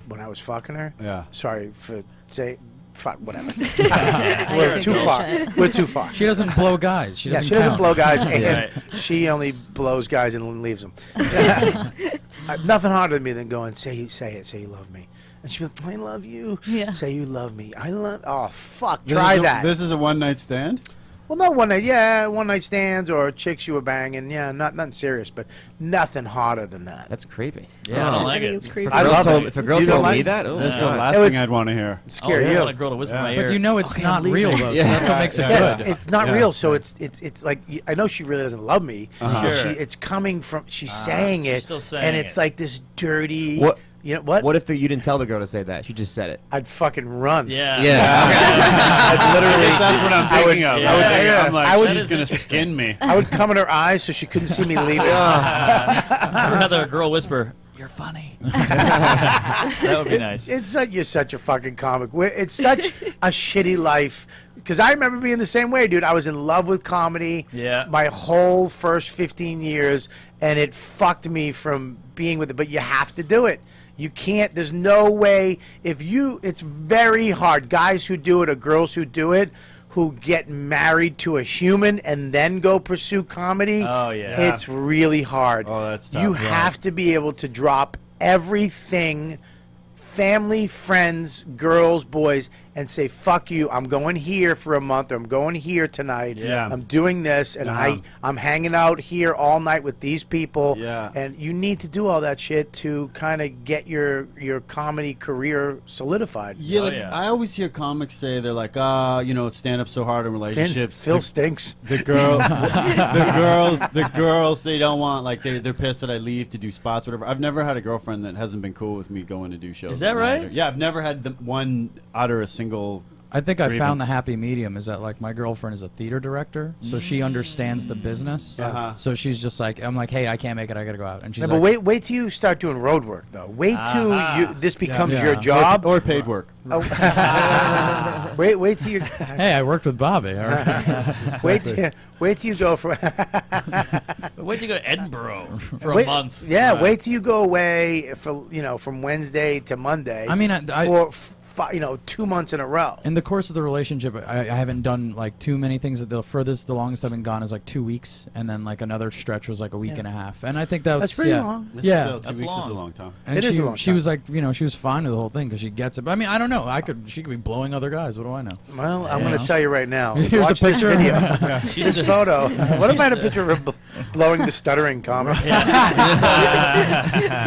when I was fucking her. Yeah. Sorry for say, fuck whatever. We're too far. We're too far. She doesn't blow guys. She yeah, doesn't. she doesn't blow guys, and Right. she only blows guys and leaves them. Uh, nothing harder than me than going, say you say it, say you love me. And she goes, I love you. Yeah. Say you love me. I love. Oh fuck! This Try a- that. This is a one night stand. Well, no one night, yeah, one night stands or chicks you were banging, yeah, not nothing serious, but nothing hotter than that. That's creepy. Yeah, I don't like it. it's creepy. If I a girl love told, it. If a girl you told don't me like- that, oh, That's the last Oh, thing I'd want to hear. Oh, Scare yeah, I you. want a girl to whisper in my Yeah. ear. But you know it's "Okay, not real though. Yeah. That's what makes it Yeah. Yeah, good. it's, it's not Yeah. real, so it's it's it's like I know she really doesn't love me. Uh-huh. Sure. She, it's coming from she's saying she's it, still saying and it's like this dirty. What- You know what? What if the, you didn't tell the girl to say that? She just said it. I'd fucking run. Yeah. I'd literally. That's what I'm I would- thinking of. yeah, I would think, yeah. I'm like, I would- she's gonna skin me. I would come in her eyes so she couldn't see me leaving. I'd rather a girl whisper, "You're funny." that would be nice. It's such, you're such a fucking comic. It's such a shitty life. Because I remember being the same way, dude. I was in love with comedy. Yeah. My whole first 15 years, and it fucked me from being with it. But you have to do it. You can't. There's no way. If you, it's very hard. Guys who do it or girls who do it, who get married to a human and then go pursue comedy. Oh, yeah. It's really hard. Oh, that's tough, You tough. have to be able to drop everything family, friends, girls, boys, and say, fuck you, I'm going here for a month, or I'm going here tonight. Yeah. I'm doing this, and Uh-huh. I, I'm hanging out here all night with these people. Yeah. And you need to do all that shit to kind of get your, your comedy career solidified. Yeah, Oh, like yeah. I always hear comics say they're like, ah, you know, stand up so hard in Finn, relationships. Phil the, stinks. the girl, the girls, the girls, they don't want like they they're pissed that I leave to do spots, whatever. I've never had a girlfriend that hasn't been cool with me going to do shows. Is that at night right? Yeah, I've never had the one utter a single. I think I found the happy medium. Is that like my girlfriend is a theater director, so she understands the business. Uh-huh. So she's just like, I'm like, hey, I can't make it. I gotta go out. And she's No, like, but wait, wait till you start doing road work, though. Wait till Ah. you, this becomes Yeah. your job. or paid work. Oh. wait, wait till you. hey, I worked with Bobby. all right. Wait till, wait till you go for. Wait till you go to Edinburgh for wait, a month. Yeah, Right. wait till you go away for you know from Wednesday to Monday. I mean, I- I- for fi- you know two months in a row. In the course of the relationship, I, I haven't done like too many things. The furthest, the longest I've been gone is like two weeks, and then like another stretch was like a week Yeah. and a half. And I think that was That's pretty yeah. long. That's Yeah, still, two That's weeks is long. a long time. and It she, is a long she was like, you know, she was fine with the whole thing because she gets it. But I mean, I don't know. I could, she could be blowing other guys. What do I know? Well, I'm going to tell you right now. Here's a Watch this picture. video. She's this photo. What if I had a picture of her blowing the stuttering comic?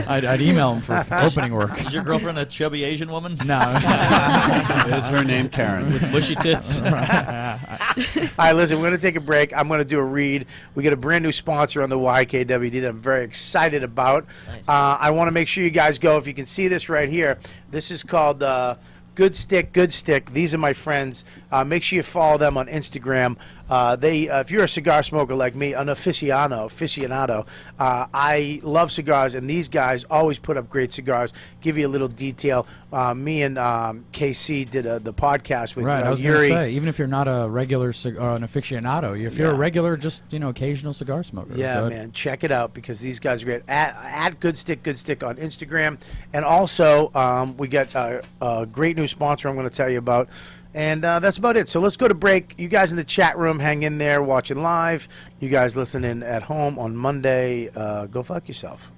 I'd, I'd email him for opening work. Is your girlfriend a chubby Asian woman No. Is her name Karen? with bushy tits? All right, listen, we're going to take a break. I'm going to do a read. We got a brand new sponsor on the YKWd that I'm very excited about. Uh, I want to make sure you guys go. If you can see this right here, this is called uh, Good Stick, Good Stick. These are my friends. Uh, make sure you follow them on Instagram. Uh, they, uh, if you're a cigar smoker like me, an aficionado, aficionado, uh, I love cigars, and these guys always put up great cigars. Give you a little detail. Uh, me and um, KC did uh the podcast with Right, uh, I was Yuri. say, even if you're not a regular cig- or an aficionado, if you're Yeah. a regular, just you know, occasional cigar smoker. Yeah, good. man, check it out because these guys are great. At, at Good Stick, Good Stick on Instagram, and also um, we got uh, a great new sponsor I'm going to tell you about, and uh, that's about it. So let's go to break. You guys in the chat room, hang in there, watching live. You guys listening at home on Monday, uh, go fuck yourself.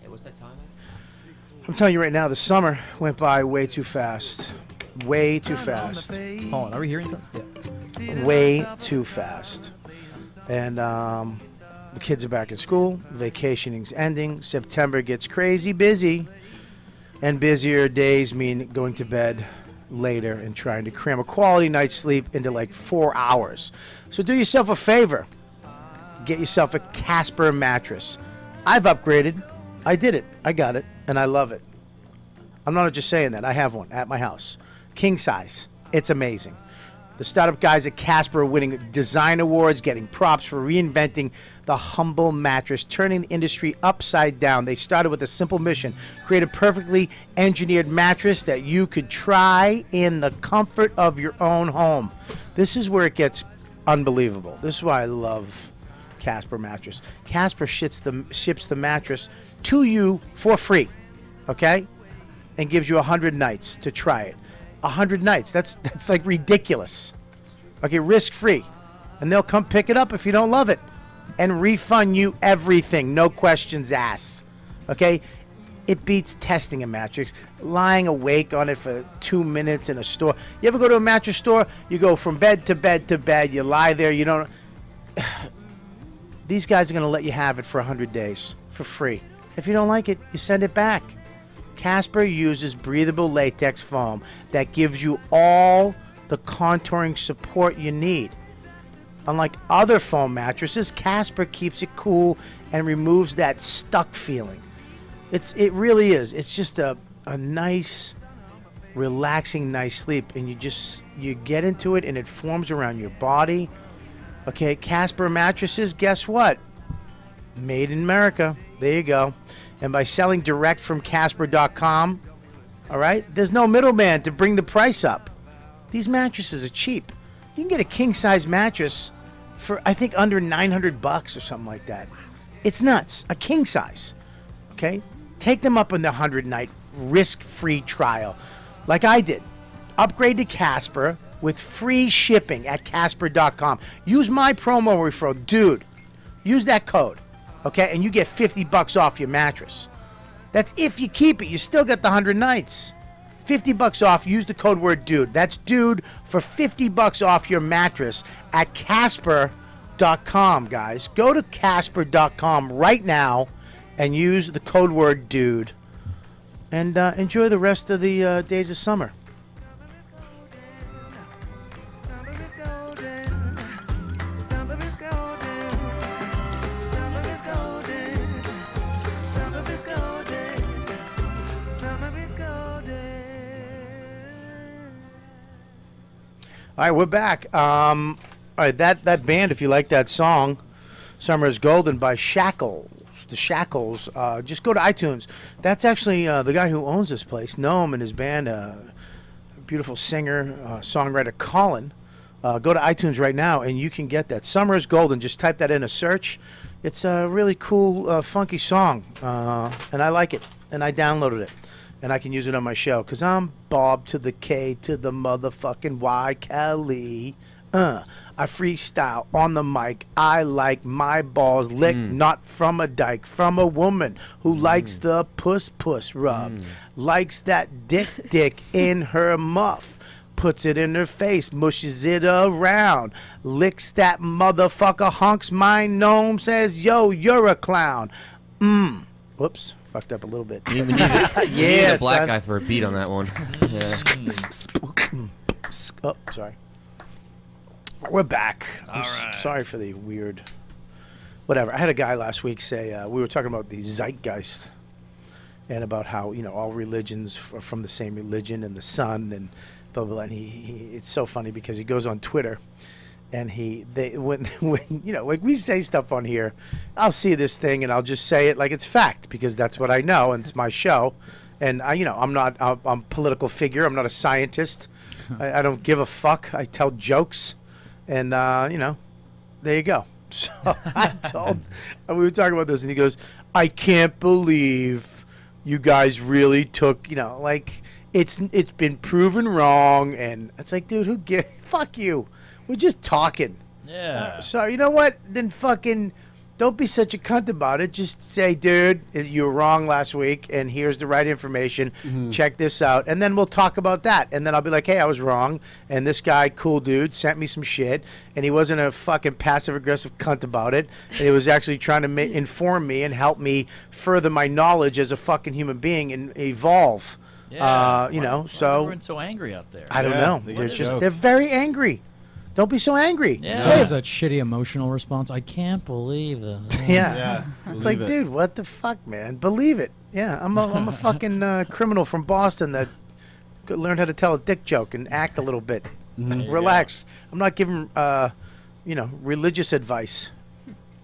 Hey, what's that time? I'm telling you right now, the summer went by way too fast. way too fast. Hold on, are we hearing something? Yeah. way too fast. And um, the kids are back at school. Vacationing's ending. September gets crazy busy. And busier days mean going to bed later and trying to cram a quality night's sleep into like four hours. So do yourself a favor. Get yourself a Casper mattress. I've upgraded. I did it. I got it. And I love it. I'm not just saying that. I have one at my house. King size. It's amazing. The startup guys at Casper are winning design awards, getting props for reinventing the humble mattress, turning the industry upside down. They started with a simple mission create a perfectly engineered mattress that you could try in the comfort of your own home. This is where it gets unbelievable. This is why I love Casper mattress. Casper shits the, ships the mattress to you for free, okay? And gives you 100 nights to try it. 100 nights. That's that's like ridiculous. Okay, risk free. And they'll come pick it up if you don't love it and refund you everything, no questions asked. Okay? It beats testing a mattress, lying awake on it for two minutes in a store. You ever go to a mattress store? You go from bed to bed to bed. You lie there. You don't. These guys are going to let you have it for 100 days for free. If you don't like it, you send it back. Casper uses breathable latex foam that gives you all the contouring support you need. Unlike other foam mattresses, Casper keeps it cool and removes that stuck feeling. It's it really is. It's just a, a nice relaxing nice sleep and you just you get into it and it forms around your body. Okay, Casper mattresses, guess what? Made in America. There you go. And by selling direct from Casper.com, all right, there's no middleman to bring the price up. These mattresses are cheap. You can get a king size mattress for I think under 900 bucks or something like that. It's nuts. A king size. Okay? Take them up on the 100 night risk free trial like I did. Upgrade to Casper with free shipping at Casper.com. Use my promo referral, dude. Use that code, okay? And you get 50 bucks off your mattress. That's if you keep it. You still get the 100 nights. 50 bucks off. Use the code word dude. That's dude for 50 bucks off your mattress at Casper.com, guys. Go to Casper.com right now and use the code word dude. And uh, enjoy the rest of the uh, days of summer. All right, we're back. Um, all right, that that band, if you like that song, "Summer Is Golden" by Shackles, the Shackles. Uh, just go to iTunes. That's actually uh, the guy who owns this place, Noam, and his band. Uh, beautiful singer, uh, songwriter Colin. Uh, go to iTunes right now, and you can get that. "Summer Is Golden." Just type that in a search. It's a really cool, uh, funky song, and I like it. And I downloaded it and I can use it on my show because I'm Bob to the K to the motherfucking Y Kelly. Uh, I freestyle on the mic. I like my balls licked, hmm. not from a dyke, from a woman who hmm. likes the puss puss rub, hmm. likes that dick dick in her muff. Puts it in her face, mushes it around, licks that motherfucker, honks my gnome, says, Yo, you're a clown. Mmm. Whoops, fucked up a little bit. You need, a, you need Yeah, a black son. guy for a beat on that one. Yeah. Oh, sorry. We're back. I'm right. Sorry for the weird. Whatever. I had a guy last week say uh, we were talking about the zeitgeist and about how you know all religions are from the same religion and the sun and blah blah. blah. And he, he it's so funny because he goes on Twitter and he they when when you know like we say stuff on here, I'll see this thing and I'll just say it like it's fact because that's what I know and it's my show, and I you know I'm not I'm, I'm a political figure. I'm not a scientist. I, I don't give a fuck. I tell jokes, and uh, you know, there you go. So I told we were talking about this, and he goes, "I can't believe you guys really took you know like." It's it's been proven wrong, and it's like, dude, who get fuck you? We're just talking. Yeah. So you know what? Then fucking don't be such a cunt about it. Just say, dude, you were wrong last week, and here's the right information. Mm-hmm. Check this out, and then we'll talk about that. And then I'll be like, hey, I was wrong, and this guy, cool dude, sent me some shit, and he wasn't a fucking passive aggressive cunt about it. And he was actually trying to ma- inform me and help me further my knowledge as a fucking human being and evolve. Yeah. Uh, you Why- know, why is so everyone so angry out there. I don't Yeah, know. they They're just jokes. they're very angry. Don't be so angry. Yeah. Say There's that shitty emotional response. I can't believe this. Yeah. Yeah. It's like, it. dude, what the fuck, man? Believe it. Yeah, I'm a, I'm a fucking uh, criminal from Boston that learned how to tell a dick joke and act a little bit. Mm-hmm. Relax. I'm not giving, uh, you know, religious advice.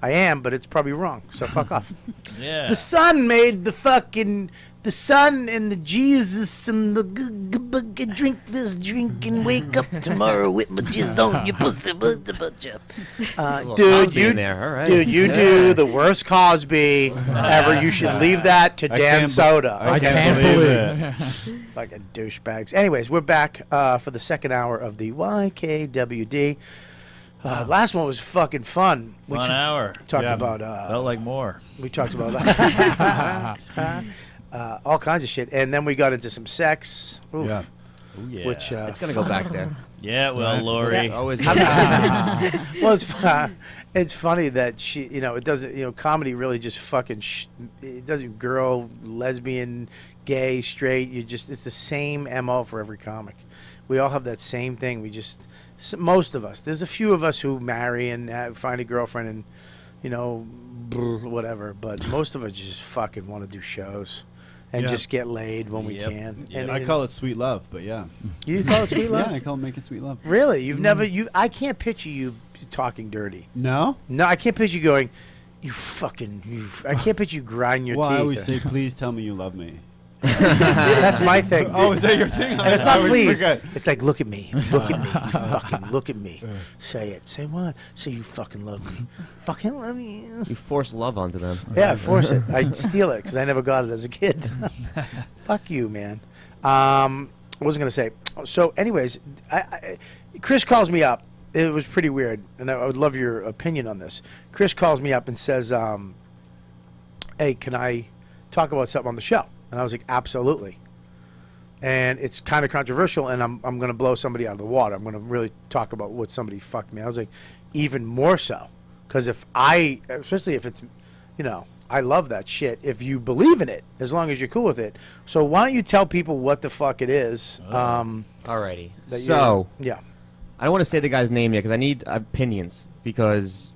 I am, but it's probably wrong. So fuck off. Yeah. The sun made the fucking the sun and the Jesus and the g- g- g- g- drink this drink and wake up tomorrow with my jizz on your pussy. Uh, dude, you in there, all right. dude, you do the worst Cosby ever. You should leave that to I Dan can't be- Soder. I I can't can't believe believe. Fucking douchebags. Anyways, we're back uh, for the second hour of the YKWd. Uh, last one was fucking fun. We Fun ch- hour. talked Yeah. about uh, Felt like more. we talked about uh, all kinds of shit, and then we got into some sex. Oof. Yeah. Ooh, yeah. Which uh, It's gonna go back there. yeah, well, Lori. Always. well, it's fu- it's funny that she, you know, it doesn't, you know, comedy really just fucking, sh- it doesn't girl, lesbian, gay, straight. You just, it's the same mo for every comic. We all have that same thing. We just, s- most of us. There's a few of us who marry and find a girlfriend and, you know, whatever. But most of us just fucking want to do shows. And Yeah. just get laid when we Yep. can. Yep. And I call it sweet love, but yeah. you call it sweet love. Yeah, I call it making sweet love. Really? You've mm-hmm. never you I can't picture you talking dirty. No? No, I can't picture you going, you fucking you I can't picture you grind your well, teeth. I always say, please tell me you love me. That's my thing. Oh, is that your thing? and it's not please. forget. It's like look at me. Look at me. You fucking look at me. Say it. Say what? Say you fucking love me. fucking love you. You force love onto them. Yeah, I force it. I steal it because I never got it as a kid. Fuck you, man. Um, what was I going to say? So, anyways, I, I, Chris calls me up. It was pretty weird, and I, I would love your opinion on this. Chris calls me up and says, um, "Hey, can I talk about something on the show?" And I was like, "Absolutely." And it's kind of controversial, and I'm I'm going to blow somebody out of the water. I'm going to really talk about what somebody fucked me. I was like, even more so, because if I, especially if it's, you know, I love that shit. If you believe in it, as long as you're cool with it. So why don't you tell people what the fuck it is? Um, Alrighty. So yeah, I don't want to say the guy's name yet because I need opinions because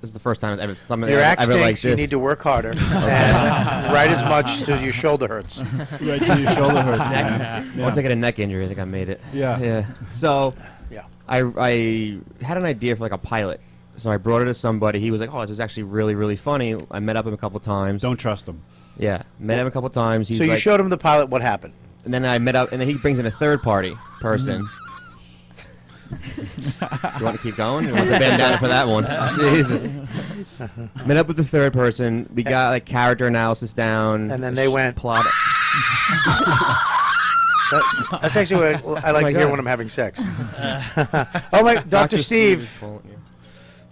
this is the first time I've ever something your ever, act ever stinks. like you this. need to work harder and write as much till your shoulder hurts. Right till your shoulder hurts, Neck- man. Once I get a neck injury, I think I made it. Yeah. Yeah. So Yeah. I, I had an idea for like a pilot. So I brought it to somebody. He was like, "Oh, this is actually really, really funny." I met up with him a couple times. Don't trust him. Yeah, met him a couple times. He's so you like, showed him the pilot. What happened? and then I met up, and then he brings in a third party person. Mm-hmm. you want to keep going? You want the bandana for that one? Jesus. Met up with the third person. We got like character analysis down. And then they went- plot. That- that's actually what I, I like my to hear God. when I'm having sex. oh my, Doctor Steve.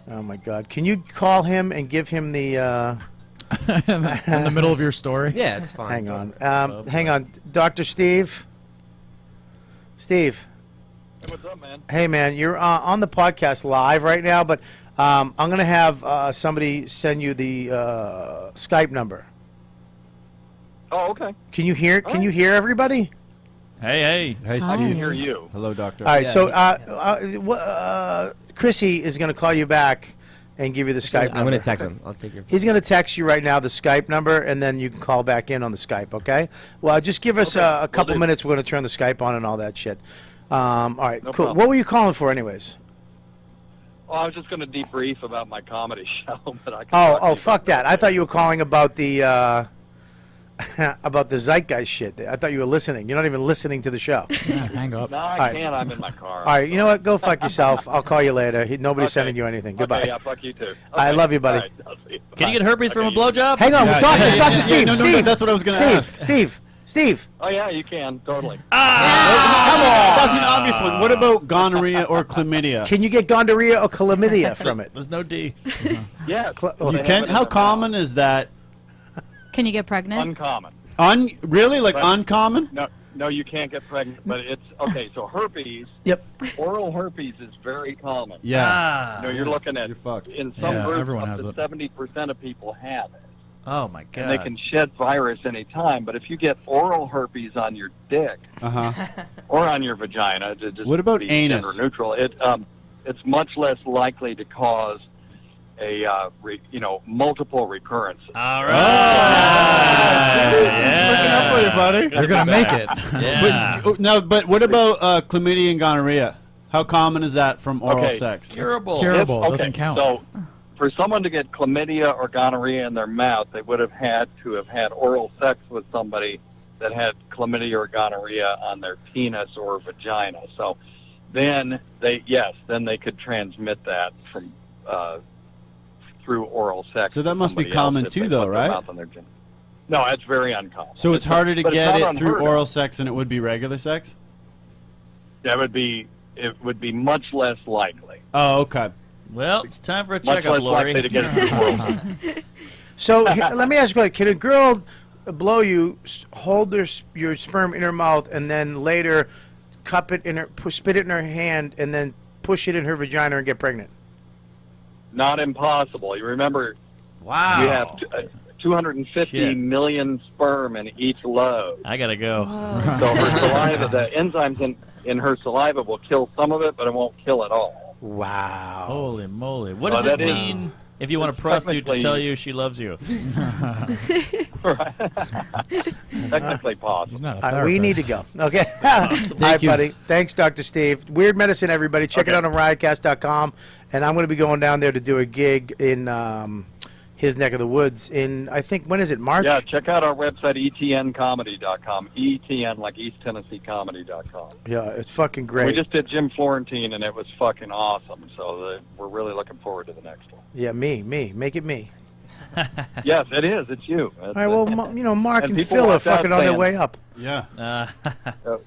Oh my God! Can you call him and give him the? Uh, in the middle of your story. Yeah, it's fine. hang on, um, hang on, Doctor Steve. Steve. What's up, man? Hey man, you're uh, on the podcast live right now, but um, I'm gonna have uh, somebody send you the uh, Skype number. Oh, okay. Can you hear? Can you hear everybody? Hey, hey. Hey, I Steve. can hear you. Hello, doctor. All right, so uh, uh, uh, Chrissy is gonna call you back and give you the Skype number. I'm gonna text him. I'll take your. He's going to text you right now the Skype number, and then you can call back in on the Skype, okay? Well, just give us Okay, uh, a will couple do. minutes. We're going to turn the Skype on and all that shit. Um, all right, No cool. problem. What were you calling for, anyways? Well, I was just going to debrief about my comedy show, but I can Oh, oh, fuck about that. I thought you were calling about the uh, about the zeitgeist shit. I thought you were listening. You're not even listening to the show. Yeah, hang up. No, I All right. can't. I'm in my car. All right, you know what? Go fuck yourself. I'll call you later. He, nobody's Okay. sending you anything. Goodbye. Okay, yeah, fuck you too. I love you, buddy. all right, you. Can you get herpes from a Okay, you- blowjob? Hang on, Yeah, Doctor, yeah, yeah, Doctor yeah, Steve, no, no, no, Steve. that's what I was gonna ask. Steve, Steve. Oh yeah, you can totally. Come on. That's an obvious one. What about gonorrhea or chlamydia? Can you get gonorrhea or chlamydia from it? There's no D. Yeah, You can. How common is that? Can you get pregnant? Uncommon. Un really like But- uncommon? No, no, you can't get pregnant. But it's okay. So herpes. Yep. Oral herpes is very common. Yeah. Ah. You know, you're looking at You're fucked. in some Yeah, groups everyone up has to it. seventy percent of people have it, Oh my god. and they can shed virus any time, But if you get oral herpes on your dick Uh huh. or on your vagina, to just What about be anus? gender neutral, it um, it's much less likely to cause a uh, re, you know multiple recurrences. All right. Looking up for you, buddy. You're gonna make it. Yeah. But, oh, no, but what about uh, chlamydia and gonorrhea? How common is that from oral Okay. sex? Curable. Curable. If- doesn't count. So, for someone to get chlamydia or gonorrhea in their mouth, they would have had to have had oral sex with somebody that had chlamydia or gonorrhea on their penis or vagina. So, then they yes, then they could transmit that from uh, through oral sex. So that must be common too, though, right? No, it's very uncommon. So it's harder to get it through unheard of. oral sex than it would be regular sex? That would be it would be much less likely. Oh, okay. Well, it's time for a Much checkup, Lori. likely to get it through oral. So here, let me ask you: Can a girl blow you, hold their, your sperm in her mouth, and then later cup it in her, spit it in her hand, and then push it in her vagina and get pregnant? Not impossible. You remember wow. You have t- uh, 250 Shit. million sperm in each load. I gotta go. So her saliva, the enzymes in, in her saliva will kill some of it, but it won't kill it all. Wow. Holy moly! What Well, does it that is- mean if you want a it's prostitute to tell you she loves you? Technically possible. He's not a All right, we need to go. therapist. Okay. All right, you. buddy. Thanks, Dr. Steve. Weird Medicine, everybody. Check it out on riotcast.com. And I'm going to be going down there to do a gig in um, his neck of the woods in, I think, when is it? March? Yeah, check out our website, E etncomedy.com. ETN, like East Tennessee Comedy.com. Yeah, it's fucking great. We just did Jim Florentine, and it was fucking awesome. So the, we're really looking forward to the next one. yeah, me, me. Make it me. yes, it is. It's you. All right, well, Ma- you know, Mark And and, Phil are walked out fucking on their way up. Yeah. Uh,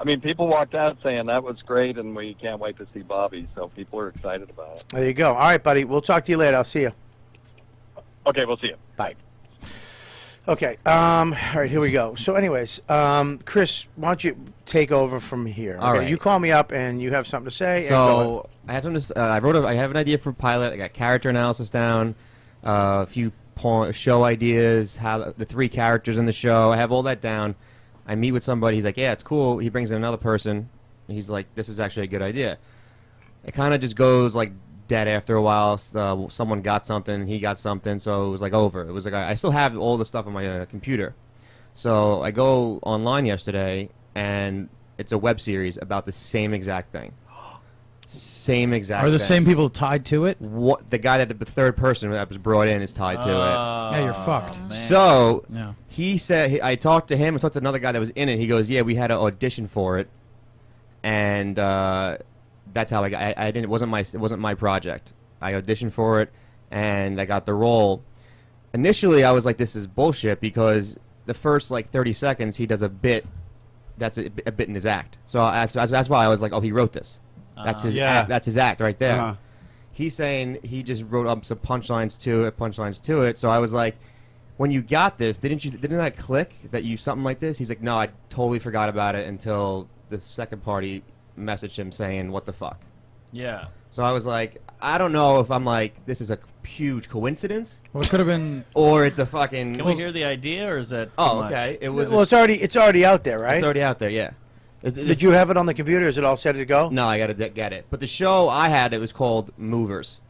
I mean, people walked out saying that was great, and we can't wait to see Bobby. So people are excited about it. There you go. All right, buddy. We'll talk to you later. I'll see you. Okay, we'll see you. Bye. Okay. Um, all right, here we go. So, anyways, um, Chris, why don't you take over from here? All okay? right. You call me up and you have something to say. and So I have something. To, uh, I wrote. A, I have an idea for pilot. I got character analysis down, uh, a few po- show ideas, how the, the three characters in the show. I have all that down. I meet with somebody. He's like, "Yeah, it's cool." He brings in another person. and He's like, "This is actually a good idea." It kind of just goes like dead after a while. S- Uh, someone got something. He got something. So it was like over. It was like I, I still have all the stuff on my uh, computer. So I go online yesterday, and it's a web series about the same exact thing. Same exact. Are the thing. same people tied to it? What the guy that the third person that was brought in is tied to it. Yeah, you're Oh, fucked. man. So Yeah. he said he, I talked to him. I talked to another guy that was in it. He goes, "Yeah, we had an audition for it, and uh, that's how I got. I, I didn't. It wasn't my. It wasn't my project. I auditioned for it, and I got the role. Initially, I was like, "This is bullshit," because the first like 30 seconds he does a bit. That's a, a bit in his act. So that's, that's that's why I was like, "Oh, he wrote this. That's his. Yeah. Act, that's his act right there." Uh-huh. he's saying he just wrote up some punchlines to it, punchlines to it. So I was like, when you got this, didn't you? Didn't that click that you something like this? He's like, no, I totally forgot about it until the second party messaged him saying, what the fuck. Yeah. So I was like, I don't know if I'm like this is a huge coincidence Well, it could have been. or it's a fucking. Can we hear the idea, or is that? Oh, much? okay. It was. Well, it's already it's already out there, right? it's already out there. Yeah. It's- Did you have it on the computer? Is it all set to go? No, I gotta get it. But the show I had it was called Movers.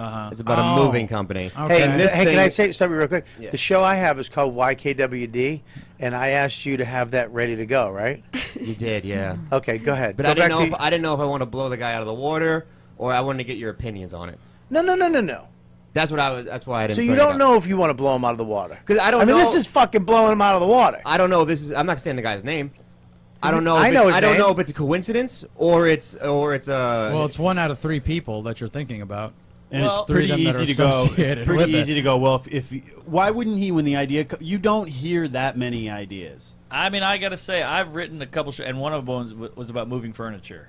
Uh-huh. It's about Oh. a moving company. Okay. Hey, this hey, can I thing- say stop you real quick? Yeah. The show I have is called YKWd, and I asked you to have that ready to go, right? You did, yeah. Okay, go ahead. But go I didn't know. If, I didn't know if I want to blow the guy out of the water or I wanted to get your opinions on it. no, no, no, no, no. That's what I was. That's why I didn't. So you don't know if you want to blow him out of the water. Because I don't I mean, this is fucking blowing him out of the water. I don't know. This is. I'm not saying the guy's name. I don't know. I know I don't name. know if it's a coincidence or it's or it's a. Well, it's one out of three people that you're thinking about. And Well- it's pretty of them easy that are to go. It's pretty with it. easy to go. Well, if, if why wouldn't he when the idea? You don't hear that many ideas. I mean, I gotta say, I've written a couple, sh- and one of them was, was about moving furniture.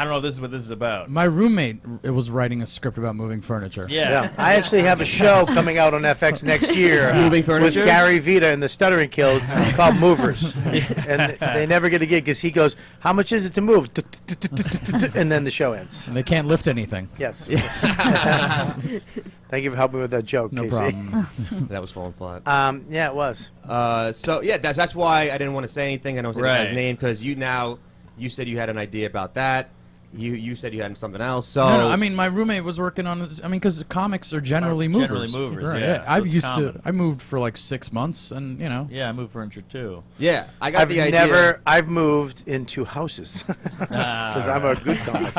I don't know if this is what this is about. My roommate r- was writing a script about moving furniture. Yeah. Yeah, I actually have a show coming out on FX next year Moving with? Gary Vider and the Stuttering Kill called Movers, and they never get a gig because he goes, "How much is it to move?" And then the show ends. And they can't lift anything. Yes. Thank you for helping me with that joke, No KC. problem. that was falling flat. Um, yeah, it was. Uh, so yeah, that's that's why I didn't want to say anything. I don't say the guy's Right. name because you now you said you had an idea about that. You you said you had something else. So No, no, I mean, my roommate was working on this. I mean, because comics are generally Are movers. generally movers, Right, yeah, so I've it's used common. to. I moved for like six months, and you know. Yeah, I moved furniture too. yeah, I got I've the idea. never. I've moved into houses ah. because I'm a good comic.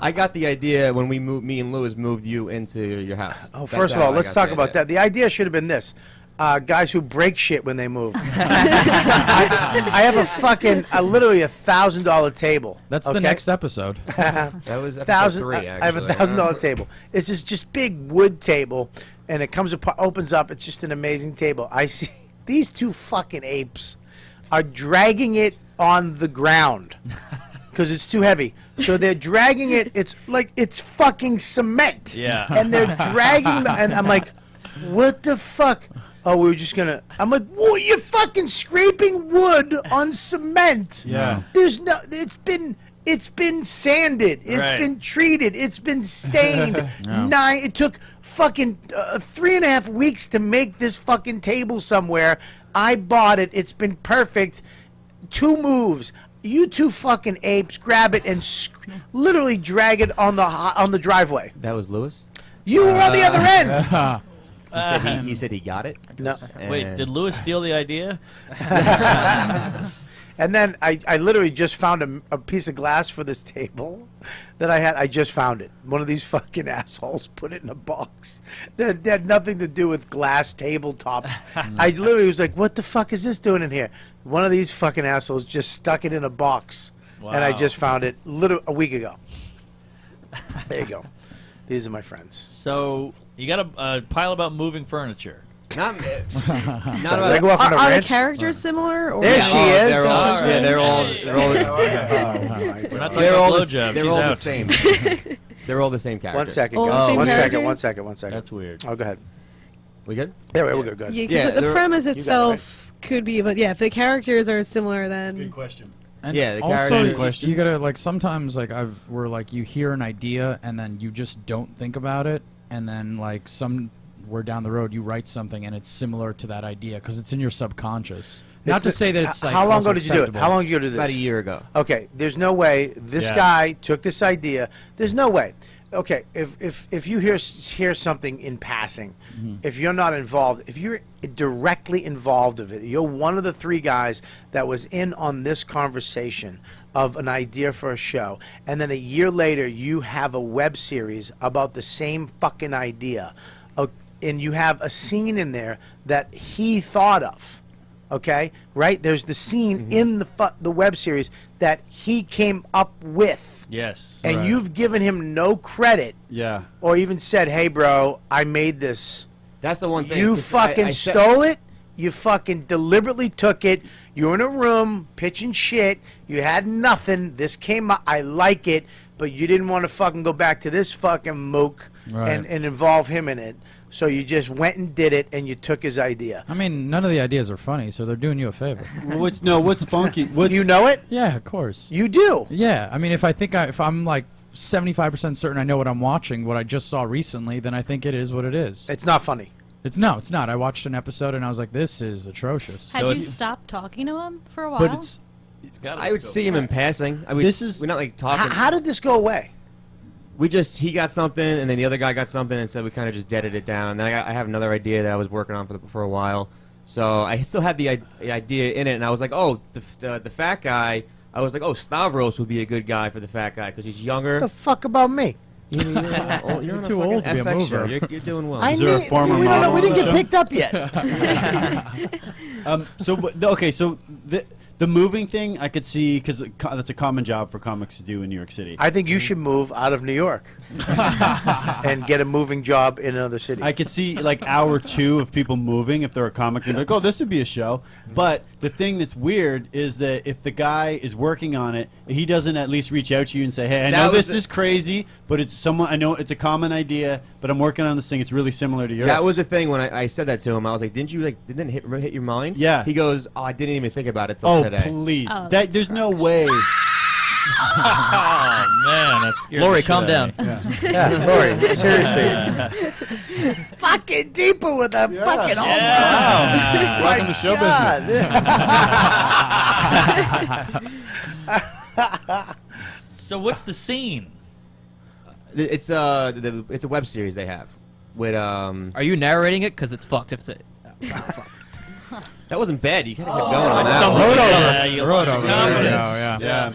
I got the idea when we moved. Me and Lewis moved you into your house. Oh, That's first of all, let's talk about idea. that. The idea should have been this. Uh, guys who break shit when they move. I, I have a fucking, a, literally a thousand dollar table. That's okay? the next episode. That was episode thousand. three. I- Actually. I have a thousand dollar table. It's this just big wood table, and it comes apart, opens up. It's just an amazing table. I see these two fucking apes are dragging it on the ground because it's too heavy. So they're dragging it. It's like it's fucking cement. Yeah. And they're dragging the, and I'm like, what the fuck? Oh, we were just gonna. I'm like, whoa, you're fucking scraping wood on cement. Yeah. There's no. It's been. It's been sanded. It's Right. been treated. It's been stained. Nine. It took fucking uh, three and a half weeks to make this fucking table somewhere. I bought it. It's been perfect. Two moves. You two fucking apes grab it and sc- literally drag it on the ho- on the driveway. That was Lewis. You were on the other end. He said he, he said he got it. No. Wait, did Lewis steal the idea? And then I, I literally just found a, a piece of glass for this table that I had. I just found it. One of these fucking assholes put it in a box that, that had nothing to do with glass tabletops. I literally was like, what the fuck is this doing in here? One of these fucking assholes just stuck it in a box. And I just found it literally a week ago. There you go. These are my friends. So you got a uh, pile about moving furniture. Not, not They about go off on Are, a are the ranch. characters similar? Or There she is. They're all, All yeah, they're all, they're all, Oh, my We're not they're all, the, blowjob. they're all the same. they're all the same characters. One second, All the guys. same One second, characters? one second, one second. That's weird. Oh, go ahead. We good? Yeah, we're good, good. Yeah, 'cause Yeah, the premise got it, itself could be, but yeah, if the characters are similar, then Good question. And Yeah, the also, characters- you gotta like sometimes like I've where like you hear an idea and then you just don't think about it, and then like some where down the road you write something and it's similar to that idea because it's in your subconscious. Not It's to say that it's like how long ago did you do it? How long did you do this? About a year ago. Okay, there's no way this Yeah. guy took this idea. There's no way. Okay, if if if you hear hear something in passing, mm-hmm. if you're not involved, if you're directly involved of it, you're one of the three guys that was in on this conversation of an idea for a show, and then a year later you have a web series about the same fucking idea, o- and you have a scene in there that he thought of okay? Right? There's the scene mm-hmm. in the fu- the web series that he came up with Yes. and Right. you've given him no credit Yeah. or even said hey bro i made this That's the one thing. you I- fucking I said- stole it you fucking deliberately took it you're in a room pitching shit you had nothing this came up i like it but you didn't want to fucking go back to this fucking mook Right. and, and involve him in it so you just went and did it and you took his idea I mean, none of the ideas are funny, so they're doing you a favor. What's no? What's funky? What's you know it yeah, of course. you do Yeah, I mean, if I think I, if I'm like 75% certain I know what I'm watching, what I just saw recently, then I think it is what it is. it's not funny It's no, it's not. I watched an episode and I was like, this is atrocious. Had So you stopped talking to him for a while? But it's It's I would go see him in passing. I would, This is- we're not like H- talking. how did this go away we just he got something and then the other guy got something and so we kind of just deaded it down. And then I, got, I have another idea that I was working on for the, for a while. So I still had the, i- the idea in it, and I was like, oh, the, the the fat guy. I was like, oh, Stavros would be a good guy for the fat guy because he's younger. What the fuck about me You- you're, you're, you're on a too old to be a mover. You're, you're doing well. I Is there a need- former we don't know. We didn't get the picked up yet. um. So but- okay. So the The moving thing, I could see because that's a common job for comics to do in New York City. I think you should move out of New York and get a moving job in another city. I could see like hour two of people moving if they're a comic. They're like, oh, this would be a show. But the thing that's weird is that if the guy is working on it, he doesn't at least reach out to you and say, hey, I That know this the- is crazy, but it's someone I know it's a common idea, but I'm working on this thing. It's really similar to yours. That was the thing when I, I said that to him. I was like, "Didn't you like? Didn't it hit, hit your mind?" Yeah. He goes, "Oh, I didn't even think about it till Oh, today." please. Oh, that there's no way. Oh man, that scared Lori, calm down. me. yeah, Lori, seriously. fucking deeper with a fucking home Yeah. Welcome to show business. So what's the scene? Th- It's uh, the, it's a web series they have with um. Are you narrating it? Because it's fucked. If the, That wasn't bad. You kind of kept going on that. stumbled. one. Yeah, you lost over. confidence. Yeah, yeah. Yeah.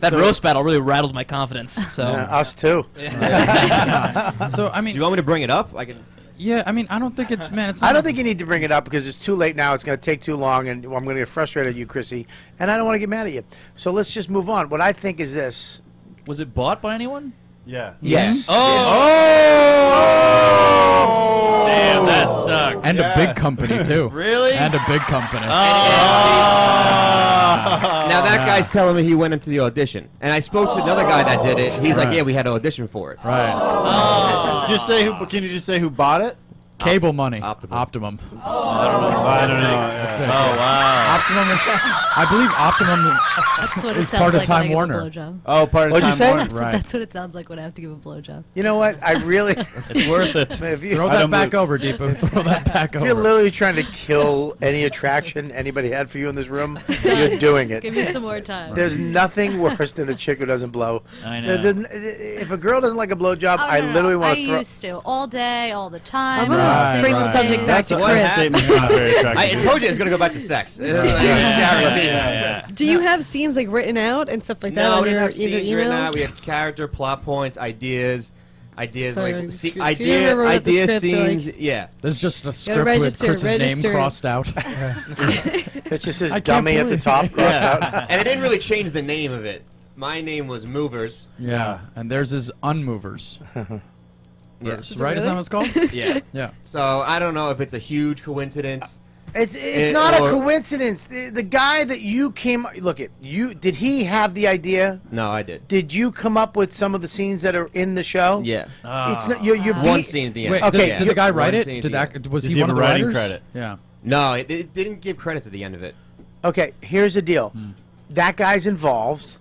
That roast battle really rattled my confidence. So Yeah, us too. So I mean, Do you want me to bring it up? I can. yeah, I mean, I don't think it's man. It's I don't think you need to bring it up because it's too late now. It's going to take too long, and I'm going to get frustrated at you, Chrissy. And I don't want to get mad at you. So let's just move on. What I think is this. Was it bought by anyone? Yeah. Yes. Hmm? Oh! oh! Damn, that oh. sucked. and a big company too. Really? And a big company. Oh! now that guy's telling me he went into the audition, and I spoke to another guy that did it. He's like, "Yeah, we had an audition for it." Right. Oh. Just say who. Can you just say who bought it? Cable money. Optimum. Optimum. Oh. I don't know. yeah. Oh wow. Optimum is. I believe Optimum. That's what it part of like Time Warner. Give a blowjob. Oh, part of What'd you Time say? Warner. That's, Right. that's what it sounds like when I have to give a blowjob. You know what? I really. It's worth it. if you, Throw that back believe- over, Deepu. Throw that back if you're literally trying to kill any attraction anybody had for you in this room, you're doing it. Give me some more time. There's nothing worse than a chick who doesn't blow. I know. the- if a girl doesn't like a blowjob, Oh, I no, no, literally no. want to throw. used to all day, all the time. I'm gonna Right, bring right. the subject back to That's one Chris. not very attractive. I told you it's gonna go back to sex. Yeah, yeah, yeah. Do you have scenes like written out and stuff like that No, we didn't have scenes right now. emails? We had character, plot points, ideas, ideas So, like see, sc- so idea, never wrote the idea script, scenes. like- yeah, There's just a script with register, Chris's name crossed out. It's just his I dummy at the top crossed out. and it didn't really change the name of it. My name was Movers. yeah, and theirs is Unmovers. Yes. it right? Is that really? what it's called? Yeah. yeah. So I don't know if it's a huge coincidence. It's it's It- not a or- coincidence. The, the guy that you came look at you did he have the idea? No, I did. Did you come up with some of the scenes that are in the show? Yeah. It's not you're, you're One beat- scene at the end. Wait, Okay, did, Yeah. did the guy One write it? scene at Did the that end. was Does he he one have of a the writing writers? credit? Yeah. No, it, it didn't give credits at the end of it. Okay, here's the deal. Hmm. That guy's involved.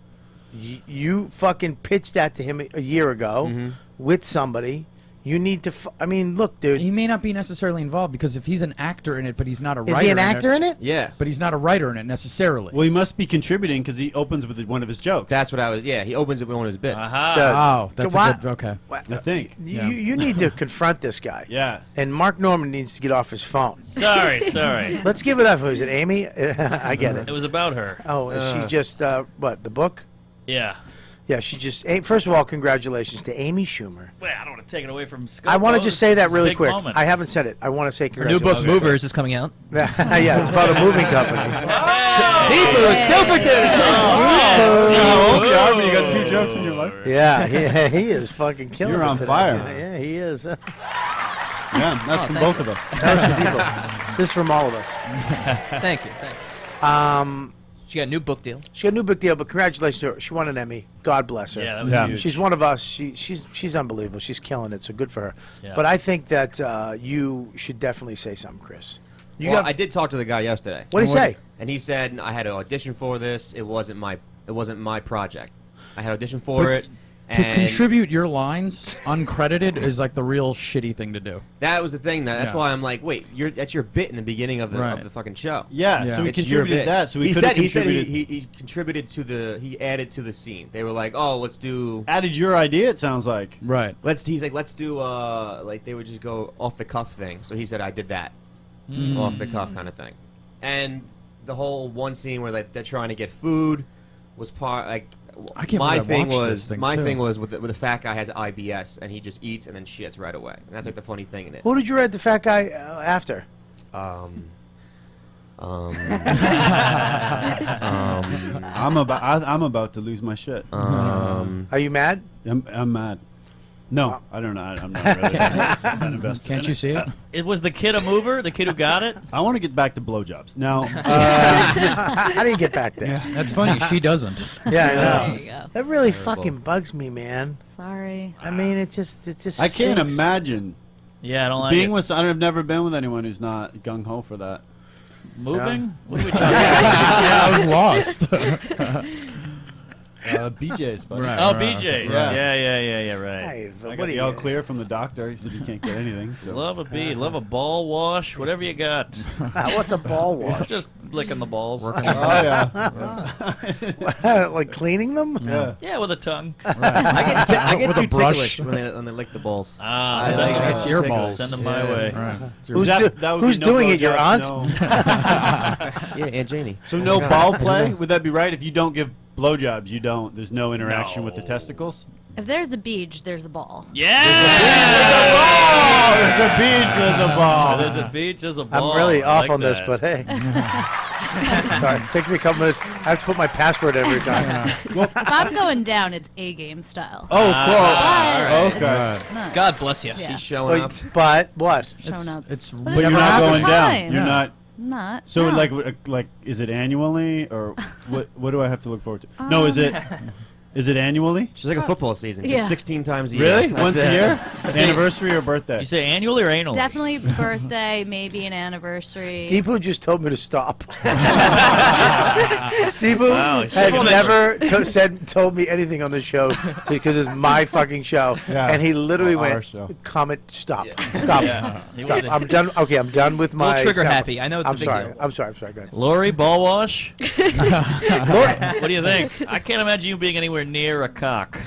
Y- you fucking pitched that to him a- a year ago Mm-hmm. with somebody. You need to. F- I mean, look, dude. He may not be necessarily involved because if he's an actor in it, but he's not a Is writer. he an actor in it? Yeah. But he's not a writer in it necessarily. Well, he must be contributing because he opens with one of his jokes. That's what I was. Yeah, he opens it with one of his bits. Aha. Doug, oh, that's Why- a good. Okay. I think. You, Yeah. you need to confront this guy. Yeah. And Mark Normand needs to get off his phone. Sorry, sorry. Let's give it up. Who is it? Amy? I get It it. was about her. Oh, is she just uh, what? The book? Yeah. Yeah, she just. First of all, congratulations to Amy Schumer. Wait, I don't want to take it away from Scott. I want to just say that This is a really quick. moment. I haven't said it. I want to say Her new book. Movers, is coming out. yeah, it's about a moving company. Deepu, Tilperton. I hope you are when you got two jokes in your life. Yeah, he, he is fucking killing You're it on today. fire. Yeah, yeah, he is. Yeah, that's from both of us. That's from people. This is from all of us. Thank you. Thank you. Um, She got a new book deal. she got a new book deal, but congratulations to her. She won an Emmy. God bless her. Yeah, that was Yeah. huge. She's one of us. She, she's she's unbelievable. She's killing it. So good for her. Yeah. But I think that uh, you should definitely say something, Chris. You well, got. I did talk to the guy yesterday. what did he say? And he said I had to audition for this. It wasn't my. It wasn't my project. I had auditioned for But it. To and contribute your lines uncredited is like the real shitty thing to do. That was the thing. That, that's Yeah. why I'm like, wait, you're that's your bit in the beginning of the, Right. of the fucking show. Yeah, Yeah. so he It's contributed that. So he, he could have said he said he, contributed. he, he contributed to the he added to the scene. They were like, oh, let's do added your idea. It sounds like. Right. let's he's like let's do uh like they would just go off the cuff thing. So he said I did that off the cuff kind of thing, and the whole one scene where like they're trying to get food was part like. I can't my believe I thing was thing, my too. thing was with the, with the fat guy has IBS and he just eats and then shits right away. And that's like the funny thing in it. Who did you read the fat guy uh, after? Um, Um, um, I'm about I, I'm about to lose my shit. um, Are you mad? I'm, I'm mad. No, I don't know. I, I'm not ready. I'm not invested Can't in you it. see it? It was the kid a mover, the kid who got it. I want to get back to blowjobs now. Uh, How do you get back there? That's funny. She doesn't. Yeah, I There know. you go. That really Terrible. fucking bugs me, man. Sorry. I mean, it just, it just. I can't imagine Yeah, I don't like being it. with. I've never been with anyone who's not gung ho for that. moving. What are we talking about? yeah, I was lost. Uh, BJ's, buddy. Right. Oh, BJ. Yeah. Yeah, yeah, yeah, yeah, right. Hey, I what got do the you? all clear from the doctor. He said you can't get anything. So. Love a bead, love a ball wash, whatever you got. What's a ball wash? Just licking the balls. oh yeah. like cleaning them? yeah. Yeah, with a tongue. I get, ti- I get With too ticklish when they, when they lick the balls. Ah, I there see. you. That's your balls. Send them my Yeah. way. Right. Who's, That- do- that would be who's no doing it? Your aunt? Yeah, Aunt Janie. So no ball play? Would that be right? If you don't give blowjobs, you don't. There's no interaction with the testicles. If there's a beach, there's a ball. Yeah! There's a beach. There's a ball. There's a beach, there's a ball. I'm really I off like on this, that. but hey. Sorry, take me a couple minutes. I have to put my password every time. If I'm going down, it's A game style. Oh, ah, But cool. it's Okay. not God bless you. Yeah. She's showing up. But, but what? shown up. It's But But you're all not the going down. time. You're Yeah. not. Not. So no. like, uh, like, is it annually or what? What do I have to look forward to? no, is it? Is it annually? She's like a football season. just Yeah. 16 times a year. Really? That's Once it. a year? Anniversary or birthday? You say annually or anal? Definitely birthday, maybe an anniversary. Deepu just told me to stop. Deepu Wow, has never to- said told me anything on the show because it's my fucking show, Yeah. and he literally Our went, show. "Comment, stop, stop, Yeah. Stop. I'm done. Okay, I'm done with Little my trigger sound- happy. I know it's a I'm big sorry. deal. I'm sorry. I'm sorry. Go ahead. Lori, ball wash? What do you think? I can't imagine you being anywhere near a cock.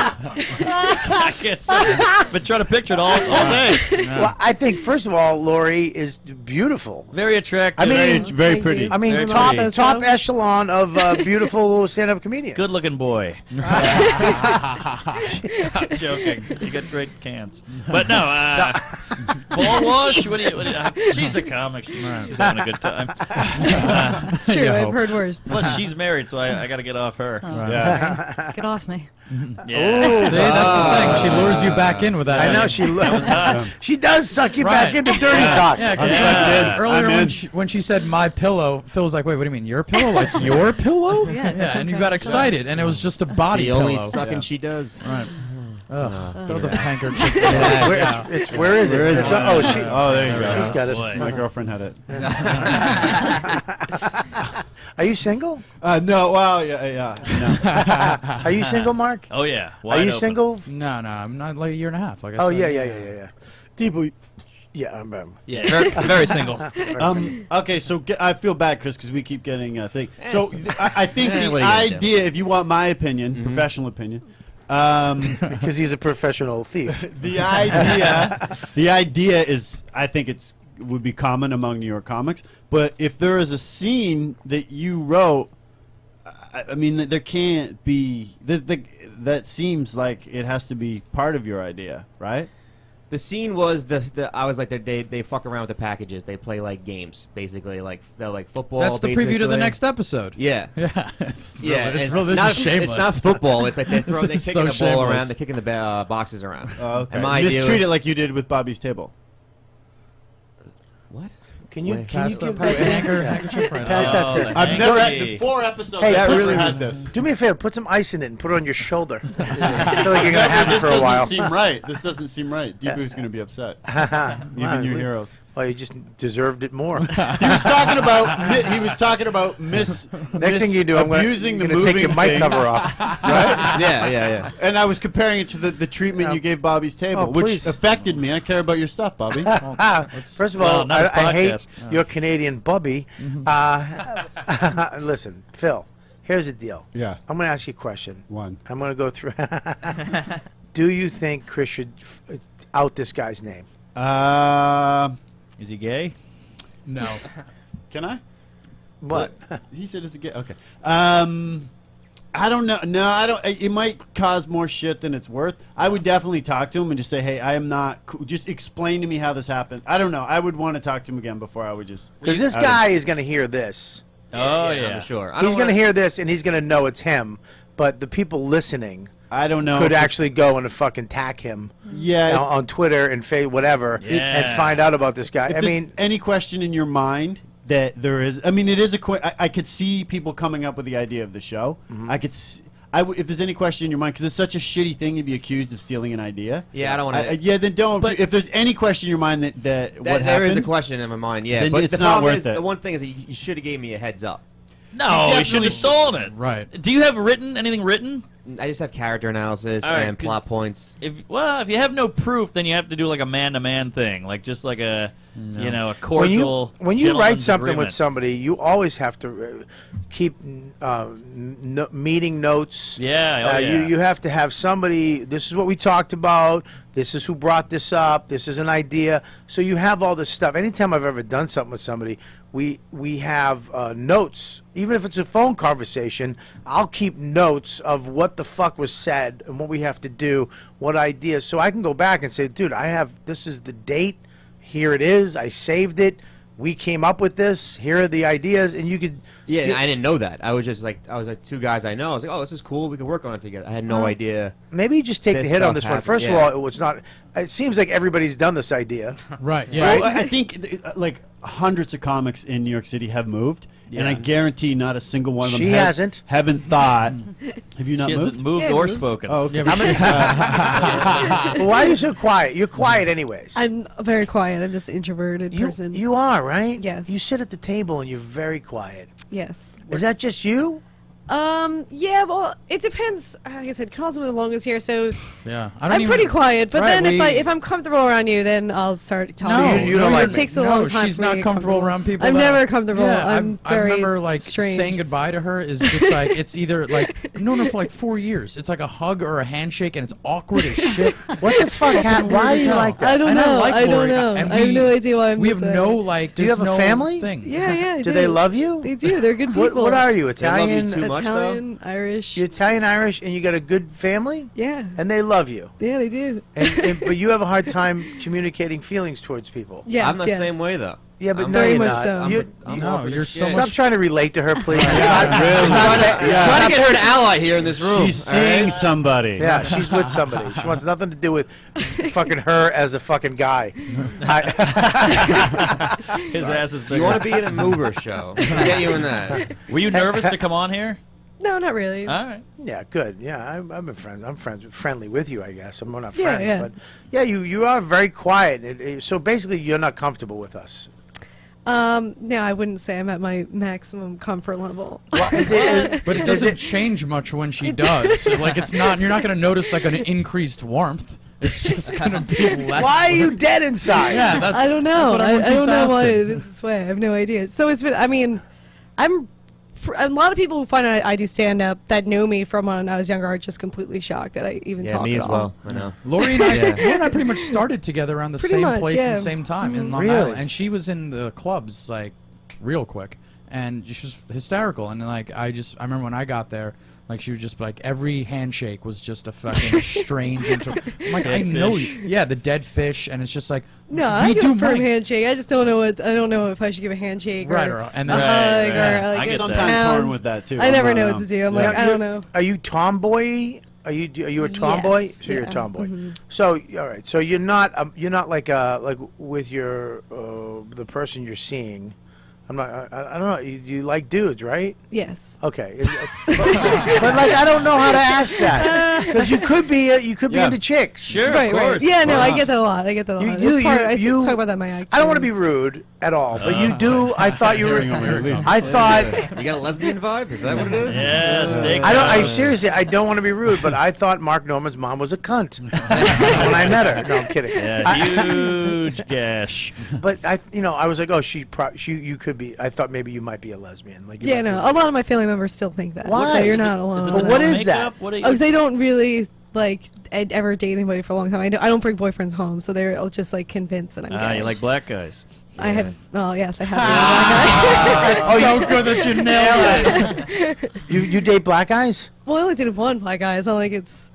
I can't say it. Been trying to picture it all, all day. well, I think first of all, Lori is beautiful. Very attractive. I mean, Very, very pretty. I mean, Very top pretty. top echelon of uh, beautiful stand-up comedians. good looking boy. I'm joking. You got great cans. But no, uh, ball wash? What do you, what do you, uh, she's a comic. She's, she's having a good time. Uh, It's true. You I've heard worse. plus, she's married, so I, I got to get off her. Oh, Yeah. Get off me. Yeah. See, that's the thing. She uh, lures you back in with that. I know she That was she does suck you back into dirty cock. Yeah, 'cause Yeah. Uh, earlier I'm when in. she, when she said my pillow, Phil was like, "Wait, what do you mean your pillow? Like your pillow?" Yeah. yeah, and you got excited, and it was just a body The only pillow. sucking Yeah. she does. Right. Ugh. Throw the Yeah. Where, Yeah. it's, it's, where is it? Where is It's- it? oh, she. Oh, there you go. She's got Boy. My girlfriend had it. Are you single? Uh, no, well, yeah, yeah. No. Are you single, Mark? Oh, yeah. Are you open. single? No, no, I'm not like a year and a half. Like I Oh said. yeah, yeah, yeah, yeah, yeah. Deepu, yeah, I'm. Um, Yeah, very, very single. Um, okay, so get, I feel bad, Chris, because we keep getting a thing. Eh, So th- I, I think Eh, the what are you gonna do? idea, if you want my opinion, Mm-hmm. professional opinion, um, because he's a professional thief. the idea, the idea is, I think it's would be common among New York comics. But if there is a scene that you wrote, I, I mean, there can't be. The, the, that seems like it has to be part of your idea, right? The scene was the, the I was like they, they they fuck around with the packages. They play like games, basically like they're like football. That's the preview to the next episode. Yeah. Yeah. It's Yeah, it's, it's, real, this not, is shameless. it's not football. It's like they throw, they're is kicking so the ball shameless. around, they're kicking the uh, boxes around. Oh, okay. And my Just idea treat it like you did with Bobby's table. What? Can you Wait. can Pass you the, give that anchor, handkerchief right Pass that to- the I've never had the four episodes. Hey, I've really some- had this. Do me a favor, put some ice in it and put it on your shoulder. I feel like you're gonna have it this for a doesn't while. seem right. This doesn't seem right. Deepu's going to be upset. Even your heroes. Well, you just deserved it more. He was talking about. mi- He was talking about miss. Next thing you do, I'm gonna, abusing you're the gonna take your mic thing, cover off. right? Yeah, yeah, yeah. And I was comparing it to the, the treatment Yeah. you gave Bobby's table, Oh, which please. affected me. I care about your stuff, Bobby. First of all, not his I, I hate podcast. your Canadian bubby. Uh, listen, Phil. Here's the deal. yeah, I'm gonna ask you a question. one. I'm gonna go through. Do you think Chris should f- out this guy's name? Uh, Is he gay? No. can I? What? He said it's a gay. Okay. Um, I don't know. No, I don't. It might cause more shit than it's worth. I would definitely talk to him and just say, "Hey, I am not. co- Just explain to me how this happened." I don't know. I would want to talk to him again before I would just. Because this guy is going to hear this. Oh yeah, yeah. I'm sure. I He's going to wanna- hear this, and he's going to know it's him. But the people listening I don't know. could actually go and fucking tack him Yeah. on, on Twitter and fa- whatever, and find out about this guy. If I mean, any question in your mind that there is, I mean, it is a. que- I, I could see people coming up with the idea of the show. Mm-hmm. I could. s I w- if there's any question in your mind, because it's such a shitty thing to be accused of stealing an idea. Yeah, I don't wanna- I- I- Yeah, then don't. But- if there's any question in your mind that that, That, what there is a question in my mind, yeah. Then but it's the not worth is, it. The one thing is that you, you should have gave me a heads up. No, You he should have stolen it. Right. Do you have written anything written? I just have character analysis right, and plot points. If well, if you have no proof, then you have to do like a man-to-man thing, like just like a, you know, a when you cordial. when you write gentleman's something with somebody, you always have to uh, keep uh, n- no, meeting notes. Yeah, oh, uh, yeah. You you have to have somebody. This is what we talked about. This is who brought this up. This is an idea. So you have all this stuff. Anytime I've ever done something with somebody, we we have uh, notes. Even if it's a phone conversation, I'll keep notes of what the fuck was said and what we have to do, what ideas, so I can go back and say, dude, I have this is the date. Here it is. I saved it. We came up with this. Here are the ideas, and you could. Yeah, you- I didn't know that. I was just like, I was like two guys I know. I was like, oh, this is cool. We can work on it together. I had no Well, idea. Maybe you just take the hit on stuff this one. First yeah. of all, it's not. It seems like everybody's done this idea. Right. Yeah. Well, I I think uh, like hundreds of comics in New York City have moved, and I guarantee not a single one of them She have- hasn't. haven't thought. have you not she hasn't moved? moved Yeah, or moved. spoken. Oh, okay. Yeah, but Well, why are you so quiet? You're quiet anyways. I'm very quiet. I'm just an introverted you, person. you are right. Yes. You sit at the table and you're very quiet. yes. Is that just you? Um. Yeah. Well, it depends. Like I said, Carl's been the longest here, so yeah. I don't I'm even, pretty quiet. But Right, then if I if I'm comfortable around you, then I'll start talking. No, you- you don't It like me. takes a no, long time. she's for me to not get comfortable around people. I'm that- never comfortable. Yeah, I'm I've- very I remember like strange. saying goodbye to her is just like it's either like I've known her for like four years. It's like a hug or a handshake, and it's awkward as shit. What the fuck? hap- Fucking Why are you like that? I don't And know. like I don't Lori, know. and I have no idea why I'm We this have no like. Do you have a family? Thing. Yeah, yeah. Do they love you? They do. They're good What, people. what are you? They love you Italian? Too much, though? Italian, Irish. You're Italian, Irish, and you got a good family, yeah. and they love you. Yeah, they do. And, and, but you have a hard time communicating feelings towards people. Yes, I'm the yes. same way though. Yeah, but I'm no, very you're much not. so. You- I'm No, awkward you're so shit. Stop trying to relate to her, please. She's Yeah, not- really. she's not that- Yeah. Trying to get her an ally here in this room. She's all right? seeing somebody. Yeah, she's with somebody. She wants nothing to do with fucking her as a fucking guy. I- His ass is Do bigger. you want to be in a mover show? We'll get you in that. Were you nervous to come on here? No, not really. All right. yeah, good. Yeah, I, I'm a friend. I'm friends, friendly with you, I guess. I'm we're not Yeah, friends, yeah. yeah. but yeah, you you are very quiet. It- it- so basically, you're not comfortable with us. Um, no, I wouldn't say I'm at my maximum comfort level. Is it? But it is doesn't it- change much when she does. like it's not. You're not going to notice like an increased warmth. It's just going to be less. why are you dead inside? Yeah, that's. I don't that's know. what I, I don't keeps know why asking. it is this way. I have no idea. So it's been. I mean, I'm. For a lot of people who find out I, I do stand up that know me from when I was younger are just completely shocked that I even Yeah, talk me at as all. well. I know. Lori and I, Yeah. Lori and I pretty much started together around the Pretty same much, place yeah. and same time in Mhm. Long Really? Island, and she was in the clubs like real quick, and she was hysterical. And like I just, I remember when I got there, like she was just like every handshake was just a fucking strange. Inter- I'm like, I Dead know, fish. you. yeah, the dead fish, and it's just like No, we I give do a firm mics. handshake. I just don't know what. I don't know if I should give a handshake Right, or or- and a then- hug Right, right. or I like get a that. Torn with that too. I never know what to do. I'm yeah. like, I don't know. Are you tomboy? Are you are you a tomboy? Yes, so you're a yeah, tomboy. mhm. So all right. So you're not um, you're not like uh like with your uh, the person you're seeing. I'm not. I, I I don't know. You, you like dudes, right? Yes. Okay. Is- but, but, like I don't know how to ask that because you could be uh, you could be Yeah. into chicks. Sure, right, of right. course. Yeah, no, Why I get that a lot. I get that a You- lot. you- It's part- you- I s- you- talk about that in my act. I don't want to be rude at all, but you do. I thought you were. Hearing over your leave. I thought. You got a lesbian vibe? Is that what it is? Yeah, steak I don't. I house. seriously. I don't want to be rude, but I thought Mark Normand's mom was a cunt when I met her. No, I'm kidding. Yeah, I- huge gash. But I, you know, I was like, oh, she, pro- she, you could be. I thought maybe you might be a lesbian. Like, you Yeah, no. A lot of my family members still think that. Why? So you're Is not Is alone. it But what is that? What are you? Oh, 'cause they don't really like I'd ever date anybody for a long time. I don't, I don't bring boyfriends home, so they're just like convinced that I'm Ah, gay. you like black guys. I have. Oh yes, I have. It's so good that you nailed it. You, you date black guys? Well, I only did one black guy. It's not like it's.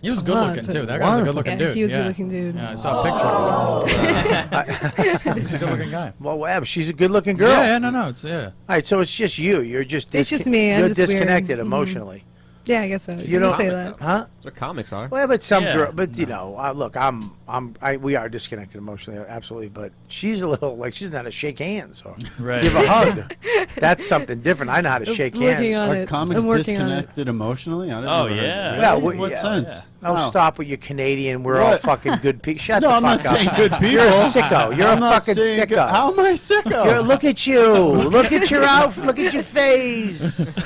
He was good lot, looking too. That guy's a good looking Yeah, dude. he was a yeah. good-looking dude. Yeah, I saw a picture. of him. He's a good looking guy. Well, Web, she's a good-looking girl. Yeah, yeah, no, no, it's yeah. All right, so it's just you. You're just It's just me, I'm You're just weird. disconnected Mhm. emotionally. Yeah, I guess so. You, You don't say that. huh? That's what comics are. Well, but some Yeah. girl, but you know, uh, look, I'm, I'm, I, we are disconnected emotionally, absolutely. But she's a little like she's not a shake hands or Right. give a hug. That's something different. I know how to shake working hands. on Are it. comics I'm working on it. disconnected emotionally? I don't Oh, know. yeah. Really? Well, we- what yeah, sense? yeah. Oh, How? stop with your Canadian. We're all What? fucking good people. Shut No, the I'm fuck not up. saying good people. You're a sicko. You're I'm a not fucking saying sicko. good- How am I sicko? You're, look at you. Look at your outfit. Look at your face.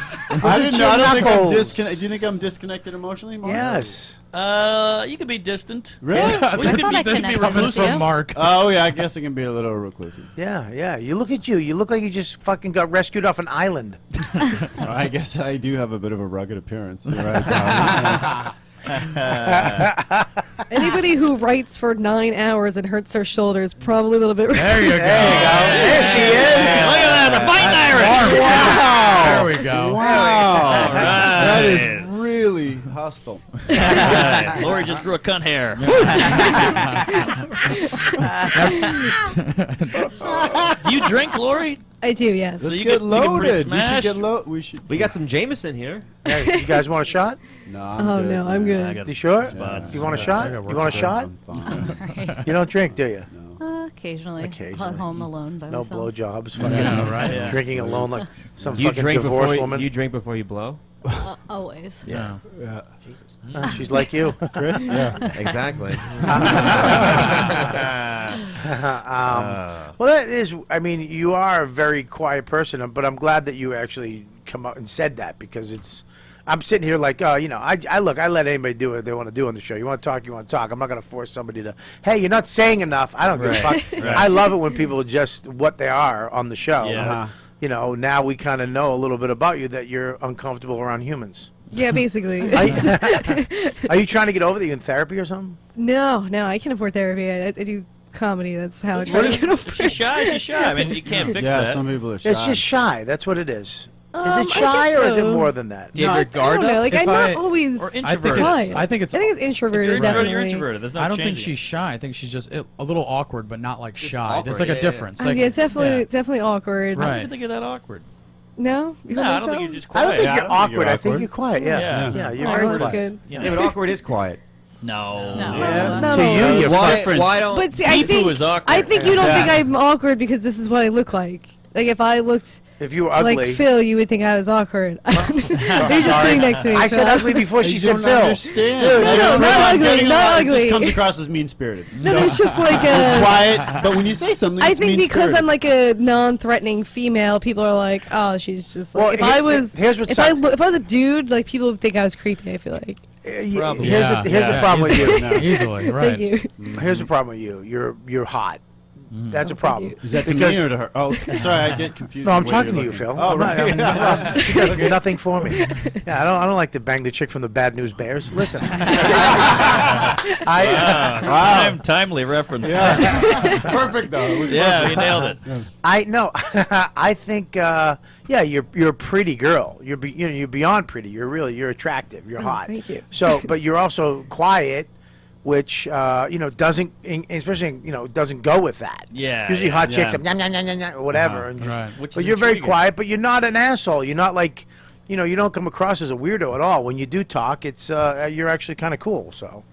I didn't know. I don't think I'm knuckles. disconnected. Do you think I'm disconnected emotionally? Mark? Yes. Uh, you could be distant. Really? I We think could be I this connected coming from. Mark. Oh yeah, I guess I can be a little reclusive. Yeah, yeah. You look at you. You look like you just fucking got rescued off an island. I guess I do have a bit of a rugged appearance. You're right. Tom. Anybody who writes for nine hours and hurts their shoulders probably a little bit. There you go. There she is. Look at that, the fighting Irish. Wow. There we go. wow, All that is really hostile. Right. Lori just grew a cunt hair. Do you drink, Lori? I do, yes. So Let's you get could- you could loaded. We should get loaded. We should. We got some Jameson here. Hey, you guys want a shot? No, I'm Oh good, no, I'm man. I good. got You sure? spots. You want a shot? I got work You want a to do. shot? I'm fine. Right. You don't drink, do you? No. Uh, occasionally. Occasionally. At home alone by No myself. blowjobs. Fucking Yeah, right. Yeah. drinking alone like some Do you fucking drink before divorced you, woman. do you drink before you blow? Uh, always. Yeah. Yeah. Uh, she's like you. Chris? Yeah. exactly. um, well, that is. I mean, you are a very quiet person, but I'm glad that you actually come out and said that because it's. I'm sitting here like, oh, you know, I, I look, I let anybody do what they want to do on the show. You want to talk, you want to talk. I'm not going to force somebody to. Hey, you're not saying enough. I don't give a fuck. Right. I love it when people are just what they are on the show. Yeah. Uh-huh. You know, now we kind of know a little bit about you that you're uncomfortable around humans. Yeah, basically. Are you, are you trying to get over that? You in therapy or something? no, no, I can afford therapy. I, I do comedy. That's how I try to get over She's it. shy. She's shy. I mean, you can't fix Yeah, that. some people are shy. It's just shy. That's what it is. Is Um, I it shy guess or is it more than that? Do you have your I don't know. Like I'm not I- always. Or I think it's. I think it's. I think it's introverted. you're introverted, definitely. you're introverted. There's no I don't think she's shy. I think she's just a, a little awkward, but not like shy. awkward, There's like yeah, a yeah. difference. Uh, Like, yeah, definitely, yeah. definitely awkward. I don't Right. even think you're that awkward. No, you No, don't I think don't so? think you're just I don't think Yeah, you're don't think awkward. you're I think you're quiet. Yeah, Yeah. yeah, you're Oh, very quiet. good. Yeah, but awkward is quiet. No. No. Yeah. No, To you, no. you're Why, different. why don't? But see, I think is awkward. I think you don't Yeah. think I'm awkward because this is what I look like. Like if I looked If you were ugly, like Phil, you would think I was awkward. He's just Sorry. sitting next to me. I said ugly before she You said don't Phil. understand. Dude, No, no, I'm not ugly, getting a not lot- It ugly. just comes across as mean spirited. No, there's just like a. Quiet, but when you say something, I think because. I'm like a non-threatening female, people are like, "Oh, she's just like." Well, if he- I was, here's what's if I if I was a dude, like people would think I was creepy. I feel like. Uh, Probably. Here's, Yeah, the, here's the problem with you. easily, Easily, right. Thank you. Here's the problem with you. You're you're hot. That's a Oh, problem. Is that to Because- me or to her? Oh, sorry, I get confused. No, I'm talking to you're you, looking. Phil. Oh, I'm not- right. I'm- she does nothing for me. Yeah, I don't. I don't like to bang the chick from the Bad News Bears. Listen, I, Wow. Time, timely reference. Yeah. Perfect though. It was Yeah, perfect. you nailed it. I no. I think, uh, yeah, you're you're a pretty girl. You're be, you know you're beyond pretty. You're really you're attractive. You're Oh, hot. thank you. So, but you're also quiet, which uh, you know doesn't, especially you know doesn't go with that. Yeah, Usually, yeah, hot chicks yeah. have nyah, nyah, nyah, nyah, or whatever. And just- Right. Which But you're very quiet. But you're not an asshole. You're not like, you know, you don't come across as a weirdo at all. When you do talk, it's uh, you're actually kind of cool. So,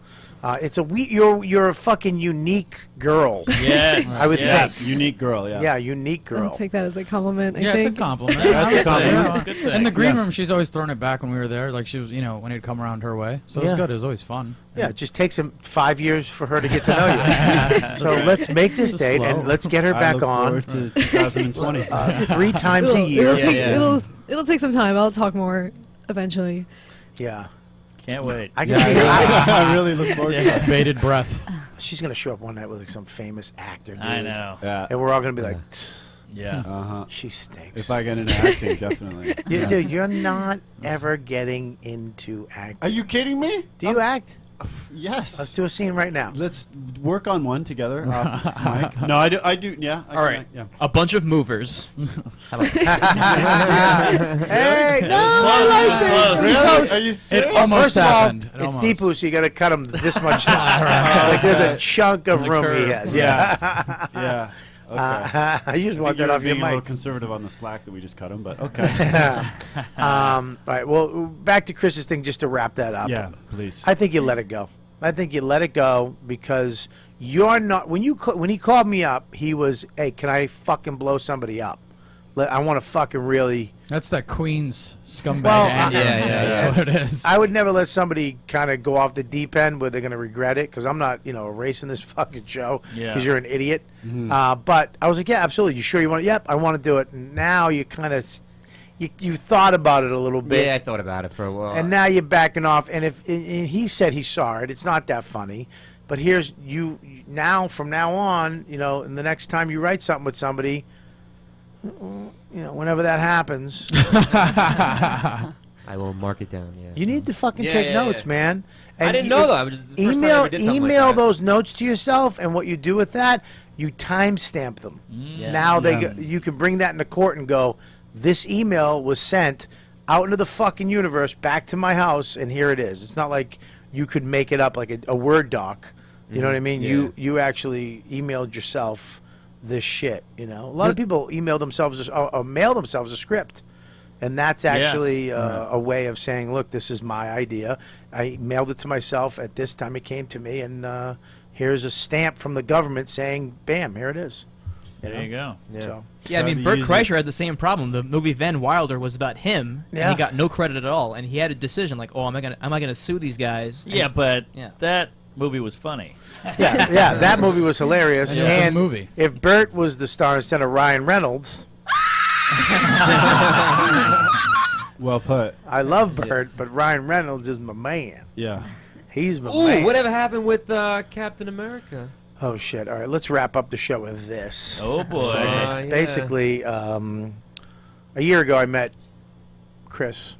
uh, it's a we. You're you're a fucking unique girl. Yes. I would yes. think. Unique girl. Yeah. Yeah, unique girl. I'll take that as a compliment. I Yeah, it's a compliment. That's I a would compliment. yeah. In the green Yeah. room, she's always throwing it back when we were there. Like she was, you know, when he'd come around her way. So it Yeah. was good. It was always fun. Yeah, it just takes him five years for her to get to know you. so let's make this date slow. and let's get her I back look on to 2020. uh, three times It'll, a year. it'll, take, it'll it'll take some time. I'll talk more eventually. Yeah, Can't wait. I can yeah, see. I, I really look forward to that. Bated breath. She's gonna show up one night with like some famous actor, dude. I know. Yeah. And we're all gonna be like, Yeah. Uh huh. she stinks. If I get into acting, definitely. You- Yeah. Dude, you're not ever getting into acting. Are you kidding me? Do you act? Yes. Let's do a scene right now. Let's work on one together. Uh, off mic. No, I do. I do. Yeah. I All can- right. Yeah. A bunch of movers. Hey, no, close, I like it. close. Really? close. Are you serious? It almost First of all, happened. It it's almost. Deepu, so you got to cut him this much. like there's a chunk of There's room he has. Yeah. Yeah. Yeah. Okay. Uh, I just I want that off your being a little conservative on the slack that we just cut him, but okay. um, all right. Well, back to Chris's thing, just to wrap that up. yeah, please. I think you let it go. I think you let it go because you're not. When you when he called me up, he was, "Hey, can I fucking blow somebody up? Let, I want to fucking really." That's that Queen's scumbag Well, anger. Yeah, yeah, That's what it is. I would never let somebody kind of go off the deep end where they're going to regret it because I'm not, you know, erasing this fucking show because Yeah. you're an idiot. Mm -hmm. Uh, but I was like, yeah, absolutely. You sure you want? to Yep, I want to do it. And now you kind of, you you thought about it a little bit. Yeah, I thought about it for a while. and now you're backing off. And if and and he said he saw it, it's not that funny. But here's you now. From now on, you know, and the next time you write something with somebody, you know, whenever that happens, I will mark it down. Yeah. you need to fucking Yeah, take yeah, notes, yeah. man. I didn't know though. I was just the first time I email ever did something like email that. those notes to yourself, and what you do with that, you timestamp them. Mm. Yeah. Now they Yeah. go, you can bring that into court and go, this email was sent out into the fucking universe back to my house, and here it is. It's not like you could make it up like a, a word doc. You know mm-hmm. what I mean? You you actually emailed yourself this shit. You know, a lot of people email themselves a- or, or mail themselves a script. And that's actually uh, a way of saying, look, this is my idea. I mailed it to myself at this time. It came to me, and uh, here's a stamp from the government saying, bam, here it is. You There you go. Yeah. So, Yeah, I mean, to Bert use it. Kreischer had the same problem. The movie Van Wilder was about him, and Yeah. he got no credit at all. And he had a decision like, "Oh, am I gonna am I gonna sue these guys?" And- Yeah, but Yeah. that movie was funny. yeah, yeah, that movie was hilarious. And it was a and movie. if Bert was the star instead of Ryan Reynolds, well put. I love Bert, but Ryan Reynolds is my man. Yeah. He's my Ooh, man. whatever happened with uh, Captain America? Oh shit! All right, let's wrap up the show with this. Oh boy. So, Uh, yeah. Basically, um, a year ago, I met Chris.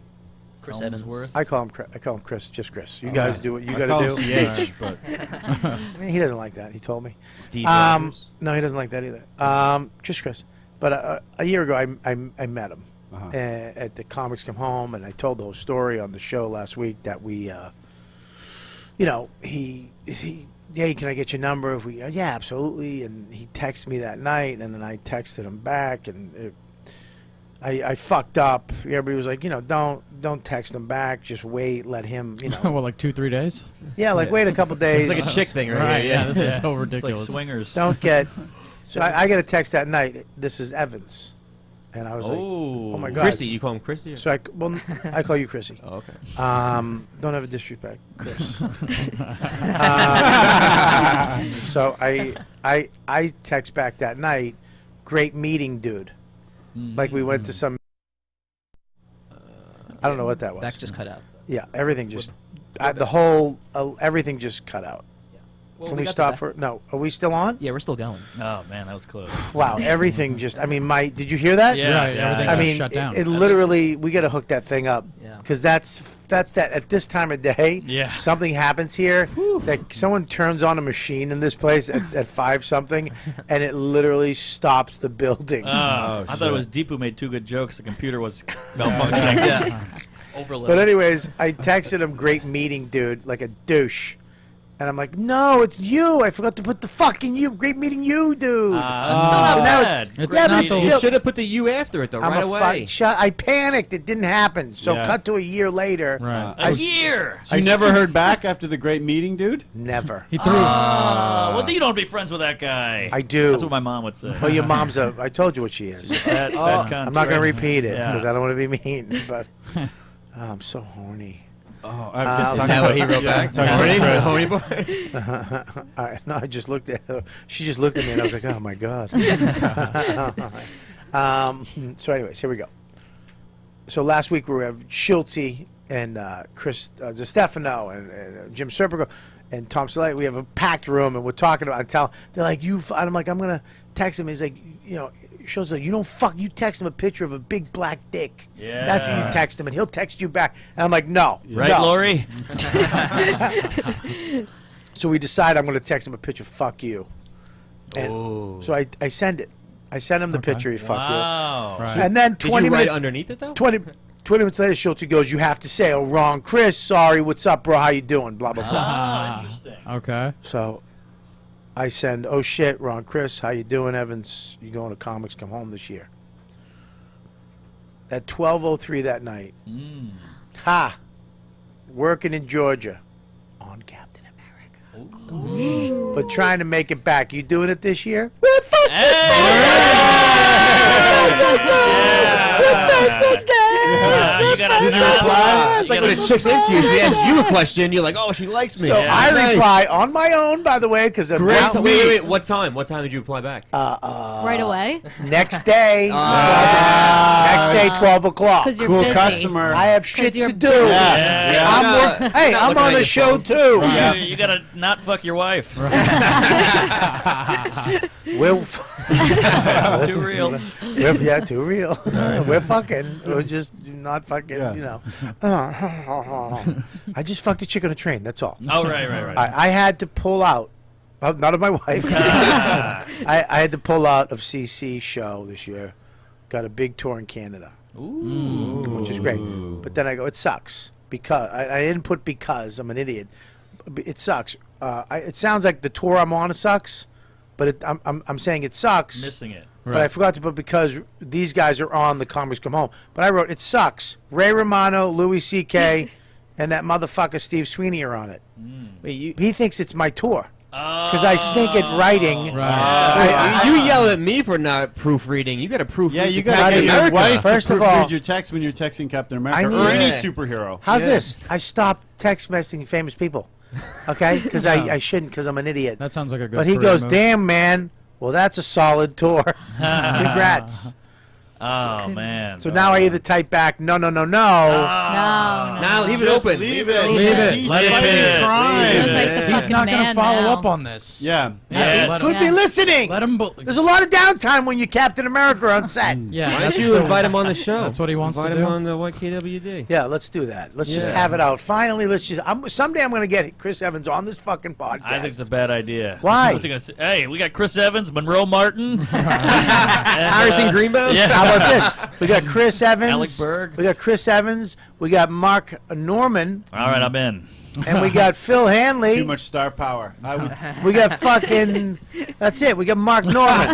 Chris Hemsworth. Evansworth. I call him. Chris- I call him Chris. Just Chris. You guys do what you I got call to him do. CH, but He doesn't like that. He told me. Steve Um, no, he doesn't like that either. Um, just Chris. But uh, a year ago, I, I, I met him Uh-huh. uh, at the Comics Come Home, and I told the whole story on the show last week that we, uh, you know, he he. Hey, can I get your number? If we, uh, yeah, absolutely. And he texted me that night, and then I texted him back, and it, I, I fucked up. Everybody was like, you know, don't don't text him back. Just wait, let him, you know. well, like two, three days. yeah, like wait a couple days. It's like a chick thing, right? Right. here, Yeah. This is so It's like ridiculous. swingers. don't get. So I, I get a text that night. This is Evans, and I was like, Oh. oh my god. Chrissy, you call him Chrissy? Or? So I well, I call you Chrissy. oh, okay. Um, don't have a disrespect, Chris. Um, so I I I text back that night. Great meeting, dude. Like we went to some. I don't know what that was. Back just cut out. Yeah, everything just. I, the whole uh, everything just cut out. Well, Can we we stop for? No, are we still on? Yeah, we're still going. Oh man, that was close. Wow, everything just. I mean, my. Did you hear that? Yeah, Right, yeah, everything I got mean, shut down. It, it literally, we got to hook that thing up. Yeah. Because that's that's that at this time of day. Yeah. Something happens here that someone turns on a machine in this place at, at five something, and it literally stops the building. Oh, Oh, I thought it was shit. Deep made two good jokes. The computer was malfunctioning. yeah. Overload. but anyways, I texted him, "Great meeting, dude," like a douche. And I'm like, no, it's you. I forgot to put the fucking you. Great meeting you, dude. Uh, that's not So now it- bad. It's Yeah, but not it's You should have put the you after it though, I'm right a away. fu- shut. I panicked. It didn't happen. So Yeah. cut to a year later. Right. A year. So you never heard back after the great meeting, dude? Never. He threw. Uh, well, then you don't be friends with that guy. I do. That's what my mom would say. Well, your mom's a. I told you what she is. Fat- fat cunt, I'm not going to repeat it Yeah. because I don't want to be mean. But oh, I'm so horny. Oh, Uh, I've is that what he wrote back? Talking about Horny? Chris. Horny boy? I, no, I just looked at her. She just looked at me and I was like, oh my god. um, so, anyways, here we go. So last week we have Schultze and uh, Chris uh, Stefano and, and uh, Jim Serpico. and Tom Selleck. We have a packed room, and we're talking about. I tell they're like, "You," I'm like, "I'm gonna text him." He's like, "You know." Shows like you don't fuck. You text him a picture of a big black dick. Yeah. That's what you text him, and he'll text you back. And I'm like, no, Right, no. Lori? So we decide I'm going to text him a picture. Of fuck you. And so I, I send it. I send him the picture. He fuck Wow. you. Right. And then Did you 20 write minutes underneath it, though? 20, 20 minutes later, Schulte goes, "You have to say, oh, wrong, Chris. Sorry. What's up, bro? How you doing? Blah blah blah." Ah, interesting. Okay. So I send, "Oh shit, Ron, Chris, how you doing, Evans? You going to comics? Come home this year." At 12:03 that night, Mm. ha, working in Georgia on Captain America, but trying to make it back. You doing it this year? We're fucking Ah, you gotta Did you stop. reply? It's like when a chick's into you. She asks you a question. You're like, oh, she likes me. So Yeah. I Nice. reply on my own, by the way, because Great. Wait, wait, wait. What time? What time did you reply back? Uh, right away. Next day, Ah. next day, twelve o'clock. Because you're Cool busy. customer. I have shit you're to do. busy. Yeah. I'm Yeah. wor- hey, Not I'm looking on at a your show phone. too. You, you gotta not fuck your wife. We're Too real. We're, yeah, too real. We're fucking. We're just not fucking. Yeah. You know. I just fucked a chick on a train. That's all. Oh, right, right, right. I, I had to pull out. uh, Not of my wife. I, I had to pull out of CC show this year. Got a big tour in Canada, which is great. But then I go, it sucks because I, I didn't put because I'm an idiot. It sucks. Uh, I, it sounds like the tour I'm on sucks, but it, I'm, I'm I'm saying it sucks. Missing it. But I forgot to put because these guys are on the Comics Come Home. But I wrote it sucks. Ray Romano, Louis C.K., and that motherfucker Steve Sweeney are on it. Mm. Wait, you, He thinks it's my tour oh. because I stink at writing. Right. I- I- you yell at me for not proofreading. You got to proofread. Yeah, you got to Captain get your America. wife First to of all- proofread your text when you're texting Captain America I or any Yeah. superhero. How's Yeah. this? I stopped text messaging famous people. Okay, because I, I shouldn't because I'm an idiot. That sounds like a good. But he goes, move. "Damn man, well that's a solid tour. Congrats." Oh, man. So now I either type back, "No, no, no, no." No, no. Nah, leave it Just open. leave it. Leave it. He's Let it fighting be. crime. You look like the He's not going to follow now. up on this. Yeah. Yeah. Yeah. Let Could him, be listening. let him. bel- There's a lot of downtime when you're Captain America on set. yeah. Why don't you invite him on the show? That's what he wants to do. invite him on the YKWd. Yeah, let's do that. Let's just have it out. Finally, let's just. I'm, someday I'm going to get Chris Evans on this fucking podcast. I think it's a bad idea. Why? What's he gonna say? Hey, we got Chris Evans, Monroe Martin, Harrison uh, Greenbaum? Yeah. About this? We got Chris Evans. Alec Berg. We got Chris Evans. We got Mark Normand, All right, I'm in. And we got Phil Hanley. Too much star power. I would. We got fucking. That's it. We got Mark Normand.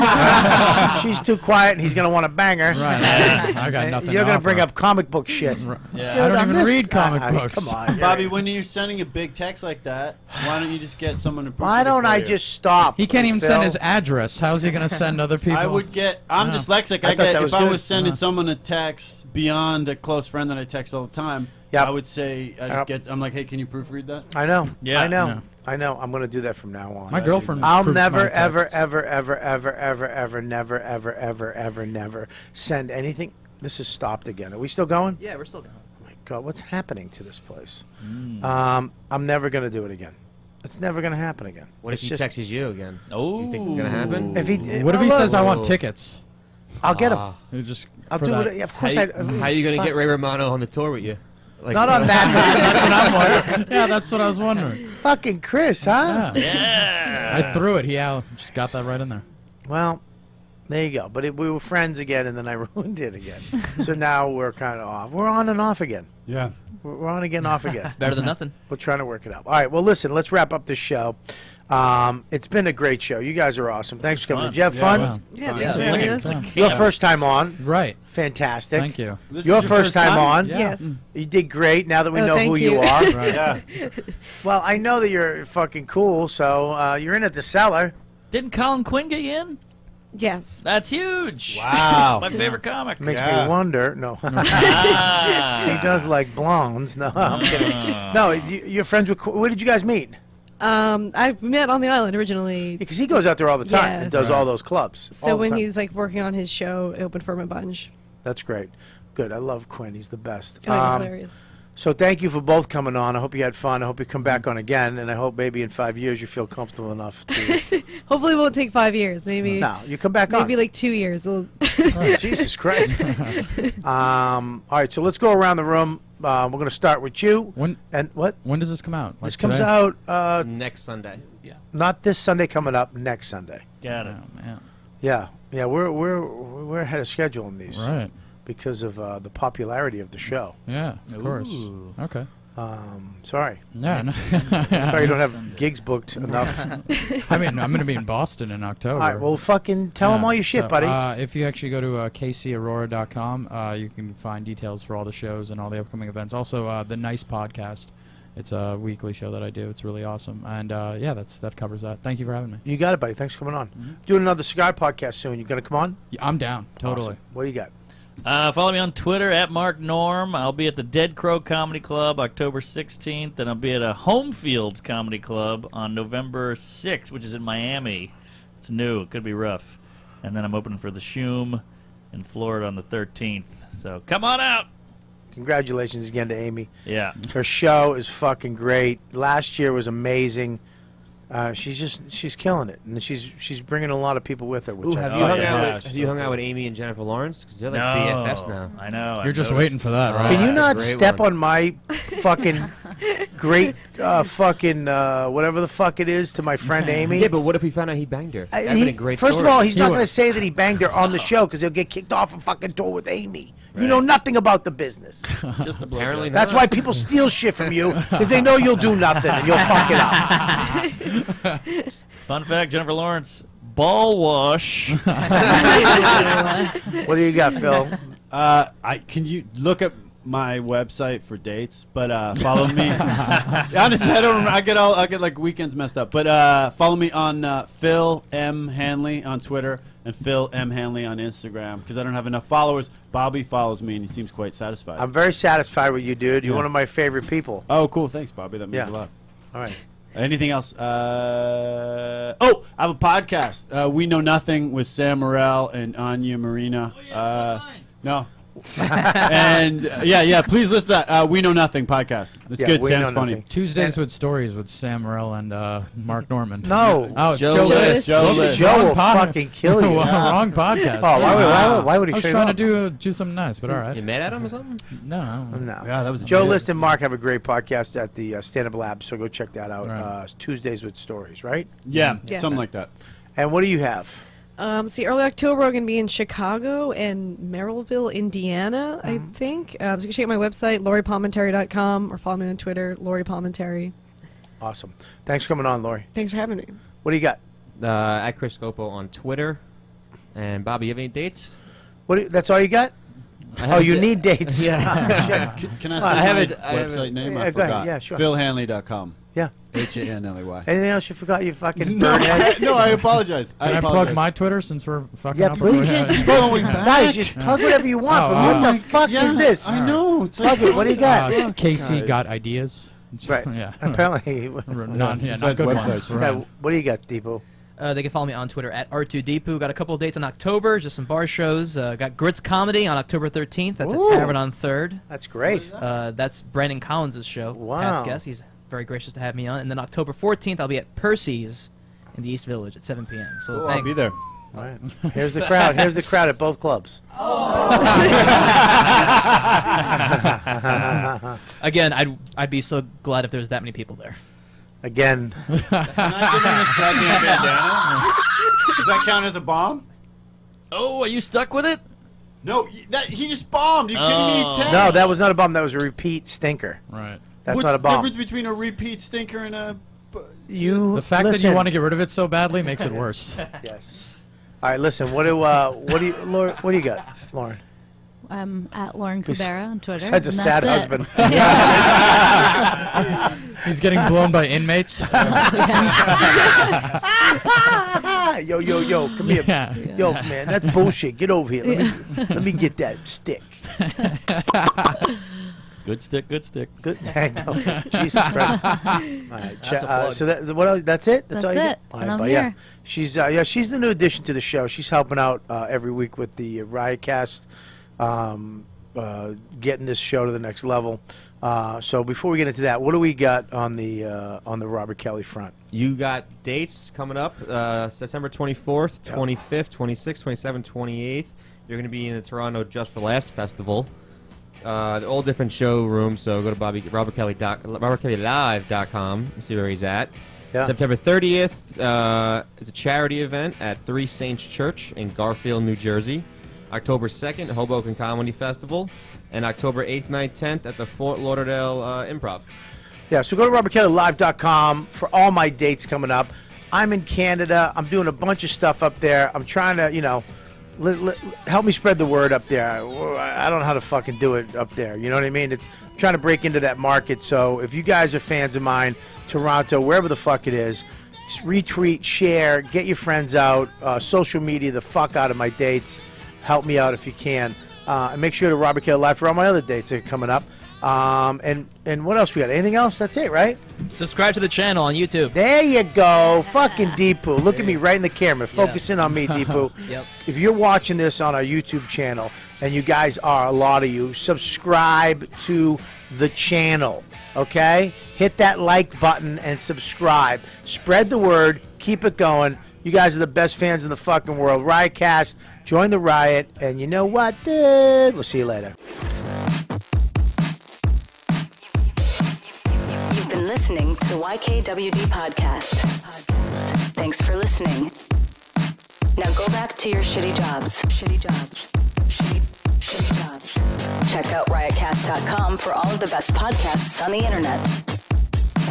She's too quiet, and he's gonna want to bang her. Right. I got nothing. You're to gonna bring up comic book shit. Yeah. I don't on even this- read comic I- I- books. Come on, Bobby, when are you're sending a big text like that, why don't you just get someone to proofread Why don't I just stop? He can't even Phil? send his address. How's he going to send other people? I would get. I'm Yeah. dyslexic. I I, get if was I was sending Yeah. someone a text beyond a close friend that I text all the time. Yep. I would say I just Yep. get. I'm like, hey, can you proofread that? I know. Yeah. I know. Yeah. I know. I'm gonna do that from now on. My girlfriend. I'll proofs never, my ever, texts. ever, ever, ever, ever, ever, never, ever, ever, ever, never send anything. This has stopped again. Are we still going? Yeah, we're still going. Oh my God, what's happening to this place? Mm. Um, I'm never gonna do it again. It's never gonna happen again. What It's if he just- texts you again? Oh, You think it's gonna happen? If he, What if he well, says, "I look, want tickets"? I'll get him. Ah. You just I'll for do that. it. Yeah, of How course. you, I, how you gonna get Ray Romano on the tour with you? Like, Not on that. yeah, that's what I was wondering. fucking Chris, huh? Yeah. Yeah. I threw it. He just got that right in there. Well, there you go. But it, we were friends again, and then I ruined it again. so now we're kind of off. We're on and off again. Yeah. We're, we're on again, off again. it's Better than nothing. We're trying to work it out. All right. Well, listen. Let's wrap up this show. Um, it's been a great show. You guys are awesome. Thanks for coming. fun. Did you have Yeah, fun? it was Yeah, fun. thanks for Yeah. having Yeah. us. Yeah. Your first time on. Right. Fantastic. Thank you. This Your is first time, on. Yeah. Yes. You did great. Now that we Oh, know who you, you. are. Right. Yeah. well, I know that you're fucking cool. So uh, you're in at the cellar. Didn't Colin Quinn get you in? Yes. That's huge. Wow. My favorite comic. Makes Yeah. me wonder. No. Ah. he does like blondes. No, I'm kidding. No, you, you're friends with. Qu- Where did you guys meet? Um, I met on the island originally. Because he goes out there all the time Yeah. and does Right. all those clubs. So when time. he's like working on his show, it opened for him a bunch. That's great. Good. I love Quinn. He's the best. Oh, he's Um, hilarious. So thank you for both coming on. I hope you had fun. I hope you come back on again, and I hope maybe in five years you feel comfortable enough to. Hopefully, it won't take five years. Maybe. no, you come back Maybe on. Maybe like two years. We'll Oh, Jesus Christ. um, all right, so let's go around the room. Uh, we're going to start with you. When and what? when does this come out? This comes today? out uh, Next Sunday. Yeah. not this Sunday coming up, next Sunday. Got it. Oh man. Yeah, yeah, we're we're we're ahead of schedule on these Right. Because of uh, the popularity of the show. Yeah. Of course. Okay. Um, sorry, Yeah. No. sorry you don't have gigs booked enough. I mean, I'm going to be in Boston in October. all right, well, fucking tell them all your shit, so, buddy. Uh, if you actually go to uh, KCArora.com, uh, you can find details for all the shows and all the upcoming events. Also, uh, the Nice Podcast. It's a weekly show that I do. It's really awesome. And uh, yeah, that's that covers that. Thank you for having me. you got it, buddy. Thanks for coming on. Mm-hmm. Doing another cigar podcast soon. You gonna come on? Yeah, I'm down. Totally. Awesome. What do you got? Uh, follow me on Twitter at Mark Norm. I'll be at the Dead Crow Comedy Club October 16th, and I'll be at a Home Fields Comedy Club on November 6th, which is in Miami. It's new. It could be rough. And then I'm opening for the Shoom in Florida on the 13th. So come on out. Congratulations again to Amy. Yeah. Her show is fucking great. Last year was amazing. Uh, she's just she's killing it, and she's she's bringing a lot of people with her. Which Ooh, have think- you hung yeah. out Yeah, with, have you hung out with Amy and Jennifer Lawrence? Because they're like no. BFFs now. I know. You're I just noticed. waiting for that, right? Can you That's not step one. on my fucking great uh, fucking uh, whatever the fuck it is to my friend Amy? Yeah, but what if we found out he banged her? Uh, That'd been a great first story. of all, he's He not going to say that he banged her on the show because he'll get kicked off a fucking tour with Amy. You know nothing about the business. Just a Apparently. That's why people steal shit from you because they know you'll do nothing and you'll fuck it up. Fun fact Jennifer Lawrence, ball wash. What do you got, Phil? Uh, I can you look up my website for dates, but uh, follow me. Honestly, I don't. Remember, I get all I get like weekends messed up, but uh, follow me on uh, Phil M Hanley on Twitter and Phil M Hanley on Instagram because I don't have enough followers. Bobby follows me and he seems quite satisfied. I'm very satisfied with you, dude. You're Yeah. one of my favorite people. oh, cool. Thanks, Bobby. That means Yeah. a lot. All right. Anything else? Uh, oh, I have a podcast. Uh, we know nothing with Sam Morril and Anya Marina. uh, no. and uh, yeah, yeah. Please listen to that. Uh, we know nothing podcast. It's Yeah, good. We Sam's Know funny. Nothing. Tuesdays with stories with Sam Morril and uh, Mark Normand. No. Oh, it's Joe Joe, List. List. Joe Wrong List. Joe will pod- fucking kill you. Wrong podcast. Oh, why would, why would, why would he I was show you trying to up? do do something nice, but all right. You mad at him or something? No, no. No. Yeah, that was Joe good. List and Mark have a great podcast at the uh, Stand Up Lab, so go check that out. Right. Uh, Tuesdays with Stories, right? Yeah, Yeah. something like that. And what do you have? Um, see, early October, I'm going to be in Chicago and Merrillville, Indiana, I think. Um, so you can check out my website, loripalminteri.com, or follow me on Twitter, Lori Palminteri. Awesome. Thanks for coming on, Lori. Thanks for having me. What do you got? Uh, at Chris Scopo on Twitter. And Bobby, you have any dates? What? You, that's all you got? Oh, you need dates. Yeah. Shit. Can, can I say I my I website haven't- name? Yeah, I go ahead. forgot. Yeah, sure. PhilHanley.com. yeah. H A N L E Y. Anything else you forgot? You fucking birdhead. no, I apologize. I Can I, apologize. plug my Twitter since we're fucking Yeah, up? please. Yeah. Just going Guys, just plug whatever you want. Oh, but uh, what oh the fuck Yeah, is this? I know. It's Plug it. What do you got? Uh, KC Guys. got ideas. right. Yeah. Apparently. Not, yeah, not good ones. Okay, Right. what do you got, Deepu? Uh, they can follow me on Twitter at R2Deepu. Got a couple of dates in October, just some bar shows. Uh, got Grits Comedy on October 13th. That's Ooh. at Tavern on 3rd. That's great. Uh, that's Brandon Collins' show. Wow. Past guest. He's very gracious to have me on. And then October 14th, I'll be at Percy's in the East Village at 7 p.m. So Cool, I'll be there. Oh. All right. Here's the crowd. Here's the crowd at both clubs. Oh. Again, I'd, I'd be so glad if there was that many people there. Again, Can I give him this goddamn bandana? Does that count as a bomb? oh, are you stuck with it? No, that he just bombed. You kidding Oh. me? Ten? no, that was not a bomb. That was a repeat stinker. Right. That's What's not a the bomb. difference between a repeat stinker and a... You The fact that you want to get rid of it so badly makes it worse. Yes. All right, listen. What do uh, what do you, Lauren, What do you got, Lauren? I'm at Lauren Bes- on Twitter. Besides a and sad that's it. husband. He's getting blown by inmates. yo, yo, yo, come here. Yeah. Yo, man, that's bullshit. Get over here. Let me, let me get that stick. Good stick, good stick. Good. Thank you. Jesus Christ. All right. That's cha- a uh, plug. so that what? else- That's it. That's, That's all you it, Get? All and I'm but yeah, here. she's uh, yeah, she's the new addition to the show. She's helping out uh, every week with the Riotcast. Um, uh, getting this show to the next level. Uh, so before we get into that, what do we got on the uh, on the Robert Kelly front? You got dates coming up uh, September 24th, 25th, 26th, 27th, 28th. You're going to be in the Toronto Just for Laughs Festival. Uh, all different showrooms, so go to Bobby, RobertKelly doc, RobertKellyLive.com and see where he's at. Yeah. September 30th, uh, it's a charity event at Three Saints Church in Garfield, New Jersey. October 2nd, Hoboken Comedy Festival. And October 8th, 9th, 10th at the Fort Lauderdale uh, Improv. Yeah, so go to robertkellylive.com for all my dates coming up. I'm in Canada. I'm doing a bunch of stuff up there. I'm trying to, you know, help me spread the word up there. I I don't know how to fucking do it up there. You know what I mean? It's I'm trying to break into that market. So if you guys are fans of mine, Toronto, wherever the fuck it is, retweet, share, get your friends out, uh, social media the fuck out of my dates. Help me out if you can. Uh, and make sure to Robert Kelly Live for all my other dates that are coming up. Um, and and what else we got? Anything else? That's it, right? Subscribe to the channel on YouTube. There you go. Fucking Deepu. Look at me right in the camera. Focus in on me, Deepu. Yep. If you're watching this on our YouTube channel, and you guys are, a lot of you, subscribe to the channel. Okay? Hit that like button and subscribe. Spread the word. Keep it going. You guys are the best fans in the fucking world. Riotcast, join the riot. And you know what, dude? We'll see you later. Listening to the YKWD podcast. Thanks for listening. Now go back to your shitty jobs. Shitty jobs. Shitty, shitty jobs. Check out riotcast.com for all of the best podcasts on the internet.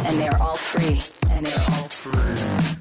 And they're all free. And they're all free.